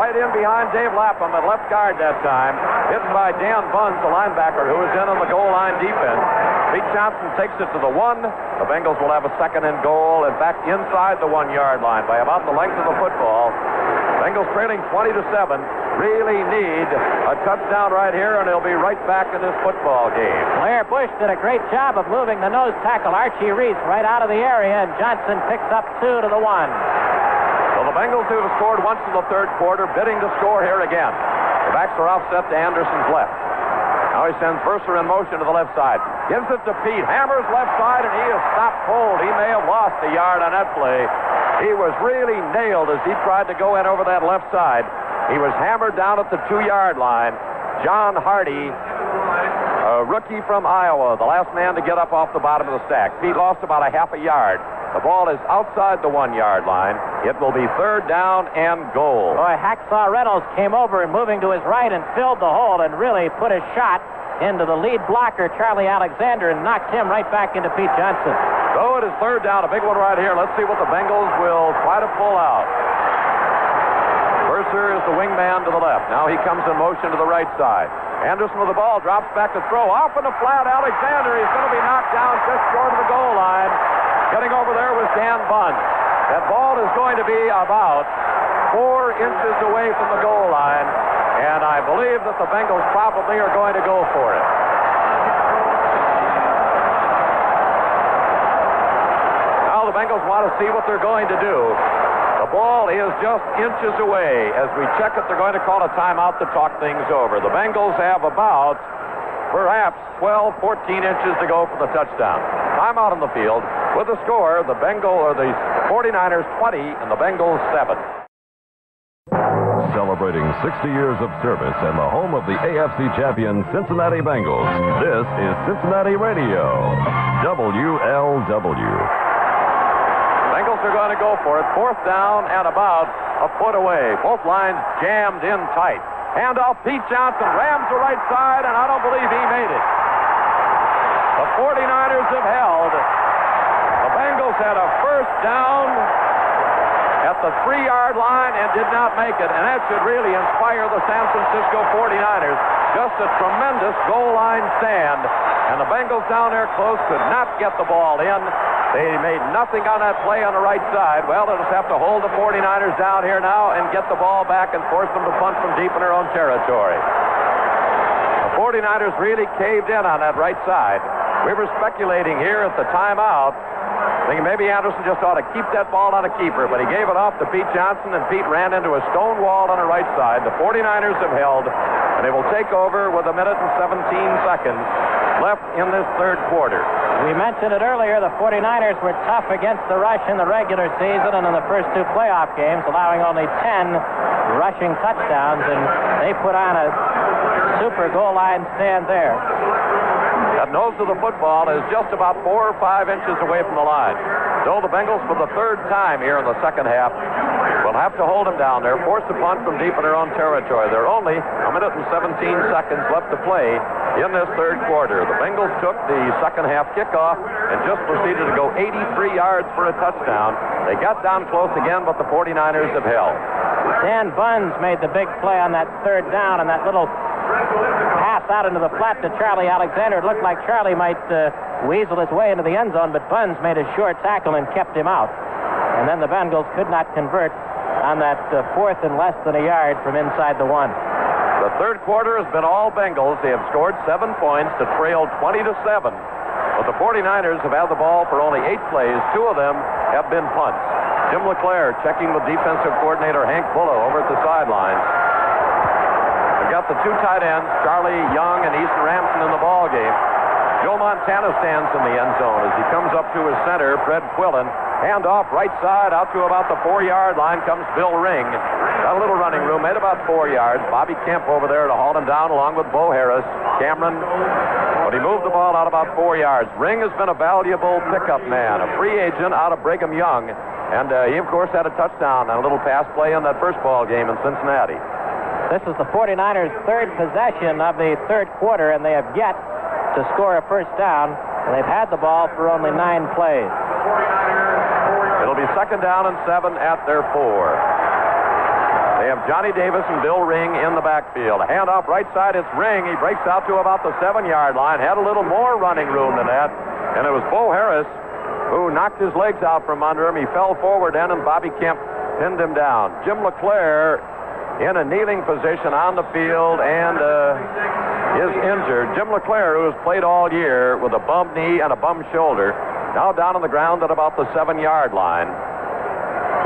Speaker 1: In behind Dave Lapham at left guard that time. Hit by Dan Bunz, the linebacker, who was in on the goal line defense. Pete Johnson takes it to the one. The Bengals will have a second and goal and back inside the one yard line by about the length of the football. Bengals trailing 20 to 7. Really need a touchdown right here, and they'll be right back in this football game.
Speaker 2: Blair Bush did a great job of moving the nose tackle Archie Reese right out of the area, and Johnson picks up two to the one.
Speaker 1: The Bengals who have scored once in the third quarter, bidding to score here again. The backs are offset to Anderson's left. Now he sends Verser in motion to the left side. Gives it to Pete. Hammers left side, and he is stopped cold. He may have lost a yard on that play. He was really nailed as he tried to go in over that left side. He was hammered down at the two-yard line. John Harty, a rookie from Iowa, the last man to get up off the bottom of the stack. He lost about a half a yard. The ball is outside the one-yard line. It will be third down and goal.
Speaker 2: Boy, Hacksaw Reynolds came over and moving to his right and filled the hole and really put a shot into the lead blocker, Charlie Alexander, and knocked him right back into Pete Johnson.
Speaker 1: So it is third down, a big one right here. Let's see what the Bengals will try to pull out. Verser is the wingman to the left. Now he comes in motion to the right side. Anderson with the ball drops back to throw. Off in the flat, Alexander. He's going to be knocked down just short of the goal line. Getting over there was Dan Bunz. That ball is going to be about four inches away from the goal line, and I believe that the Bengals probably are going to go for it. Now the Bengals want to see what they're going to do. The ball is just inches away. As we check it, they're going to call a timeout to talk things over. The Bengals have about perhaps 12, 14 inches to go for the touchdown. Time out on the field. With the score, the Bengal or the 49ers 20 and the Bengals 7.
Speaker 3: Celebrating 60 years of service and the home of the AFC champion Cincinnati Bengals. This is Cincinnati Radio. WLW.
Speaker 1: Bengals are going to go for it. Fourth down and about a foot away. Both lines jammed in tight. Handoff, Pete Johnson rams the right side, and I don't believe he made it. The 49ers have held. The Bengals had a first down at the three-yard line and did not make it, and that should really inspire the San Francisco 49ers. Just a tremendous goal line stand, and the Bengals down there close could not get the ball in. They made nothing on that play on the right side. Well, they'll just have to hold the 49ers down here now and get the ball back and force them to punt from deep in their own territory. The 49ers really caved in on that right side. We were speculating here at the timeout, thinking maybe Anderson just ought to keep that ball on a keeper, but he gave it off to Pete Johnson, and Pete ran into a stone wall on the right side. The 49ers have held, and they will take over with a minute and 17 seconds left in this third quarter.
Speaker 2: We mentioned it earlier. The 49ers were tough against the rush in the regular season and in the first two playoff games, allowing only 10 rushing touchdowns, and they put on a super goal line stand there.
Speaker 1: That nose of the football is just about four or five inches away from the line. So the Bengals, for the third time here in the second half, will have to hold them down there, force the punt from deep in their own territory. There are only a minute and 17 seconds left to play in this third quarter. The Bengals took the second half kickoff and just proceeded to go 83 yards for a touchdown. They got down close again, but the 49ers have held.
Speaker 2: Dan Bunz made the big play on that third down, and that little pass out into the flat to Charlie Alexander. It looked like Charlie might uh, weasel his way into the end zone, but Bunz made a short tackle and kept him out. And then the Bengals could not convert on that uh, fourth and less than a yard from inside the one.
Speaker 1: The third quarter has been all Bengals. They have scored seven points to trail 20 to 7. But the 49ers have had the ball for only eight plays. Two of them have been punts. Jim LeClair checking with defensive coordinator Hank Bullough over at the sidelines. They've got the two tight ends, Charlie Young and Eason Ramson in the ball game. Joe Montana stands in the end zone as he comes up to his center, Fred Quillan. Hand off right side out to about the four-yard line comes Bill Ring. Got a little running room, made about four yards. Bobby Kemp over there to haul him down along with Bo Harris. Cameron, but he moved the ball out about four yards. Ring has been a valuable pickup man, a free agent out of Brigham Young. And uh, he, of course, had a touchdown and a little pass play in that first ball game in Cincinnati.
Speaker 2: This is the 49ers' third possession of the third quarter, and they have yet to score a first down. And they've had the ball for only nine plays.
Speaker 1: It'll be second down and seven at their four. They have Johnny Davis and Bill Ring in the backfield. A handoff right side, it's Ring. He breaks out to about the seven-yard line. Had a little more running room than that. And it was Bo Harris who knocked his legs out from under him. He fell forward and Bobby Kemp pinned him down. Jim LeClair in a kneeling position on the field and uh, is injured. Jim LeClair, who has played all year with a bum knee and a bum shoulder, now down on the ground at about the seven-yard line.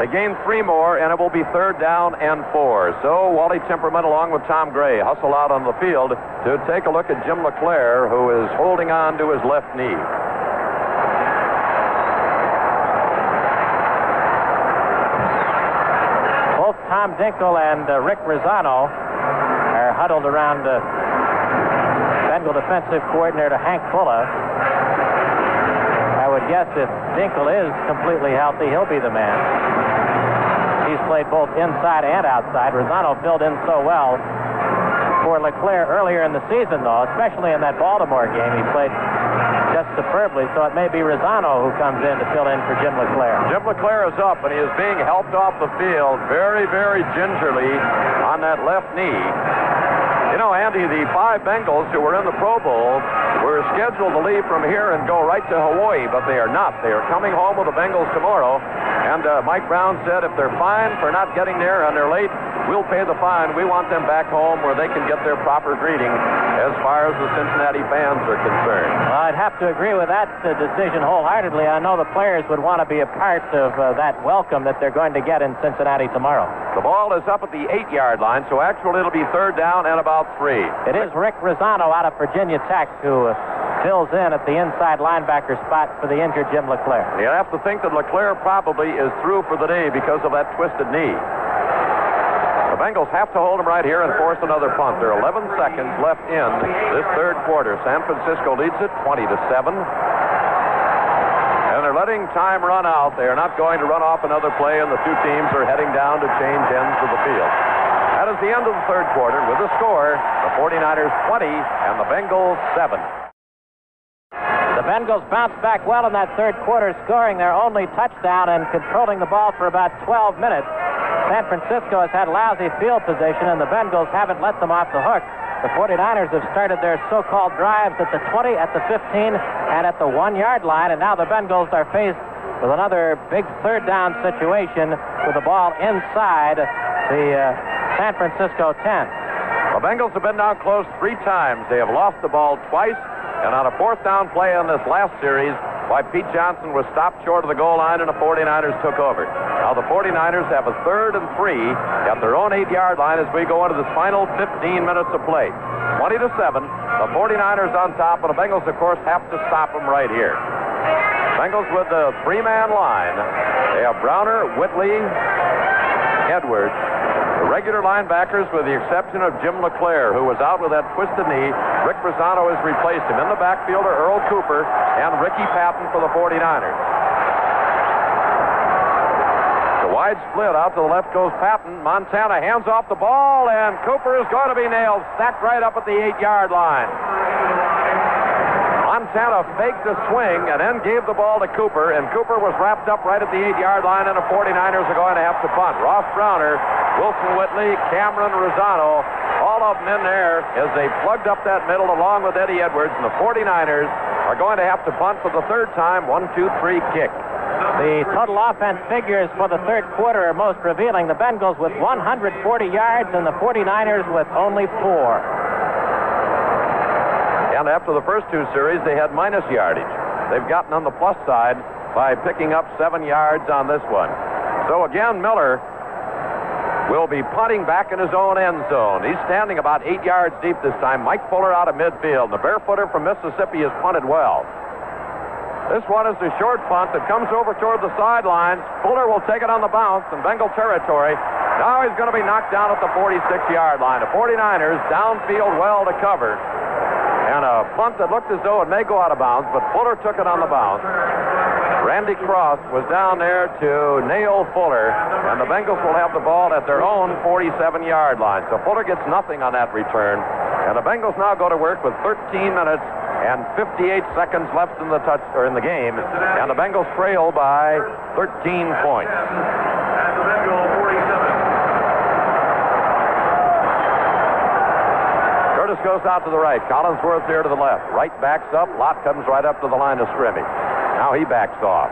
Speaker 1: They gain three more, and it will be third down and four. So Wally Temperman, along with Tom Gray, hustle out on the field to take a look at Jim LeClair, who is holding on to his left knee.
Speaker 2: Both Tom Dinkel and uh, Rick Razzano are huddled around uh, Bengal defensive coordinator Hank Bullough. Guess if Dinkel is completely healthy, he'll be the man. He's played both inside and outside. Razzano filled in so well for LeClair earlier in the season, though, especially in that Baltimore game. He played just superbly, so it may be Razzano who comes in to fill in for Jim LeClair.
Speaker 1: Jim LeClair is up, and he is being helped off the field very, very gingerly on that left knee. You know, Andy, the five Bengals who were in the Pro Bowl were scheduled to leave from here and go right to Hawaii, but they are not. They are coming home with the Bengals tomorrow. And uh, Mike Brown said if they're fined for not getting there and they're late, we'll pay the fine. We want them back home where they can get their proper greeting as far as the Cincinnati fans are concerned.
Speaker 2: Well, I'd have to agree with that uh, decision wholeheartedly. I know the players would want to be a part of uh, that welcome that they're going to get in Cincinnati tomorrow.
Speaker 1: The ball is up at the eight yard line, so actually it'll be third down and about three.
Speaker 2: It is Rick Razzano out of Virginia Tech who uh, fills in at the inside linebacker spot for the injured Jim LeClair.
Speaker 1: You have to think that LeClair probably is through for the day because of that twisted knee. Bengals have to hold them right here and force another punt. There are 11 seconds left in this third quarter. San Francisco leads it 20 to 7. And they're letting time run out. They are not going to run off another play, and the two teams are heading down to change ends of the field. That is the end of the third quarter with the score the 49ers 20 and the Bengals 7.
Speaker 2: The Bengals bounced back well in that third quarter, scoring their only touchdown and controlling the ball for about 12 minutes. San Francisco has had lousy field position, and the Bengals haven't let them off the hook. The 49ers have started their so-called drives at the 20, at the 15, and at the one-yard line, and now the Bengals are faced with another big third down situation with the ball inside the uh, San Francisco 10.
Speaker 1: The Bengals have been down close three times. They have lost the ball twice, and on a fourth down play in this last series, why Pete Johnson was stopped short of the goal line and the 49ers took over. Now the 49ers have a third and three at their own eight-yard line as we go into this final 15 minutes of play. 20 to 7. The 49ers on top, and the Bengals, of course, have to stop them right here. Bengals with the three-man line. They have Browner, Whitley, Edwards. Regular linebackers, with the exception of Jim LeClair, who was out with that twisted knee. Rick Razzano has replaced him. In the backfield are Earl Cooper and Ricky Patton for the 49ers. The wide split out to the left goes Patton. Montana hands off the ball, and Cooper is going to be nailed, stacked right up at the eight-yard line. Montana faked a swing and then gave the ball to Cooper, and Cooper was wrapped up right at the eight-yard line, and the 49ers are going to have to punt. Ross Browner, Wilson Whitley, Cameron Razzano, all of them in there as they plugged up that middle along with Eddie Edwards, and the 49ers are going to have to punt for the third time. One, two, three, kick.
Speaker 2: The total offense figures for the third quarter are most revealing. The Bengals with 140 yards and the 49ers with only four.
Speaker 1: And after the first two series, they had minus yardage. They've gotten on the plus side by picking up seven yards on this one. So again, Miller will be punting back in his own end zone. He's standing about eight yards deep this time. Mike Fuller out of midfield. The barefooter from Mississippi has punted well. This one is the short punt that comes over toward the sidelines. Fuller will take it on the bounce in Bengal territory. Now he's going to be knocked down at the 46-yard line. The 49ers downfield well to cover. And a punt that looked as though it may go out of bounds, but Fuller took it on the bounce. Randy Cross was down there to nail Fuller, and the Bengals will have the ball at their own 47-yard line. So Fuller gets nothing on that return, and the Bengals now go to work with 13 minutes and 58 seconds left in the touch or in the game, and the Bengals trail by 13 points.
Speaker 5: At the Bengal 47.
Speaker 1: Curtis goes out to the right. Collinsworth there to the left. Right backs up. Lott comes right up to the line of scrimmage. Now he backs off.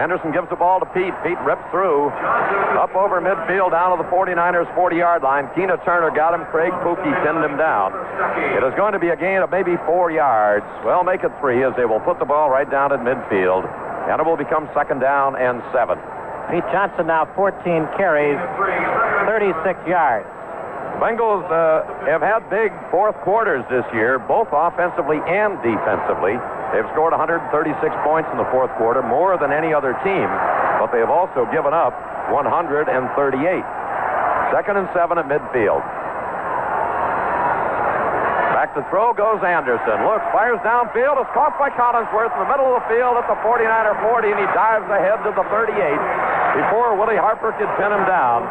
Speaker 1: Anderson gives the ball to Pete. Pete rips through. Up over midfield down to the 49ers 40-yard line. Keena Turner got him. Craig Puki pinned him down. It is going to be a gain of maybe four yards. Well, make it three as they will put the ball right down at midfield. And it will become second down and seven.
Speaker 2: Pete Johnson now 14 carries, 36 yards.
Speaker 1: Bengals uh, have had big fourth quarters this year, both offensively and defensively. They've scored 136 points in the fourth quarter, more than any other team. but they have also given up 138. Second and seven at midfield. Back to throw goes Anderson. Looks, fires downfield. Is caught by Collinsworth in the middle of the field at the 49er 40, and he dives ahead to the 38 before Willie Harper could pin him down.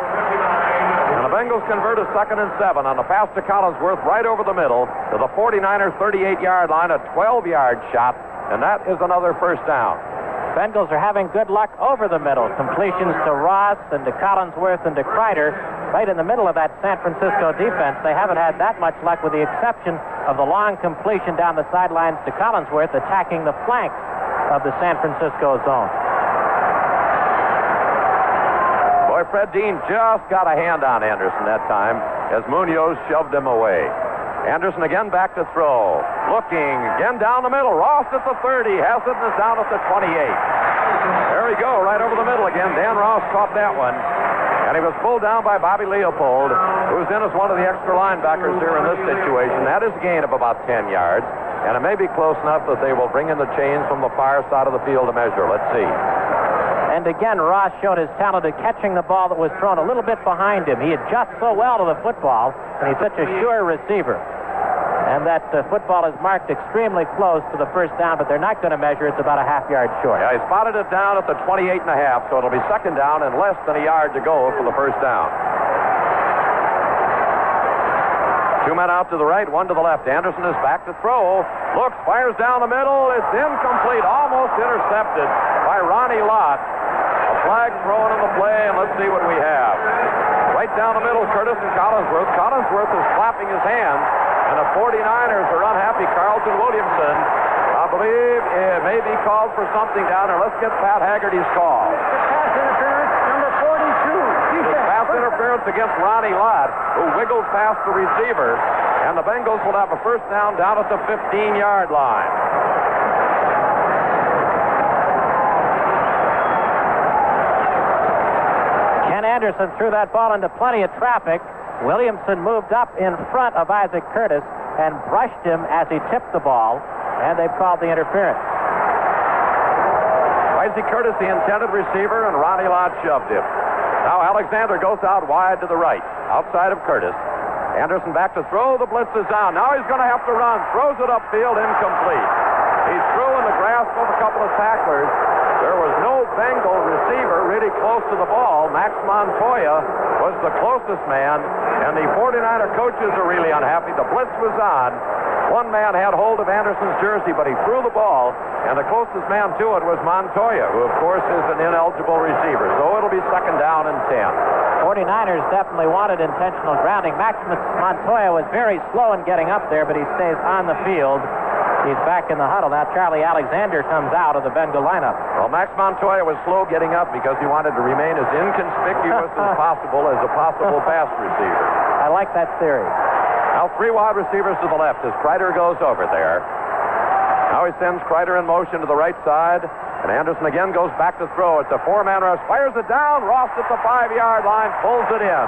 Speaker 1: Bengals convert a second and seven on the pass to Collinsworth right over the middle to the 49er 38 yard line, a 12 yard shot, and that is another first down.
Speaker 2: Bengals are having good luck over the middle. Completions to Ross and to Collinsworth and to Kreider right in the middle of that San Francisco defense. They haven't had that much luck with the exception of the long completion down the sidelines to Collinsworth attacking the flanks of the San Francisco zone.
Speaker 1: Boy, Fred Dean just got a hand on Anderson that time as Munoz shoved him away. Anderson again back to throw. Looking again down the middle. Ross at the 30. Hassett is down at the 28. There we go, right over the middle again. Dan Ross caught that one. And he was pulled down by Bobby Leopold, who's in as one of the extra linebackers here in this situation. That is a gain of about 10 yards. And it may be close enough that they will bring in the chains from the far side of the field to measure. Let's see.
Speaker 2: And again, Ross showed his talent at catching the ball that was thrown a little bit behind him. He adjusts so well to the football, and he's such a sure receiver. And that uh, football is marked extremely close to the first down, but they're not going to measure. It's about a half yard short.
Speaker 1: Yeah, he spotted it down at the 28 and a half, so it'll be second down and less than a yard to go for the first down. Two men out to the right, one to the left. Anderson is back to throw. Looks, fires down the middle. It's incomplete, almost intercepted by Ronnie Lott. A flag thrown in the play, and let's see what we have. Right down the middle, Curtis and Collinsworth. Collinsworth is clapping his hands, and the 49ers are unhappy. Carlton Williamson, I believe, it may be called for something down there. Let's get Pat Haggerty's call.
Speaker 4: Pass interference, number 42.
Speaker 1: It's pass interference against Ronnie Lott, who wiggled past the receiver, and the Bengals will have a first down down at the 15-yard line.
Speaker 2: Ken Anderson threw that ball into plenty of traffic. Williamson moved up in front of Isaac Curtis and brushed him as he tipped the ball, and they've called the interference.
Speaker 1: Isaac Curtis, the intended receiver, and Ronnie Lott shoved him. Now Alexander goes out wide to the right, outside of Curtis. Anderson back to throw. The blitz is down. Now he's going to have to run. Throws it upfield, incomplete. He's through in the grasp of a couple of tacklers. There was no Bengal receiver really close to the ball. Max Montoya was the closest man, and the 49er coaches are really unhappy. The blitz was on. One man had hold of Anderson's jersey, but he threw the ball, and the closest man to it was Montoya, who, of course, is an ineligible receiver. So it'll be second down and 10.
Speaker 2: 49ers definitely wanted intentional grounding. Maximus Montoya was very slow in getting up there, but he stays on the field. He's back in the huddle. Now Charlie Alexander comes out of the Bengal lineup.
Speaker 1: Well, Max Montoya was slow getting up because he wanted to remain as inconspicuous as possible as a possible pass receiver.
Speaker 2: I like that theory.
Speaker 1: Now three wide receivers to the left as Kreider goes over there. Now he sends Kreider in motion to the right side, and Anderson again goes back to throw. It's a four-man rush. Fires it down. Ross at the five-yard line pulls it in.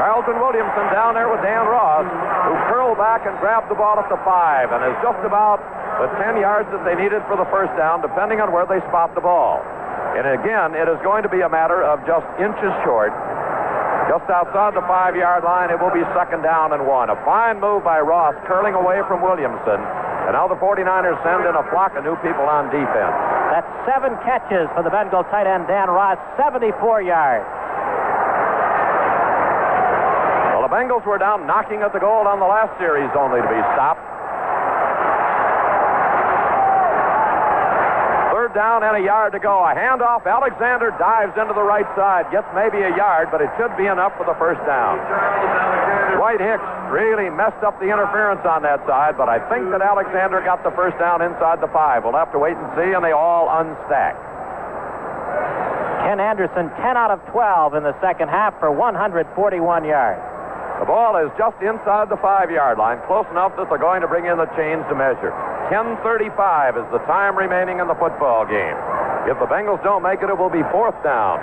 Speaker 1: Carlton Williamson down there with Dan Ross, who curled back and grabbed the ball at the five, and is just about the 10 yards that they needed for the first down, depending on where they spot the ball. And again, it is going to be a matter of just inches short. Just outside the five yard line, it will be second down and one. A fine move by Ross, curling away from Williamson. And now the 49ers send in a flock of new people on defense.
Speaker 2: That's seven catches for the Bengal tight end Dan Ross, 74 yards.
Speaker 1: Well, the Bengals were down knocking at the goal on the last series, only to be stopped. Third down and a yard to go. A handoff. Alexander dives into the right side. Gets maybe a yard, but it should be enough for the first down. Dwight Hicks really messed up the interference on that side, but I think that Alexander got the first down inside the five. We'll have to wait and see, and they all unstack.
Speaker 2: Ken Anderson, 10 out of 12 in the second half for 141 yards.
Speaker 1: The ball is just inside the five yard line, close enough that they're going to bring in the chains to measure. 10.35 is the time remaining in the football game. If the Bengals don't make it, it will be fourth down.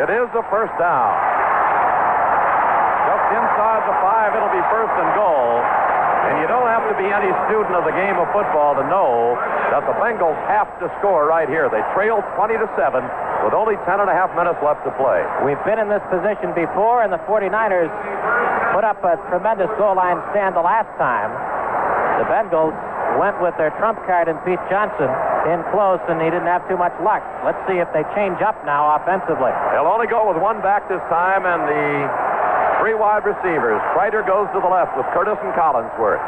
Speaker 1: It is the first down. Just inside the five, it'll be first and goal. And you don't have to be any student of the game of football to know that the Bengals have to score right here. They trail 20 to 7 with only 10 and a half minutes left to play.
Speaker 2: We've been in this position before, and the 49ers put up a tremendous goal line stand the last time. The Bengals went with their trump card in Pete Johnson in close, and he didn't have too much luck. Let's see if they change up now offensively.
Speaker 1: They'll only go with one back this time, and the three wide receivers. Kreider goes to the left with Curtis and Collinsworth.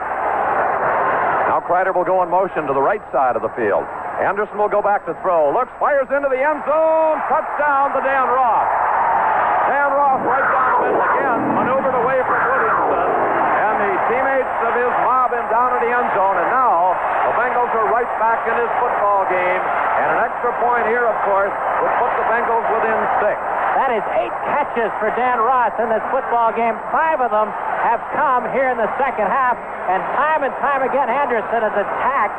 Speaker 1: Now Kreider will go in motion to the right side of the field. Anderson will go back to throw. Looks, fires into the end zone. Touchdown to Dan Ross. Dan Ross right down the middle again, maneuvered away from Williamson. And the teammates of his mob him down in the end zone. And now the Bengals are right back in this football game. And an extra point here, of course, would put the Bengals within six.
Speaker 2: That is eight catches for Dan Ross in this football game. Five of them have come here in the second half. And time and time again, Anderson has attacked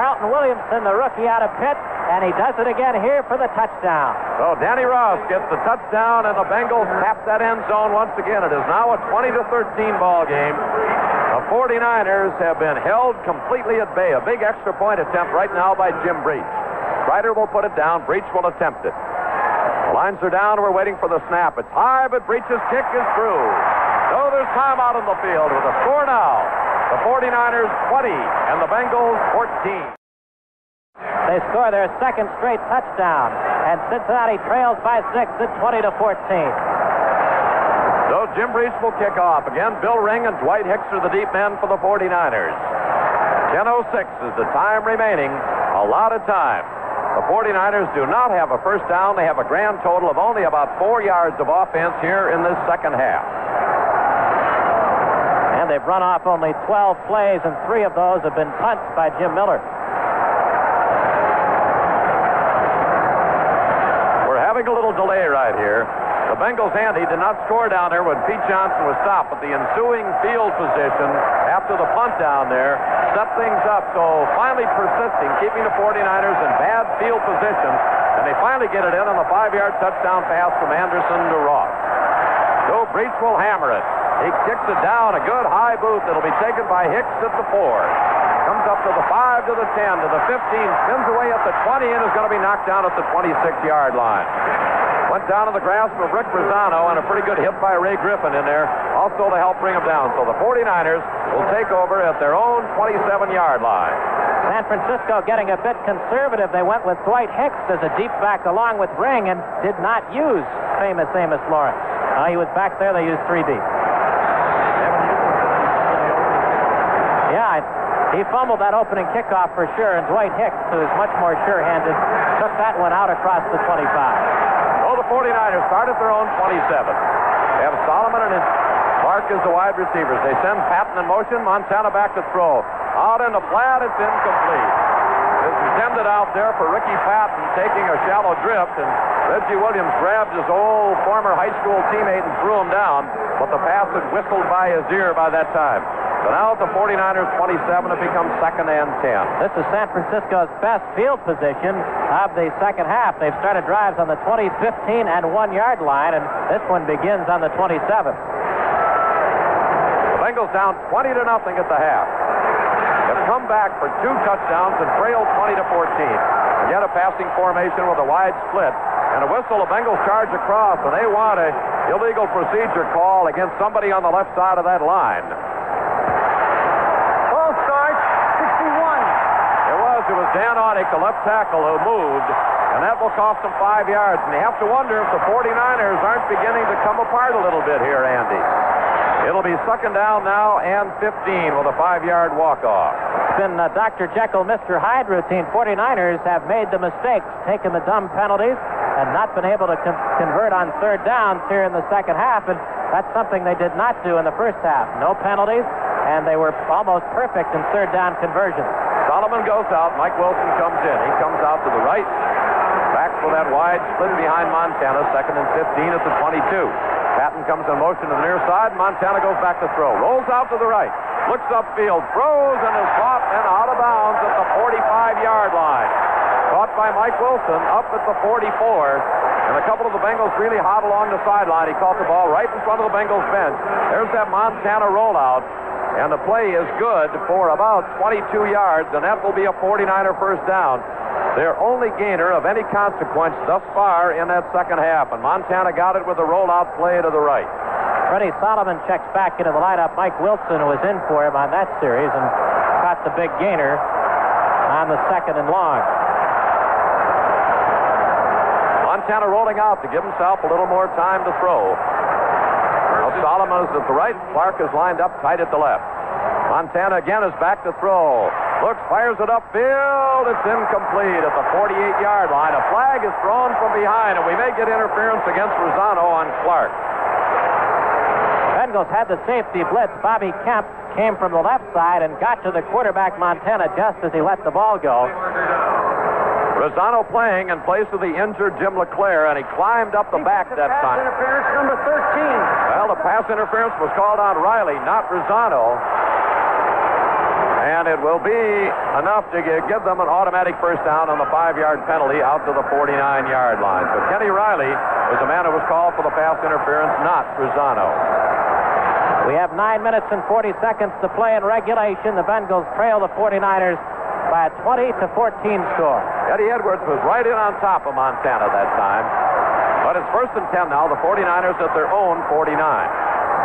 Speaker 2: Carlton Williamson, the rookie out of Pitt, and he does it again here for the touchdown.
Speaker 1: So Danny Ross gets the touchdown, and the Bengals tap that end zone once again. It is now a 20 to 13 ball game. The 49ers have been held completely at bay. A big extra point attempt right now by Jim Breech. Kreider will put it down. Breech will attempt it. The lines are down. We're waiting for the snap. It's high, but Breech's kick is through. So there's time out on the field with a score now. The 49ers 20 and the Bengals 14.
Speaker 2: They score their second straight touchdown, and Cincinnati trails by six at 20 to 14.
Speaker 1: So Jim Breech will kick off. Again, Bill Ring and Dwight Hicks are the deep men for the 49ers. 10.06 is the time remaining. A lot of time. The 49ers do not have a first down. They have a grand total of only about four yards of offense here in this second half.
Speaker 2: They've run off only 12 plays, and three of those have been punts by Jim Miller.
Speaker 1: We're having a little delay right here. The Bengals Andy did not score down there when Pete Johnson was stopped, but the ensuing field position after the punt down there set things up. So finally persisting, keeping the 49ers in bad field position, and they finally get it in on the five-yard touchdown pass from Anderson to Ross. So Breech will hammer it. He kicks it down, a good high boot that'll be taken by Hicks at the four. Comes up to the five, to the 10, to the 15, spins away at the 20, and is going to be knocked down at the 26-yard line. Went down in the grasp of Rick Razzano, and a pretty good hit by Ray Griffin in there, also to help bring him down. So the 49ers will take over at their own 27-yard line.
Speaker 2: San Francisco getting a bit conservative. They went with Dwight Hicks as a deep back along with Ring and did not use famous Amos Lawrence. Uh, he was back there. They used three deep. Yeah, he fumbled that opening kickoff for sure, and Dwight Hicks, who is much more sure-handed, took that one out across the 25.
Speaker 1: So the 49ers start at their own 27. They have Solomon and Clark as the wide receivers. They send Patton in motion. Montana back to throw. Out in the flat, it's incomplete. It's intended out there for Ricky Patton taking a shallow drift, and Reggie Williams grabbed his old former high school teammate and threw him down, but the pass had whistled by his ear by that time. So now at the 49ers 27, it becomes second and 10.
Speaker 2: This is San Francisco's best field position of the second half. They've started drives on the 20, 15, and one yard line, and this one begins on the 27.
Speaker 1: The Bengals down 20 to nothing at the half. They've come back for two touchdowns and trail 20 to 14. Again, a passing formation with a wide split. And a whistle, the Bengals charge across, and they want a illegal procedure call against somebody on the left side of that line.
Speaker 4: Full start, 61.
Speaker 1: It was. It was Dan Audick, the left tackle, who moved, and that will cost them five yards. And you have to wonder if the 49ers aren't beginning to come apart a little bit here, Andy. It'll be second down now and 15 with a five-yard walk-off.
Speaker 2: It's been uh, Dr. Jekyll, Mr. Hyde routine. 49ers have made the mistakes, taken the dumb penalties, and not been able to con- convert on third downs here in the second half. And that's something they did not do in the first half. No penalties, and they were almost perfect in third down conversions.
Speaker 1: Solomon goes out. Mike Wilson comes in. He comes out to the right. Back for that wide split behind Montana. Second and 15 at the 22. Patton comes in motion to the near side. Montana goes back to throw. Rolls out to the right. Looks upfield. Throws and is caught and out of bounds at the 45-yard line. Caught by Mike Wilson up at the 44. And a couple of the Bengals really hot along the sideline. He caught the ball right in front of the Bengals bench. There's that Montana rollout. And the play is good for about 22 yards, and that will be a 49er first down. Their only gainer of any consequence thus far in that second half. And Montana got it with a rollout play to the right.
Speaker 2: Freddie Solomon checks back into the lineup. Mike Wilson was in for him on that series and caught the big gainer on the second and long.
Speaker 1: Montana rolling out to give himself a little more time to throw. Now Solomon is at the right. Clark is lined up tight at the left. Montana again is back to throw. Looks, fires it upfield. It's incomplete at the 48-yard line. A flag is thrown from behind, and we may get interference against Razzano on Clark.
Speaker 2: Bengals had the safety blitz. Bobby Kemp came from the left side and got to the quarterback Montana just as he let the ball go.
Speaker 1: Razzano playing in place of the injured Jim LeClair, and he climbed up the back that time.
Speaker 4: interference number 13.
Speaker 1: Well, the pass interference was called on Riley, not Razzano. And it will be enough to give them an automatic first down on the five-yard penalty out to the 49-yard line. So Kenny Riley was the man who was called for the pass interference, not Razzano.
Speaker 2: We have 9 minutes and 40 seconds to play in regulation. The Bengals trail the 49ers by a 20 to 14 score.
Speaker 1: Eddie Edwards was right in on top of Montana that time. But it's first and 10 now. The 49ers at their own 49.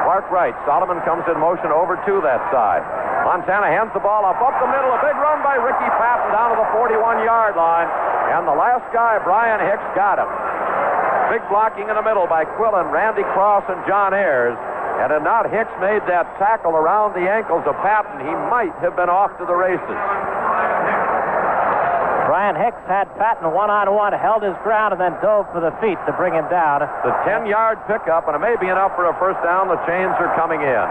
Speaker 1: Clark right. Solomon comes in motion over to that side. Montana hands the ball up up the middle. A big run by Ricky Patton down to the 41-yard line. And the last guy, Bryan Hicks, got him. Big blocking in the middle by Quillan, Randy Cross, and John Ayers. And had not Hicks made that tackle around the ankles of Patton, he might have been off to the races.
Speaker 2: Bryan Hicks had Patton one on one, held his ground, and then dove for the feet to bring him down.
Speaker 1: The 10 yard pickup, and it may be enough for a first down. The chains are coming in.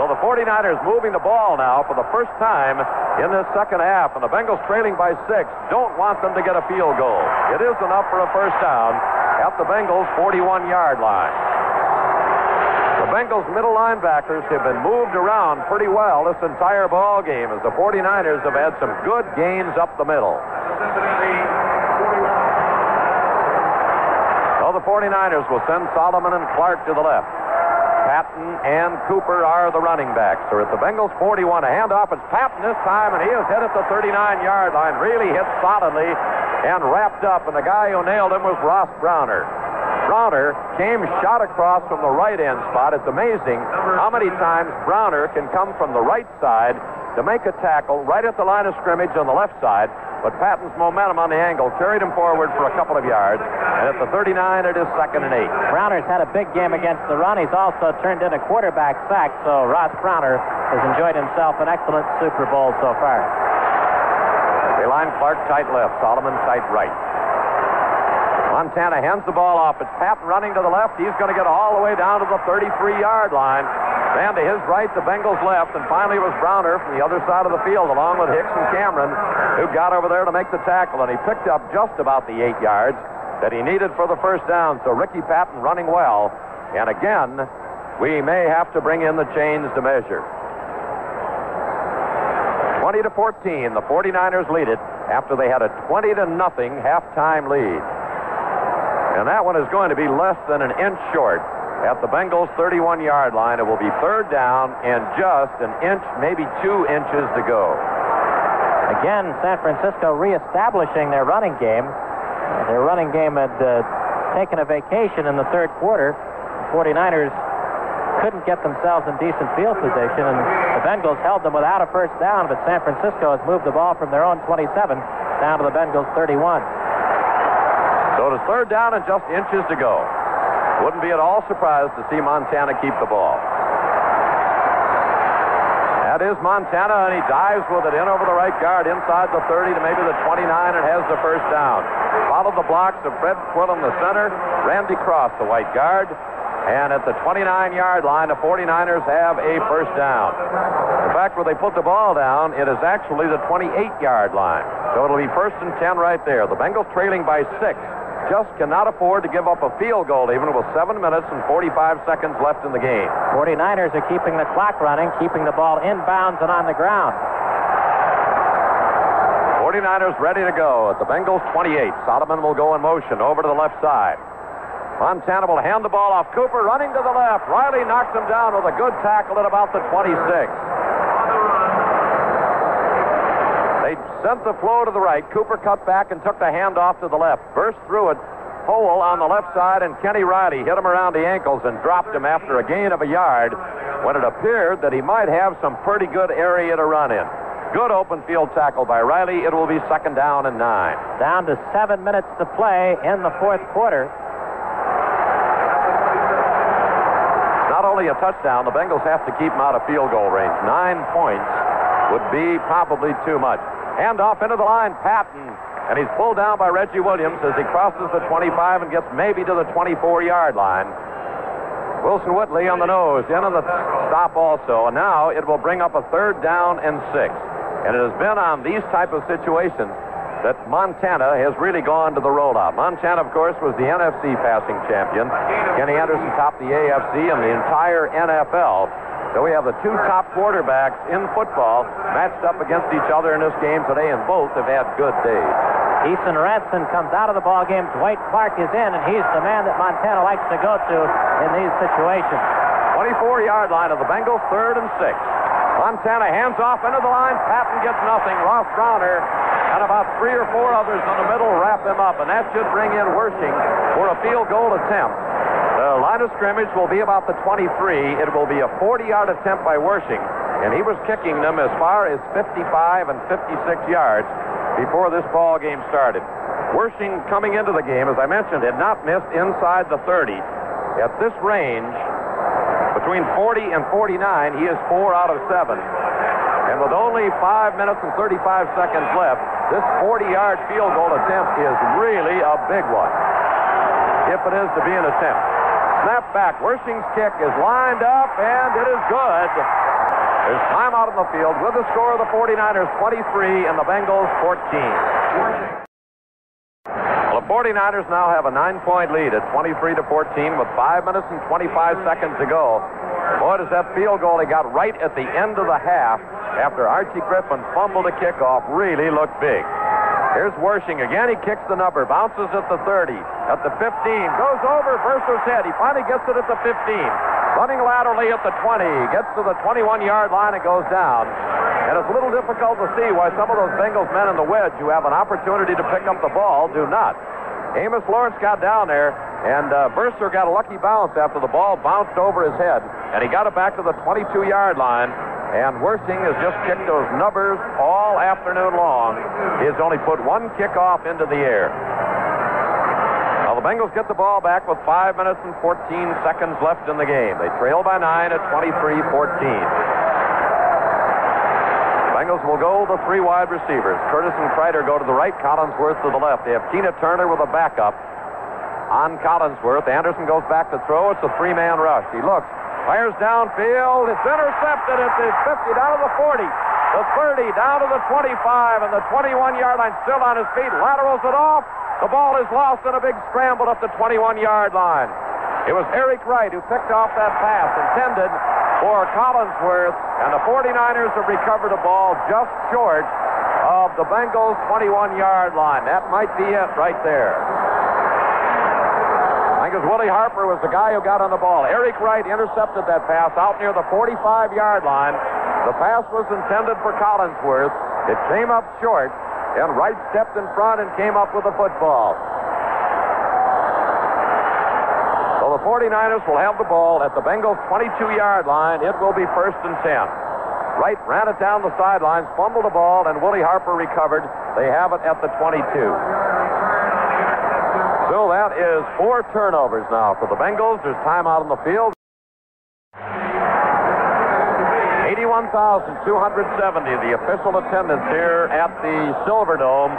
Speaker 1: So the 49ers moving the ball now for the first time in this second half, and the Bengals trailing by six don't want them to get a field goal. It is enough for a first down at the Bengals' 41 yard line. Bengals middle linebackers have been moved around pretty well this entire ball game as the 49ers have had some good gains up the middle. So the 49ers will send Solomon and Clark to the left. Patton and Cooper are the running backs. They're at the Bengals 41. A handoff. It's Patton this time, and he is hit at the 39-yard line. Really hit solidly and wrapped up. And the guy who nailed him was Ross Browner. Browner came shot across from the right end spot. It's amazing how many times Browner can come from the right side to make a tackle right at the line of scrimmage on the left side. But Patton's momentum on the angle carried him forward for a couple of yards. And at the 39, it is second and eight.
Speaker 2: Browner's had a big game against the run. He's also turned in a quarterback sack, so Ross Browner has enjoyed himself an excellent Super Bowl so far.
Speaker 1: They line Clark tight left, Solomon tight right. Montana hands the ball off. It's Patton running to the left. He's going to get all the way down to the 33-yard line. Then to his right, the Bengals left, and finally it was Browner from the other side of the field, along with Hicks and Cameron, who got over there to make the tackle, and he picked up just about the eight yards that he needed for the first down. So Ricky Patton running well, and again, we may have to bring in the chains to measure. 20 to 14, the 49ers lead it after they had a 20 to nothing halftime lead. And that one is going to be less than an inch short at the Bengals' 31 yard line. It will be third down and just an inch, maybe two inches to go.
Speaker 2: Again, San Francisco reestablishing their running game. Their running game had uh, taken a vacation in the third quarter. The 49ers couldn't get themselves in decent field position, and the Bengals held them without a first down, but San Francisco has moved the ball from their own 27 down to the Bengals' 31.
Speaker 1: So is third down and just inches to go. Wouldn't be at all surprised to see Montana keep the ball. That is Montana, and he dives with it in over the right guard inside the 30 to maybe the 29 and has the first down. Followed the blocks of Fred Quillan, the center, Randy Cross, the white guard, and at the 29-yard line, the 49ers have a first down. In fact, where they put the ball down, it is actually the 28-yard line. So it'll be first and 10 right there. The Bengals trailing by six. Just cannot afford to give up a field goal even with seven minutes and 45 seconds left in the game.
Speaker 2: 49ers are keeping the clock running, keeping the ball inbounds and on the ground.
Speaker 1: 49ers ready to go at the Bengals 28. Solomon will go in motion over to the left side. Montana will hand the ball off. Cooper running to the left. Riley knocks him down with a good tackle at about the 26. They sent the flow to the right. Cooper cut back and took the handoff to the left. Burst through it. Hole on the left side, and Kenny Riley hit him around the ankles and dropped him after a gain of a yard when it appeared that he might have some pretty good area to run in. Good open field tackle by Riley. It will be second down and nine.
Speaker 2: Down to seven minutes to play in the fourth quarter.
Speaker 1: Not only a touchdown, the Bengals have to keep him out of field goal range. Nine points would be probably too much. Hand off into the line, Patton. And he's pulled down by Reggie Williams as he crosses the 25 and gets maybe to the 24 yard line. Wilson Whitley on the nose, into the stop also. And now it will bring up a third down and six. And it has been on these type of situations that Montana has really gone to the rollout. Montana, of course, was the NFC passing champion. Kenny Anderson topped the AFC and the entire NFL. So we have the two top quarterbacks in football matched up against each other in this game today, and both have had good days.
Speaker 2: Eason Ramson comes out of the ball game. Dwight Clark is in, and he's the man that Montana likes to go to in these situations.
Speaker 1: 24-yard line of the Bengals, third and six. Montana hands off into the line. Patton gets nothing. Ross Browner and about three or four others in the middle wrap him up, and that should bring in Wersching for a field goal attempt. The line of scrimmage will be about the 23. It will be a 40-yard attempt by Wersching, and he was kicking them as far as 55 and 56 yards before this ball game started. Wersching coming into the game, as I mentioned, had not missed inside the 30. At this range, between 40 and 49, he is four out of seven. And with only five minutes and 35 seconds left, this 40-yard field goal attempt is really a big one, if it is to be an attempt. Snap back. Wersching's kick is lined up, and it is good. There's time out on the field with the score of the 49ers 23 and the Bengals 14. Well, the 49ers now have a nine-point lead at 23 to 14 with 5 minutes and 25 seconds to go. Boy, does that field goal he got right at the end of the half after Archie Griffin fumbled a kickoff really looked big. Here's Wersching again. He kicks the number, bounces at the 30, at the 15, goes over Verser's head. He finally gets it at the 15. Running laterally at the 20, gets to the 21 yard line and goes down. And it's a little difficult to see why some of those Bengals men in the wedge who have an opportunity to pick up the ball do not. Amos Lawrence got down there, and uh, got a lucky bounce after the ball bounced over his head, and he got it back to the 22 yard line. And Wersching has just kicked those numbers all afternoon long. He has only put one kickoff into the air. Now the Bengals get the ball back with 5 minutes and 14 seconds left in the game. They trail by 9 at 23 14. Bengals will go the three wide receivers. Curtis and Kreider go to the right, Collinsworth to the left. They have Keena Turner with a backup on Collinsworth. Anderson goes back to throw. It's a three man rush. He looks, Fires downfield. It's intercepted at the 50, down to the 40, the 30, down to the 25, and the 21 yard line still on his feet. Laterals it off. The ball is lost in a big scramble up the 21 yard line. It was Eric Wright who picked off that pass intended for Collinsworth, and the 49ers have recovered a ball just short of the Bengals' 21 yard line. That might be it right there. I think it was Willie Harper was the guy who got on the ball. Eric Wright intercepted that pass out near the 45 yard line. The pass was intended for Collinsworth. It came up short, and Wright stepped in front and came up with the football. So the 49ers will have the ball at the Bengals' 22 yard line. It will be first and 10. Wright ran it down the sidelines, fumbled the ball, and Willie Harper recovered. They have it at the 22. So that is four turnovers now for the Bengals. There's time out on the field. 81,270, the official attendance here at the Silverdome.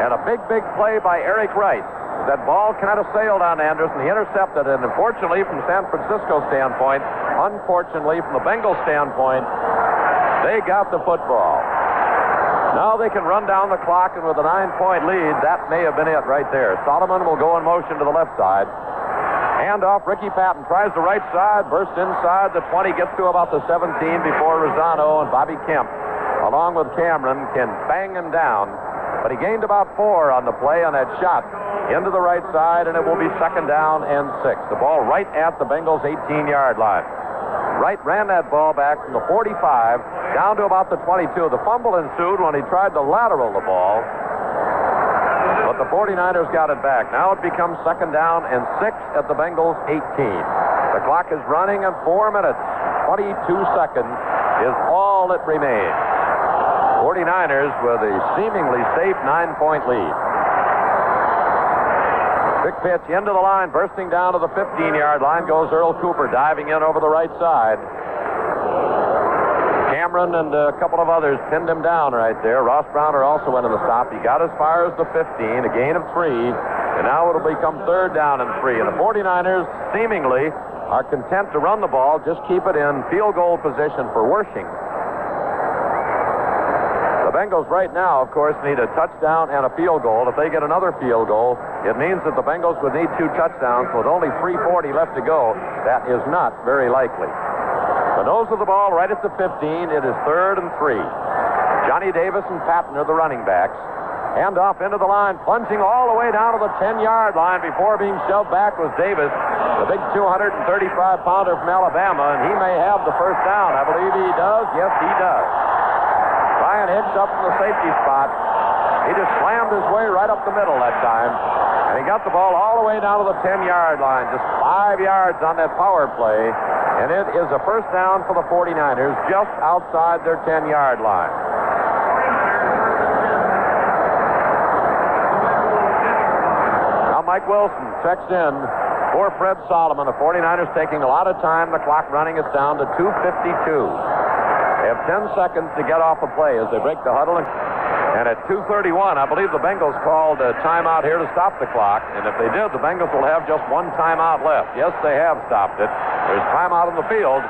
Speaker 1: And a big, big play by Eric Wright. That ball kind of sailed on Anderson. He intercepted it. And unfortunately, from San Francisco standpoint, unfortunately, from the Bengals standpoint, they got the football. Now they can run down the clock, and with a nine point lead, that may have been it right there. Solomon will go in motion to the left side. Hand off, Ricky Patton tries the right side, bursts inside the 20, gets to about the 17 before Razzano and Bobby Kemp, along with Cameron, can bang him down. But he gained about four on the play on that shot into the right side, and it will be second down and six. The ball right at the Bengals' 18-yard line. Wright ran that ball back from the 45 down to about the 22. The fumble ensued when he tried to lateral the ball, but the 49ers got it back. Now it becomes second down and six at the Bengals' 18. The clock is running, and four minutes, 22 seconds is all that remains. 49ers with a seemingly safe nine-point lead. Big pitch into the line, bursting down to the 15-yard line goes Earl Cooper, diving in over the right side. Cameron and a couple of others pinned him down right there. Ross Browner also went in the stop. He got as far as the 15, a gain of three, and now it'll become third down and three. And the 49ers seemingly are content to run the ball, just keep it in field goal position for Wersching. The Bengals right now, of course, need a touchdown and a field goal. If they get another field goal, it means that the Bengals would need two touchdowns with only 340 left to go. That is not very likely. The nose of the ball right at the 15. It is third and three. Johnny Davis and Patton are the running backs. Hand off into the line, plunging all the way down to the 10-yard line before being shoved back was Davis, the big 235-pounder from Alabama, and he may have the first down. I believe he does. Yes, he does. Bryan Hicks up in the safety spot. He just slammed his way right up the middle that time. And he got the ball all the way down to the 10-yard line. Just five yards on that power play. And it is a first down for the 49ers just outside their 10-yard line. Now Mike Wilson checks in for Fred Solomon. The 49ers taking a lot of time. The clock running us down to 2.52. They have 10 seconds to get off the play as they break the huddle. And at 2.31, I believe the Bengals called a timeout here to stop the clock. And if they did, the Bengals will have just one timeout left. Yes, they have stopped it. There's timeout in the field.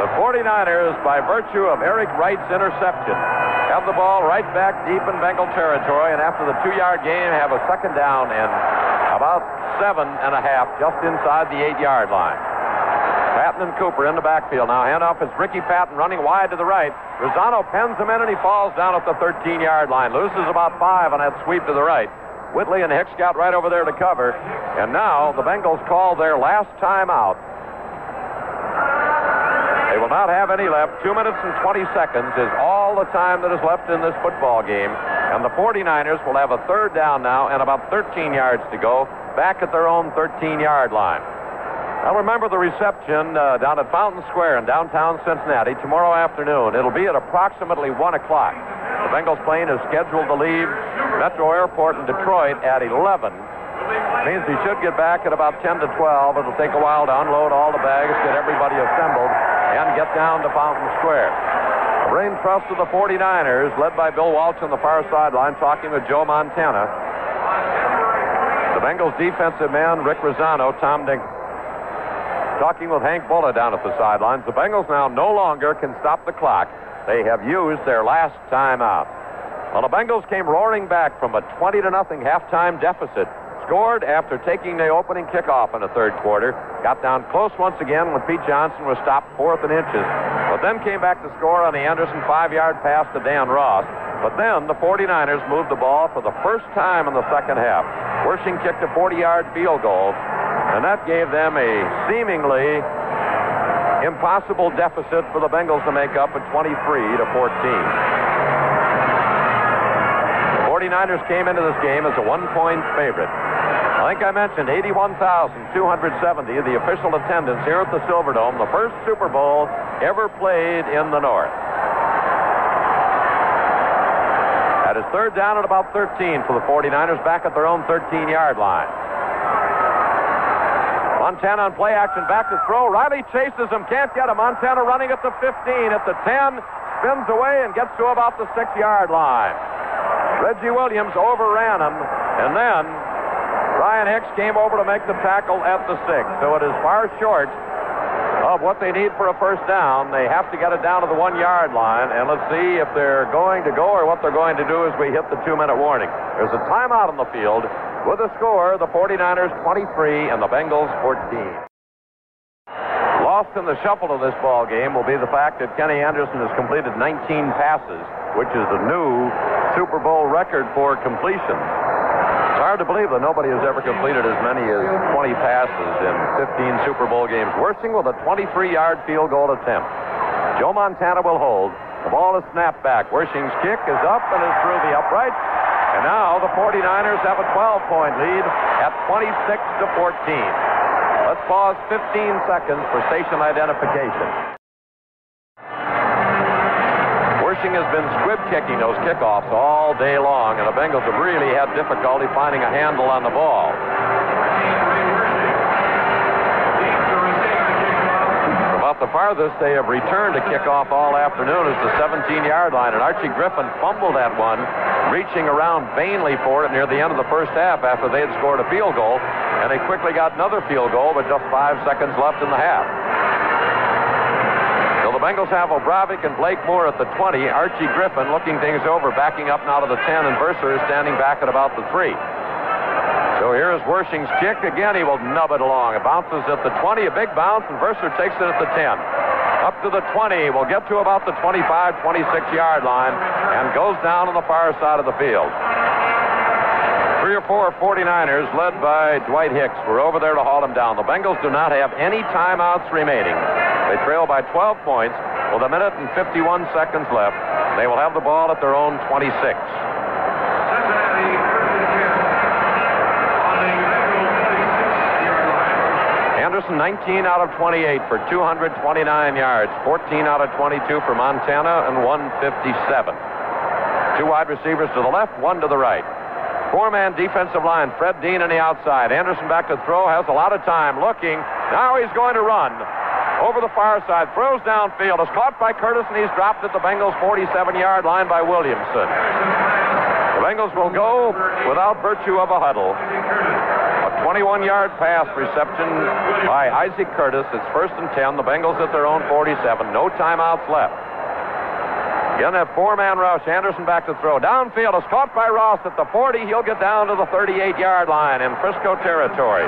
Speaker 1: The 49ers, by virtue of Eric Wright's interception, have the ball right back deep in Bengal territory. And after the two-yard game, have a second down and about seven and a half just inside the eight-yard line. Patton and Cooper in the backfield now. Handoff is Ricky Patton running wide to the right. Razzano pens him in and he falls down at the 13 yard line. Loses about five on that sweep to the right. Whitley and Hicks got right over there to cover. And now the Bengals call their last time out. They will not have any left. Two minutes and 20 seconds is all the time that is left in this football game. And the 49ers will have a third down now and about 13 yards to go back at their own 13 yard line. Now remember the reception uh, down at Fountain Square in downtown Cincinnati tomorrow afternoon. It'll be at approximately 1 o'clock. The Bengals plane is scheduled to leave Metro Airport in Detroit at 11. Means he should get back at about 10 to 12. It'll take a while to unload all the bags, get everybody assembled, and get down to Fountain Square. The brain trust of the 49ers, led by Bill Walsh on the far sideline, talking with Joe Montana. The Bengals defensive man, Rick Razzano, Tom Dink talking with Hank Bullough down at the sidelines. The Bengals now no longer can stop the clock. They have used their last timeout. Well, the Bengals came roaring back from a 20 to nothing halftime deficit. Scored after taking the opening kickoff in the third quarter. Got down close once again when Pete Johnson was stopped fourth and inches. But then came back to score on the Anderson five-yard pass to Dan Ross. But then the 49ers moved the ball for the first time in the second half. Wersching kicked a 40-yard field goal and that gave them a seemingly impossible deficit for the Bengals to make up at 23 to 14. The 49ers came into this game as a one-point favorite. I think I mentioned 81,270, the official attendance here at the Silverdome, the first Super Bowl ever played in the North. That is third down at about 13 for the 49ers back at their own 13-yard line. Montana on play action, back to throw. Riley chases him, can't get him. Montana running at the 15, at the 10, spins away and gets to about the six yard line. Reggie Williams overran him, and then Bryan Hicks came over to make the tackle at the six. So it is far short of what they need for a first down. They have to get it down to the one yard line, and let's see if they're going to go or what they're going to do as we hit the two minute warning. There's a timeout on the field. With the score, the 49ers 23 and the Bengals 14. Lost in the shuffle of this ball game will be the fact that Kenny Anderson has completed 19 passes, which is a new Super Bowl record for completion. It's hard to believe that nobody has ever completed as many as 20 passes in 15 Super Bowl games. Wersching with a 23-yard field goal attempt. Joe Montana will hold. The ball is snapped back. Wersching's kick is up and is through the upright. And now the 49ers have a 12-point lead at 26 to 14. Let's pause 15 seconds for station identification. Wersching has been squib kicking those kickoffs all day long, and the Bengals have really had difficulty finding a handle on the ball. About the farthest they have returned to kickoff all afternoon is the 17-yard line, and Archie Griffin fumbled that one, reaching around vainly for it near the end of the first half after they had scored a field goal, and they quickly got another field goal with just five seconds left in the half. So the Bengals have Obrovac and Blake Moore at the 20. Archie Griffin looking things over, backing up now to the 10, and Verser is standing back at about the 3. So here is Wersching's kick. Again, he will nub it along. It bounces at the 20, a big bounce, and Verser takes it at the 10. Up to the 20, We'll get to about the 25, 26 yard line, and goes down on the far side of the field. Three or four 49ers, led by Dwight Hicks, were over there to haul him down. The Bengals do not have any timeouts remaining. They trail by 12 points with a minute and 51 seconds left. They will have the ball at their own 26. Anderson, 19 out of 28 for 229 yards, 14 out of 22 for Montana, and 157. Two wide receivers to the left, one to the right. Four-man defensive line, Fred Dean on the outside. Anderson back to throw, has a lot of time looking. Now he's going to run. Over the far side, throws downfield, is caught by Curtis, and he's dropped at the Bengals' 47-yard line by Williamson. The Bengals will go without virtue of a huddle. A 21-yard pass reception by Isaac Curtis. It's first and 10. The Bengals at their own 47. No timeouts left. Again, that four-man rush. Anderson back to throw. Downfield is caught by Ross at the 40. He'll get down to the 38-yard line in Frisco territory.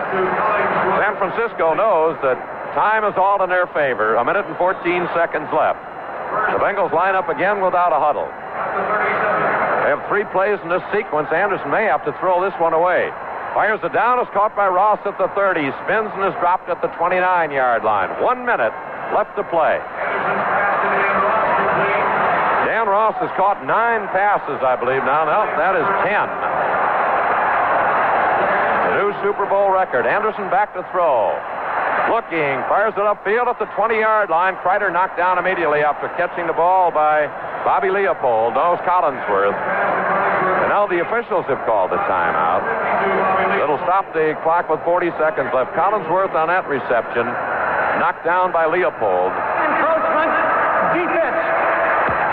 Speaker 1: San Francisco knows that time is all in their favor. A minute and 14 seconds left. The Bengals line up again without a huddle. They have three plays in this sequence. Anderson may have to throw this one away. Fires it down, is caught by Ross at the 30. Spins and is dropped at the 29-yard line. One minute left to play. Dan Ross has caught nine passes, I believe now. No, that is 10. The new Super Bowl record. Anderson back to throw. Looking, fires it upfield at the 20-yard line. Kreider knocked down immediately after catching the ball by Bobby Leopold. Knows Collinsworth. And now the officials have called the timeout. Stop the clock with 40 seconds left. Collinsworth on that reception. Knocked down by Leopold.
Speaker 4: Encroachment, defense.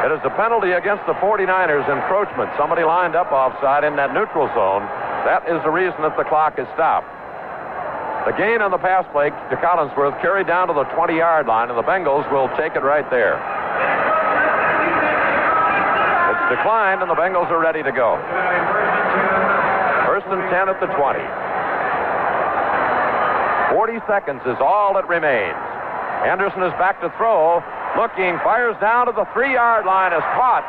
Speaker 1: It is a penalty against the 49ers encroachment. Somebody lined up offside in that neutral zone. That is the reason that the clock is stopped. The gain on the pass play to Collinsworth carried down to the 20 yard line, and the Bengals will take it right there. It's declined, and the Bengals are ready to go. First and 10 at the 20. 40 seconds is all that remains. Anderson is back to throw. Looking, fires down to the three yard line, is caught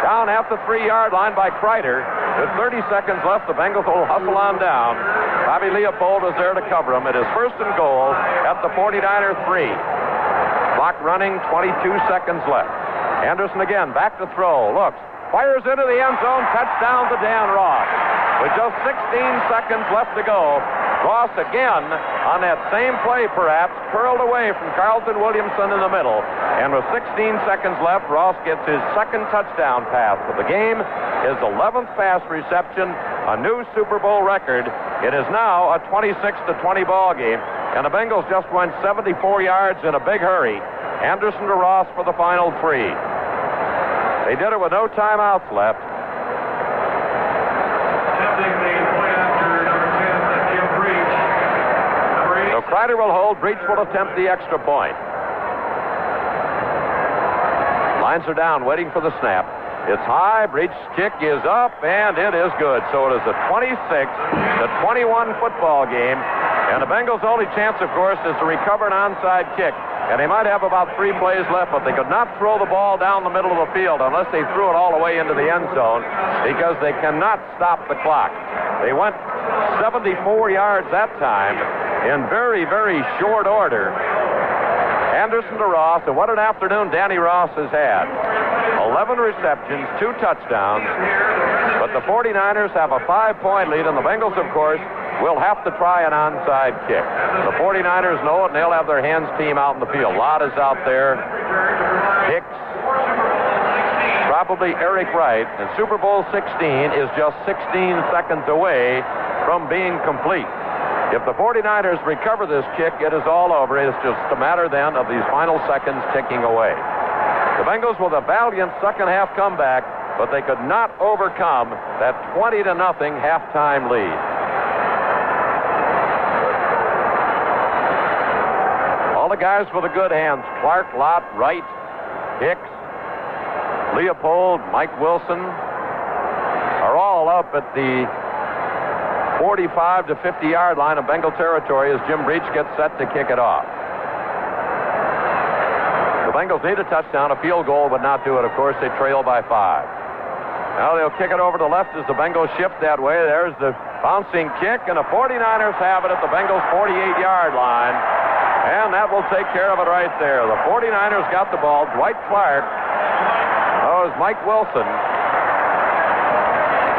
Speaker 1: down at the three yard line by Kreider. With 30 seconds left, the Bengals will hustle on down. Bobby Leopold is there to cover him. It is first and goal at the 49er three. Clock running, 22 seconds left. Anderson again, back to throw. Looks, fires into the end zone, touchdown to Dan Ross. With just 16 seconds left to go, Ross again on that same play, perhaps, curled away from Carlton Williamson in the middle. And with 16 seconds left, Ross gets his second touchdown pass for the game, his 11th pass reception, a new Super Bowl record. It is now a 26 to 20 ball game, and the Bengals just went 74 yards in a big hurry. Anderson to Ross for the final three. They did it with no timeouts left. Kreider will hold. Breech will attempt the extra point. Lines are down, waiting for the snap. It's high. Breech's kick is up, and it is good. So it is a 26 to 21 football game. And the Bengals' only chance, of course, is to recover an onside kick. And they might have about three plays left, but they could not throw the ball down the middle of the field unless they threw it all the way into the end zone because they cannot stop the clock. They went 74 yards that time in very, very short order. Anderson to Ross, and what an afternoon Danny Ross has had. 11 receptions, two touchdowns, but the 49ers have a five-point lead, and the Bengals, of course, will have to try an onside kick. The 49ers know it, and they'll have their hands team out in the field. Lott is out there. Hicks. Probably Eric Wright. And Super Bowl 16 is just 16 seconds away from being complete. If the 49ers recover this kick, it is all over. It's just a matter then of these final seconds ticking away. The Bengals with a valiant second half comeback, but they could not overcome that 20 to nothing halftime lead. All the guys with the good hands Clark, Lott, Wright, Hicks, Leopold, Mike Wilson are all up at the 45 to 50 yard line of Bengal territory as Jim Breech gets set to kick it off. The Bengals need a touchdown. A field goal would not do it. Of course, they trail by five. Now they'll kick it over to left as the Bengals shift that way. There's the bouncing kick, and the 49ers have it at the Bengals 48 yard line. And that will take care of it right there. The 49ers got the ball. Dwight Clark. Oh, it was Mike Wilson.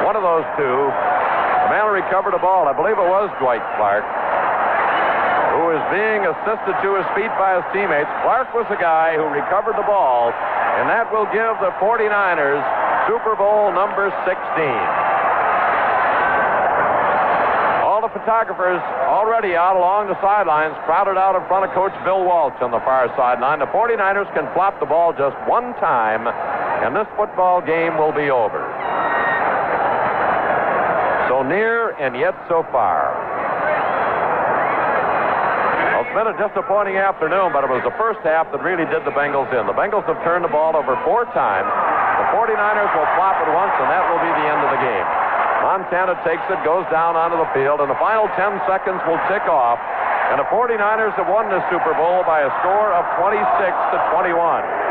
Speaker 1: One of those two. Man recovered the ball, I believe it was Dwight Clark, who is being assisted to his feet by his teammates. Clark was the guy who recovered the ball, and that will give the 49ers Super Bowl number 16. All the photographers already out along the sidelines, crowded out in front of Coach Bill Walsh on the far sideline. The 49ers can flop the ball just one time, and this football game will be over. Near and yet so far. Well, it's been a disappointing afternoon, but it was the first half that really did the Bengals in. The Bengals have turned the ball over four times. The 49ers will flop it once, and that will be the end of the game. Montana takes it, goes down onto the field, and the final 10 seconds will tick off. And the 49ers have won the Super Bowl by a score of 26 to 21.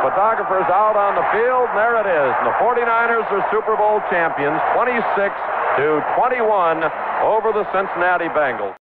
Speaker 1: Photographer's out on the field, and there it is. And the 49ers are Super Bowl champions, 26 to 21 over the Cincinnati Bengals.